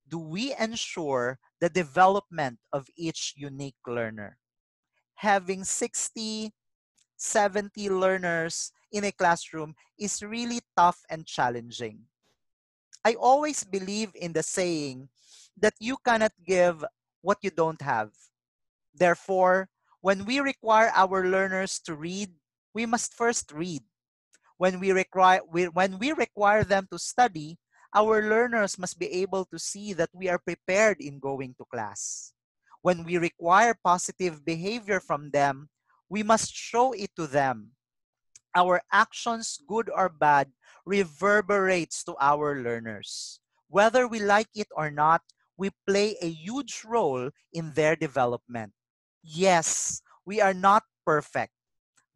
Do we ensure the development of each unique learner? Having 60, 70 learners in a classroom is really tough and challenging. I always believe in the saying that you cannot give what you don't have. Therefore, when we require our learners to read, we must first read. When we require when we require them to study, our learners must be able to see that we are prepared in going to class. When we require positive behavior from them, we must show it to them. Our actions, good or bad, reverberates to our learners. Whether we like it or not, we play a huge role in their development. Yes, we are not perfect,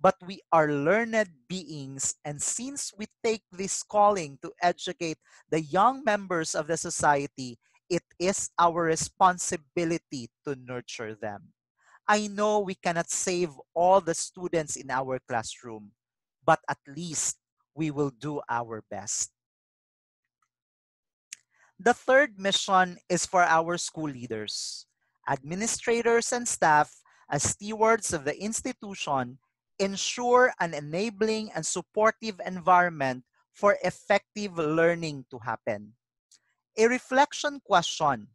but we are learned beings, and since we take this calling to educate the young members of the society, it is our responsibility to nurture them. I know we cannot save all the students in our classroom, but at least we will do our best. The third mission is for our school leaders, administrators, and staff as stewards of the institution ensure an enabling and supportive environment for effective learning to happen. A reflection question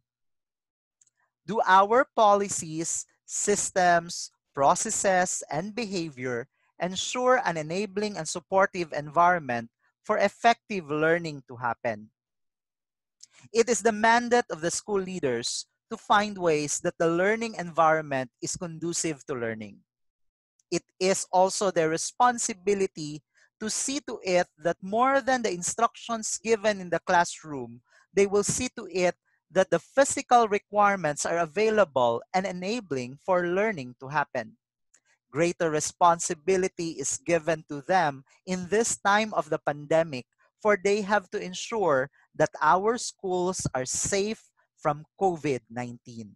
Do our policies, systems, processes, and behavior ensure an enabling and supportive environment for effective learning to happen? It is the mandate of the school leaders to find ways that the learning environment is conducive to learning. It is also their responsibility to see to it that more than the instructions given in the classroom, they will see to it that the physical requirements are available and enabling for learning to happen. Greater responsibility is given to them in this time of the pandemic, for they have to ensure that our schools are safe from COVID 19.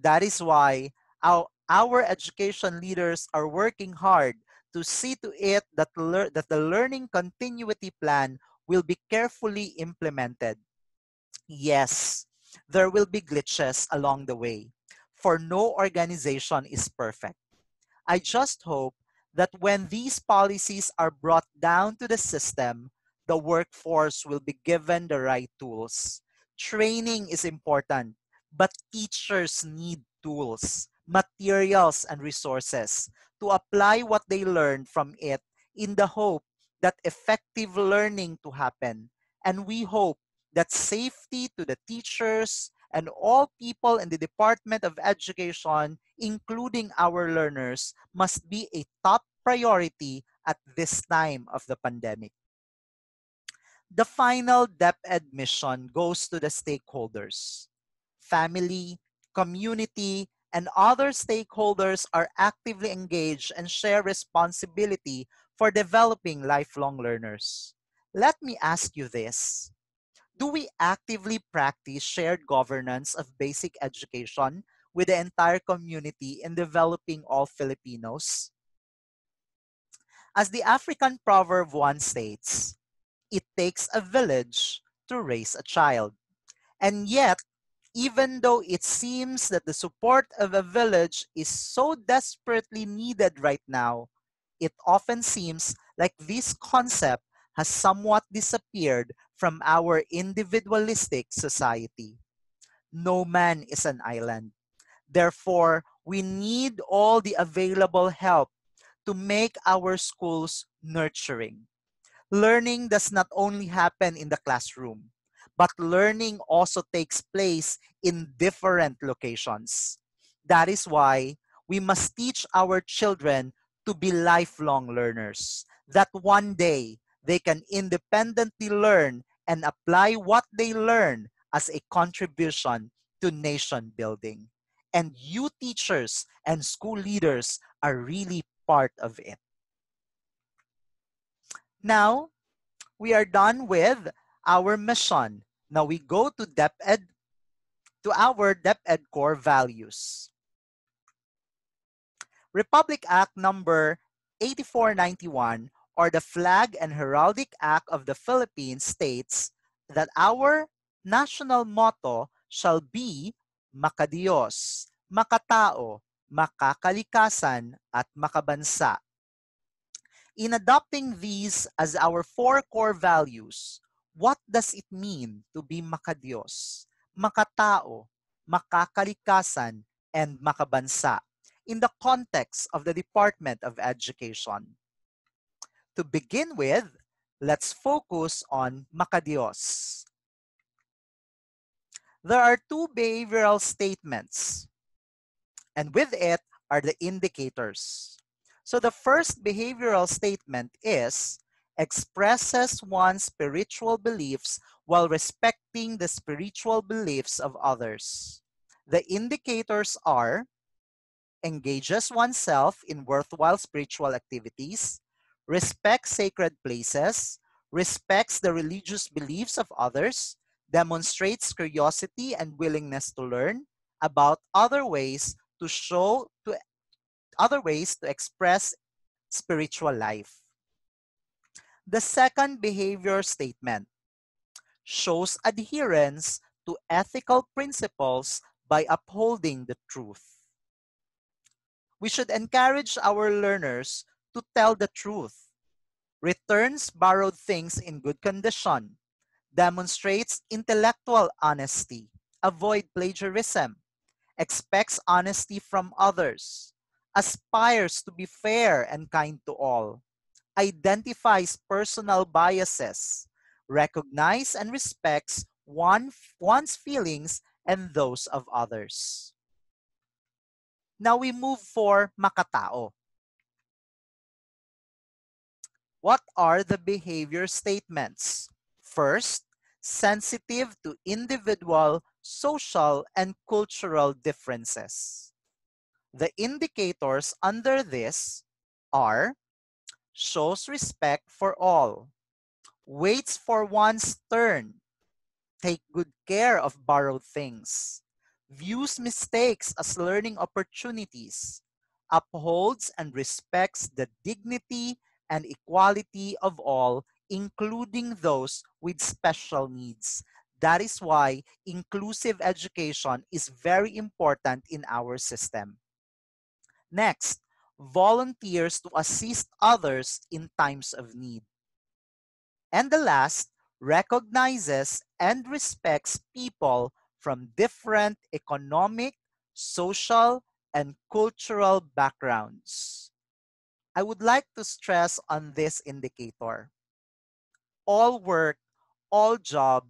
That is why our, our education leaders are working hard to see to it that, that the learning continuity plan will be carefully implemented. Yes, there will be glitches along the way, for no organization is perfect. I just hope that when these policies are brought down to the system, the workforce will be given the right tools. Training is important, but teachers need tools, materials, and resources to apply what they learn from it in the hope that effective learning to happen. And we hope that safety to the teachers and all people in the Department of Education, including our learners, must be a top priority at this time of the pandemic. The final DepEd mission goes to the stakeholders. Family, community, and other stakeholders are actively engaged and share responsibility for developing lifelong learners. Let me ask you this. Do we actively practice shared governance of basic education with the entire community in developing all Filipinos? As the African proverb once states, it takes a village to raise a child. And yet, even though it seems that the support of a village is so desperately needed right now, it often seems like this concept has somewhat disappeared from our individualistic society. No man is an island. Therefore, we need all the available help to make our schools nurturing. Learning does not only happen in the classroom, but learning also takes place in different locations. That is why we must teach our children to be lifelong learners, that one day they can independently learn and apply what they learn as a contribution to nation building. And you teachers and school leaders are really part of it. Now, we are done with our mission. Now we go to DepEd, to our DepEd core values. Republic Act number 8491 or the Flag and Heraldic Act of the Philippines states that our national motto shall be Makadiyos, Makatao, Makakalikasan, at Makabansa. In adopting these as our four core values, what does it mean to be Makadiyos, Makatao, Makakalikasan, and Makabansa in the context of the Department of Education? To begin with, let's focus on Makadiyos. There are two behavioral statements, and with it are the indicators. So the first behavioral statement is expresses one's spiritual beliefs while respecting the spiritual beliefs of others. The indicators are engages oneself in worthwhile spiritual activities, respects sacred places, respects the religious beliefs of others, demonstrates curiosity and willingness to learn about other ways to show to other ways to express spiritual life. The second behavior statement shows adherence to ethical principles by upholding the truth. We should encourage our learners to tell the truth, returns borrowed things in good condition, demonstrates intellectual honesty, avoid plagiarism, expects honesty from others, aspires to be fair and kind to all, identifies personal biases, recognize and respects one, one's feelings and those of others. Now we move for makatao. What are the behavior statements? First, sensitive to individual, social, and cultural differences. The indicators under this are shows respect for all, waits for one's turn, take good care of borrowed things, views mistakes as learning opportunities, upholds and respects the dignity and equality of all, including those with special needs. That is why inclusive education is very important in our system. Next, volunteers to assist others in times of need. And the last, recognizes and respects people from different economic, social, and cultural backgrounds. I would like to stress on this indicator. All work, all job,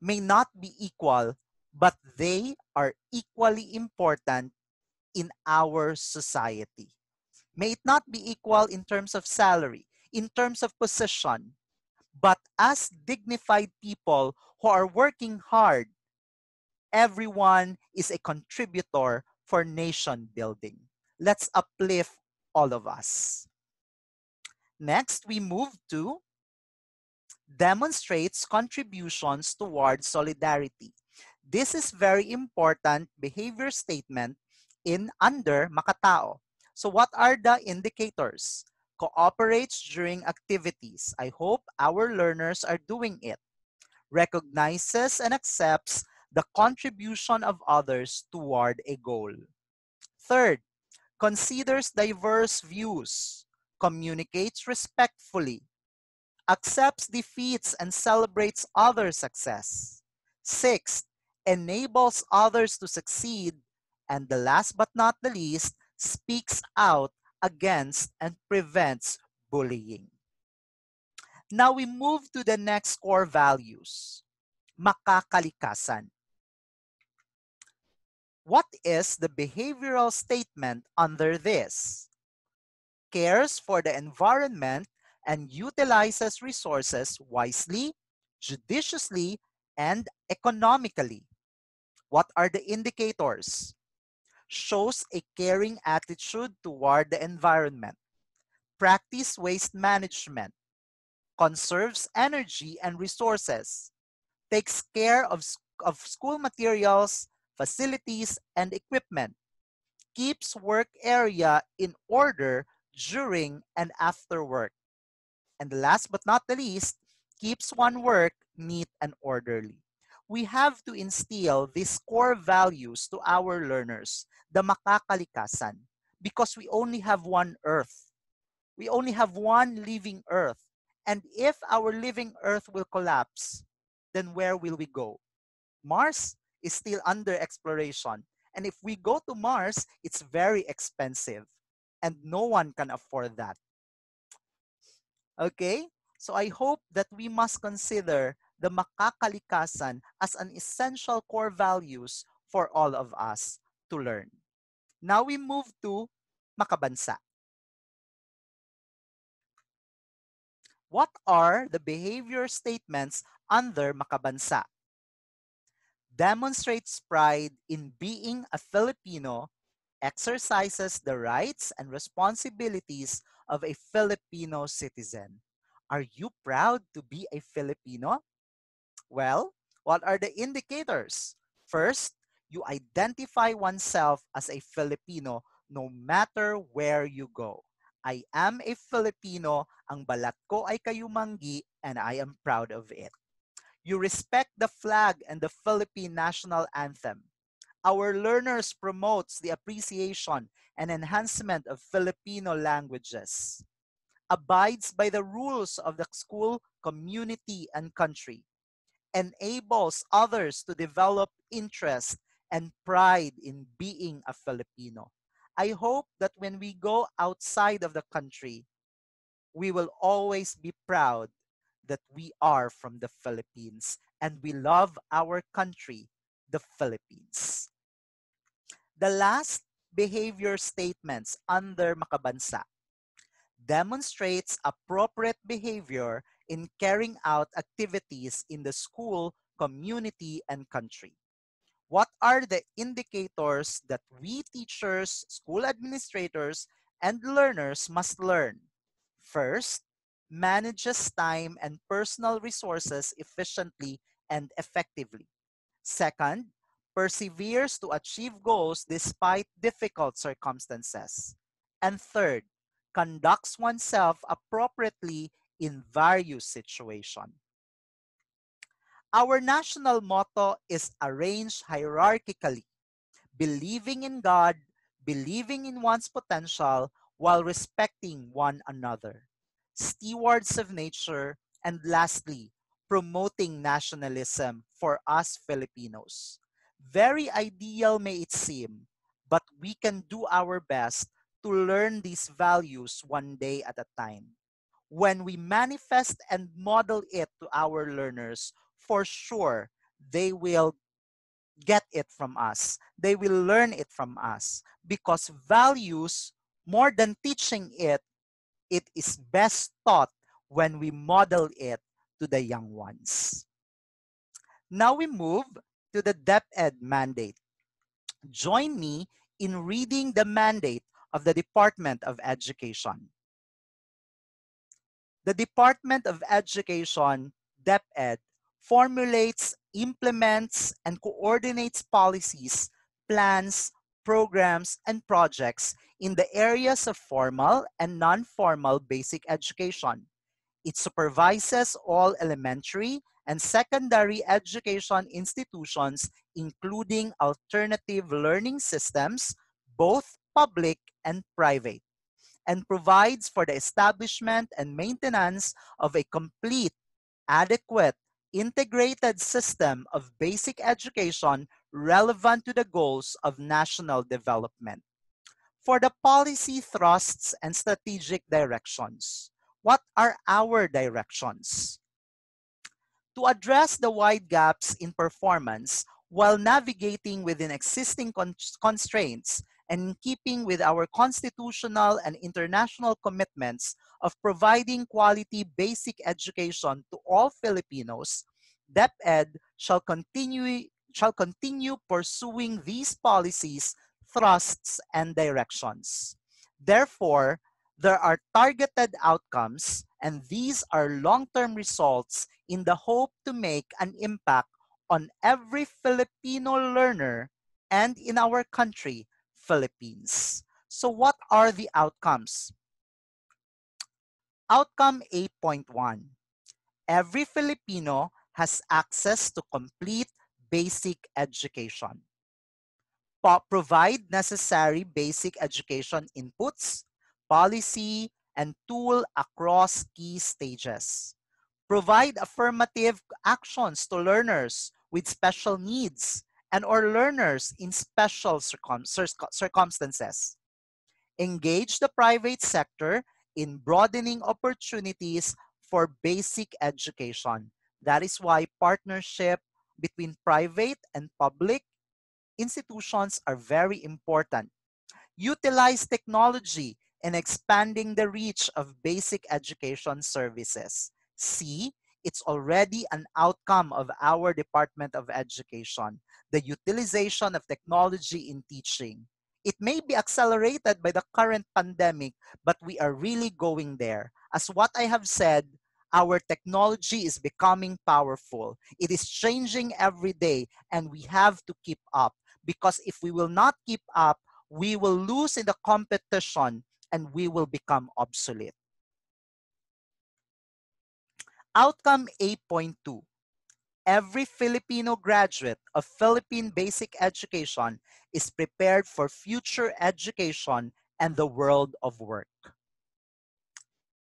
may not be equal, but they are equally important in our society. May it not be equal in terms of salary, in terms of position, but as dignified people who are working hard, everyone is a contributor for nation building. Let's uplift all of us. Next, we move to demonstrates contributions towards solidarity. This is very important behavior statement in under Makatao. So what are the indicators? Cooperates during activities. I hope our learners are doing it. Recognizes and accepts the contribution of others toward a goal. Third, considers diverse views, communicates respectfully, accepts defeats and celebrates other success. Sixth, enables others to succeed. And the last but not the least, speaks out against and prevents bullying. Now we move to the next core values, makakalikasan. What is the behavioral statement under this? Cares for the environment and utilizes resources wisely, judiciously, and economically. What are the indicators? Shows a caring attitude toward the environment. Practice waste management. Conserves energy and resources. Takes care of, of school materials, facilities, and equipment. Keeps work area in order during and after work and last but not the least, keeps one work neat and orderly. We have to instill these core values to our learners, the makakalikasan, because we only have one earth. We only have one living earth. And if our living earth will collapse, then where will we go? Mars is still under exploration. And if we go to Mars, it's very expensive. And no one can afford that. Okay? So I hope that we must consider the makakalikasan as an essential core values for all of us to learn. Now we move to makabansa. What are the behavior statements under makabansa? Demonstrates pride in being a Filipino, exercises the rights and responsibilities of a Filipino citizen. Are you proud to be a Filipino? Well, what are the indicators? First, you identify oneself as a Filipino no matter where you go. I am a Filipino, ang balat ko ay kayumanggi, and I am proud of it. You respect the flag and the Philippine national anthem. Our learners promotes the appreciation and enhancement of Filipino languages, abides by the rules of the school, community, and country, enables others to develop interest and pride in being a Filipino. I hope that when we go outside of the country, we will always be proud that we are from the Philippines and we love our country, the Philippines. The last behavior statements under Makabansa demonstrates appropriate behavior in carrying out activities in the school, community, and country. What are the indicators that we teachers, school administrators, and learners must learn? First, manages time and personal resources efficiently and effectively. Second, perseveres to achieve goals despite difficult circumstances. And third, conducts oneself appropriately in various situations. Our national motto is arranged hierarchically, believing in God, believing in one's potential, while respecting one another, stewards of nature, and lastly, promoting nationalism for us Filipinos. Very ideal may it seem, but we can do our best to learn these values one day at a time. When we manifest and model it to our learners, for sure, they will get it from us. They will learn it from us because values, more than teaching it, it is best taught when we model it to the young ones. Now we move to the DepEd mandate. Join me in reading the mandate of the Department of Education. The Department of Education, DepEd, formulates, implements, and coordinates policies, plans, programs, and projects in the areas of formal and non-formal basic education. It supervises all elementary and secondary education institutions, including alternative learning systems, both public and private, and provides for the establishment and maintenance of a complete, adequate, integrated system of basic education relevant to the goals of national development. For the policy thrusts and strategic directions, what are our directions? To address the wide gaps in performance while navigating within existing constraints and in keeping with our constitutional and international commitments of providing quality basic education to all Filipinos, DepEd shall continue, shall continue pursuing these policies, thrusts, and directions. Therefore, there are targeted outcomes, and these are long term results in the hope to make an impact on every Filipino learner and in our country, Philippines. So, what are the outcomes? Outcome 8.1 Every Filipino has access to complete basic education. Provide necessary basic education inputs, policy, and tool across key stages. Provide affirmative actions to learners with special needs and or learners in special circum- circumstances. Engage the private sector in broadening opportunities for basic education that is why partnership between private and public institutions are very important. Utilize technology in expanding the reach of basic education services. See, it's already an outcome of our Department of Education, the utilization of technology in teaching. It may be accelerated by the current pandemic, but we are really going there. As what I have said, our technology is becoming powerful. It is changing every day, and we have to keep up. Because if we will not keep up, we will lose in the competition and we will become obsolete. Outcome 8.2 Every Filipino graduate of Philippine basic education is prepared for future education and the world of work.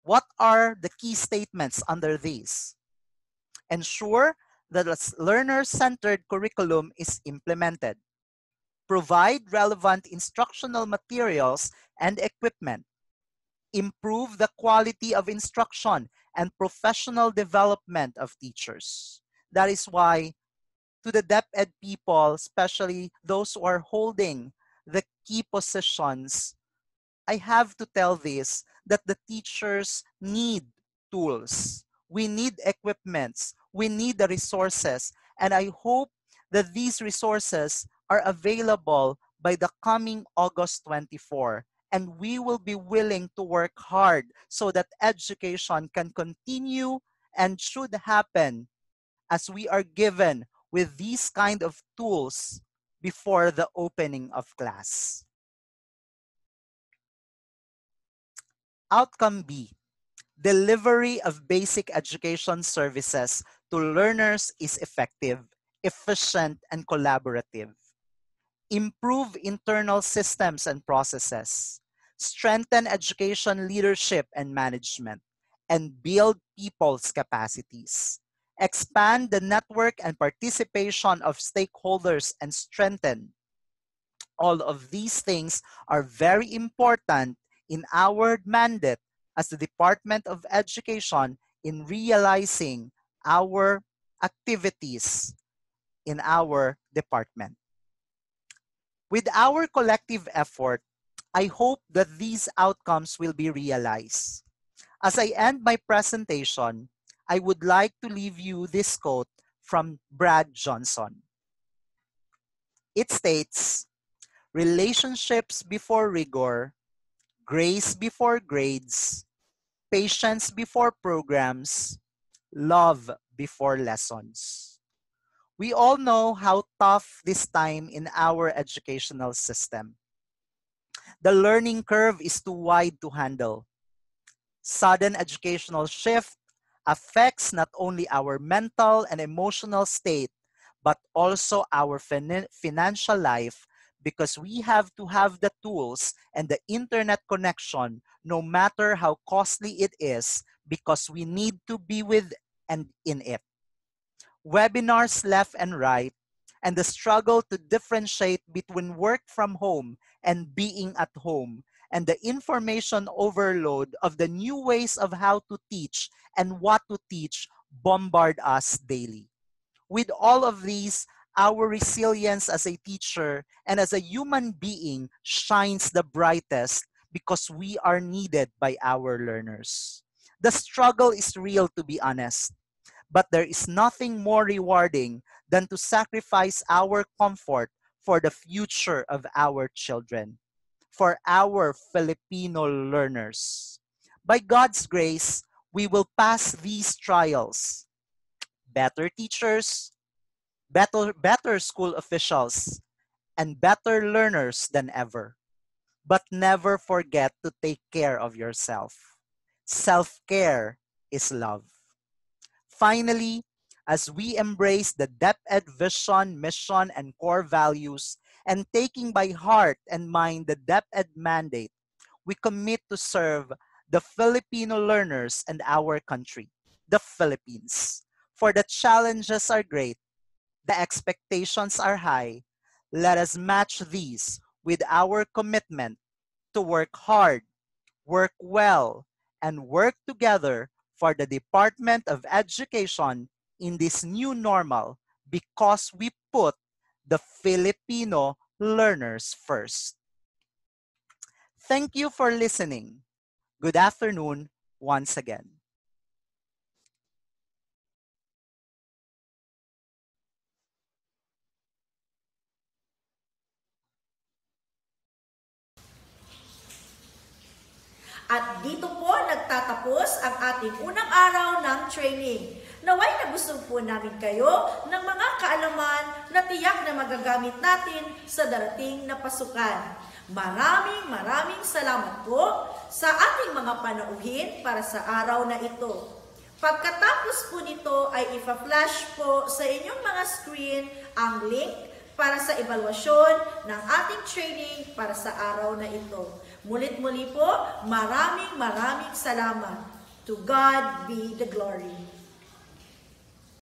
What are the key statements under these? Ensure that a learner-centered curriculum is implemented. Provide relevant instructional materials and equipment. Improve the quality of instruction and professional development of teachers. That is why to the DepEd people, especially those who are holding the key positions, I have to tell this that the teachers need tools. We need equipments. We need the resources. And I hope that these resources are available by the coming August 24. And we will be willing to work hard so that education can continue and should happen as we are given with these kind of tools before the opening of class. Outcome B delivery of basic education services to learners is effective, efficient, and collaborative. Improve internal systems and processes. Strengthen education leadership and management. And build people's capacities. Expand the network and participation of stakeholders and strengthen. All of these things are very important in our mandate as the Department of Education in realizing our activities in our department. With our collective effort, I hope that these outcomes will be realized. As I end my presentation, I would like to leave you this quote from Brad Johnson. It states, relationships before rigor, grace before grades, patience before programs, love before lessons. We all know how tough this time in our educational system. The learning curve is too wide to handle. Sudden educational shift affects not only our mental and emotional state, but also our fin- financial life because we have to have the tools and the internet connection no matter how costly it is because we need to be with and in it. Webinars left and right and the struggle to differentiate between work from home and being at home and the information overload of the new ways of how to teach and what to teach bombard us daily. With all of these, our resilience as a teacher and as a human being shines the brightest because we are needed by our learners. The struggle is real, to be honest, but there is nothing more rewarding than to sacrifice our comfort for the future of our children, for our Filipino learners. By God's grace, we will pass these trials. Better teachers, better, better school officials, and better learners than ever. But never forget to take care of yourself. Self care is love. Finally, as we embrace the DepEd vision, mission, and core values, and taking by heart and mind the DepEd mandate, we commit to serve the Filipino learners and our country, the Philippines. For the challenges are great, the expectations are high. Let us match these with our commitment to work hard, work well, and work together for the Department of Education in this new normal because we put the Filipino learners first. Thank you for listening. Good afternoon once again. At dito po nagtatapos ang ating unang araw ng training. Naway nabusog po namin kayo ng mga kaalaman na tiyak na magagamit natin sa darating na pasukan. Maraming maraming salamat po sa ating mga panauhin para sa araw na ito. Pagkatapos po nito ay ipa-flash po sa inyong mga screen ang link para sa evaluasyon ng ating training para sa araw na ito. Mulit-muli po, maraming maraming salamat. To God be the glory.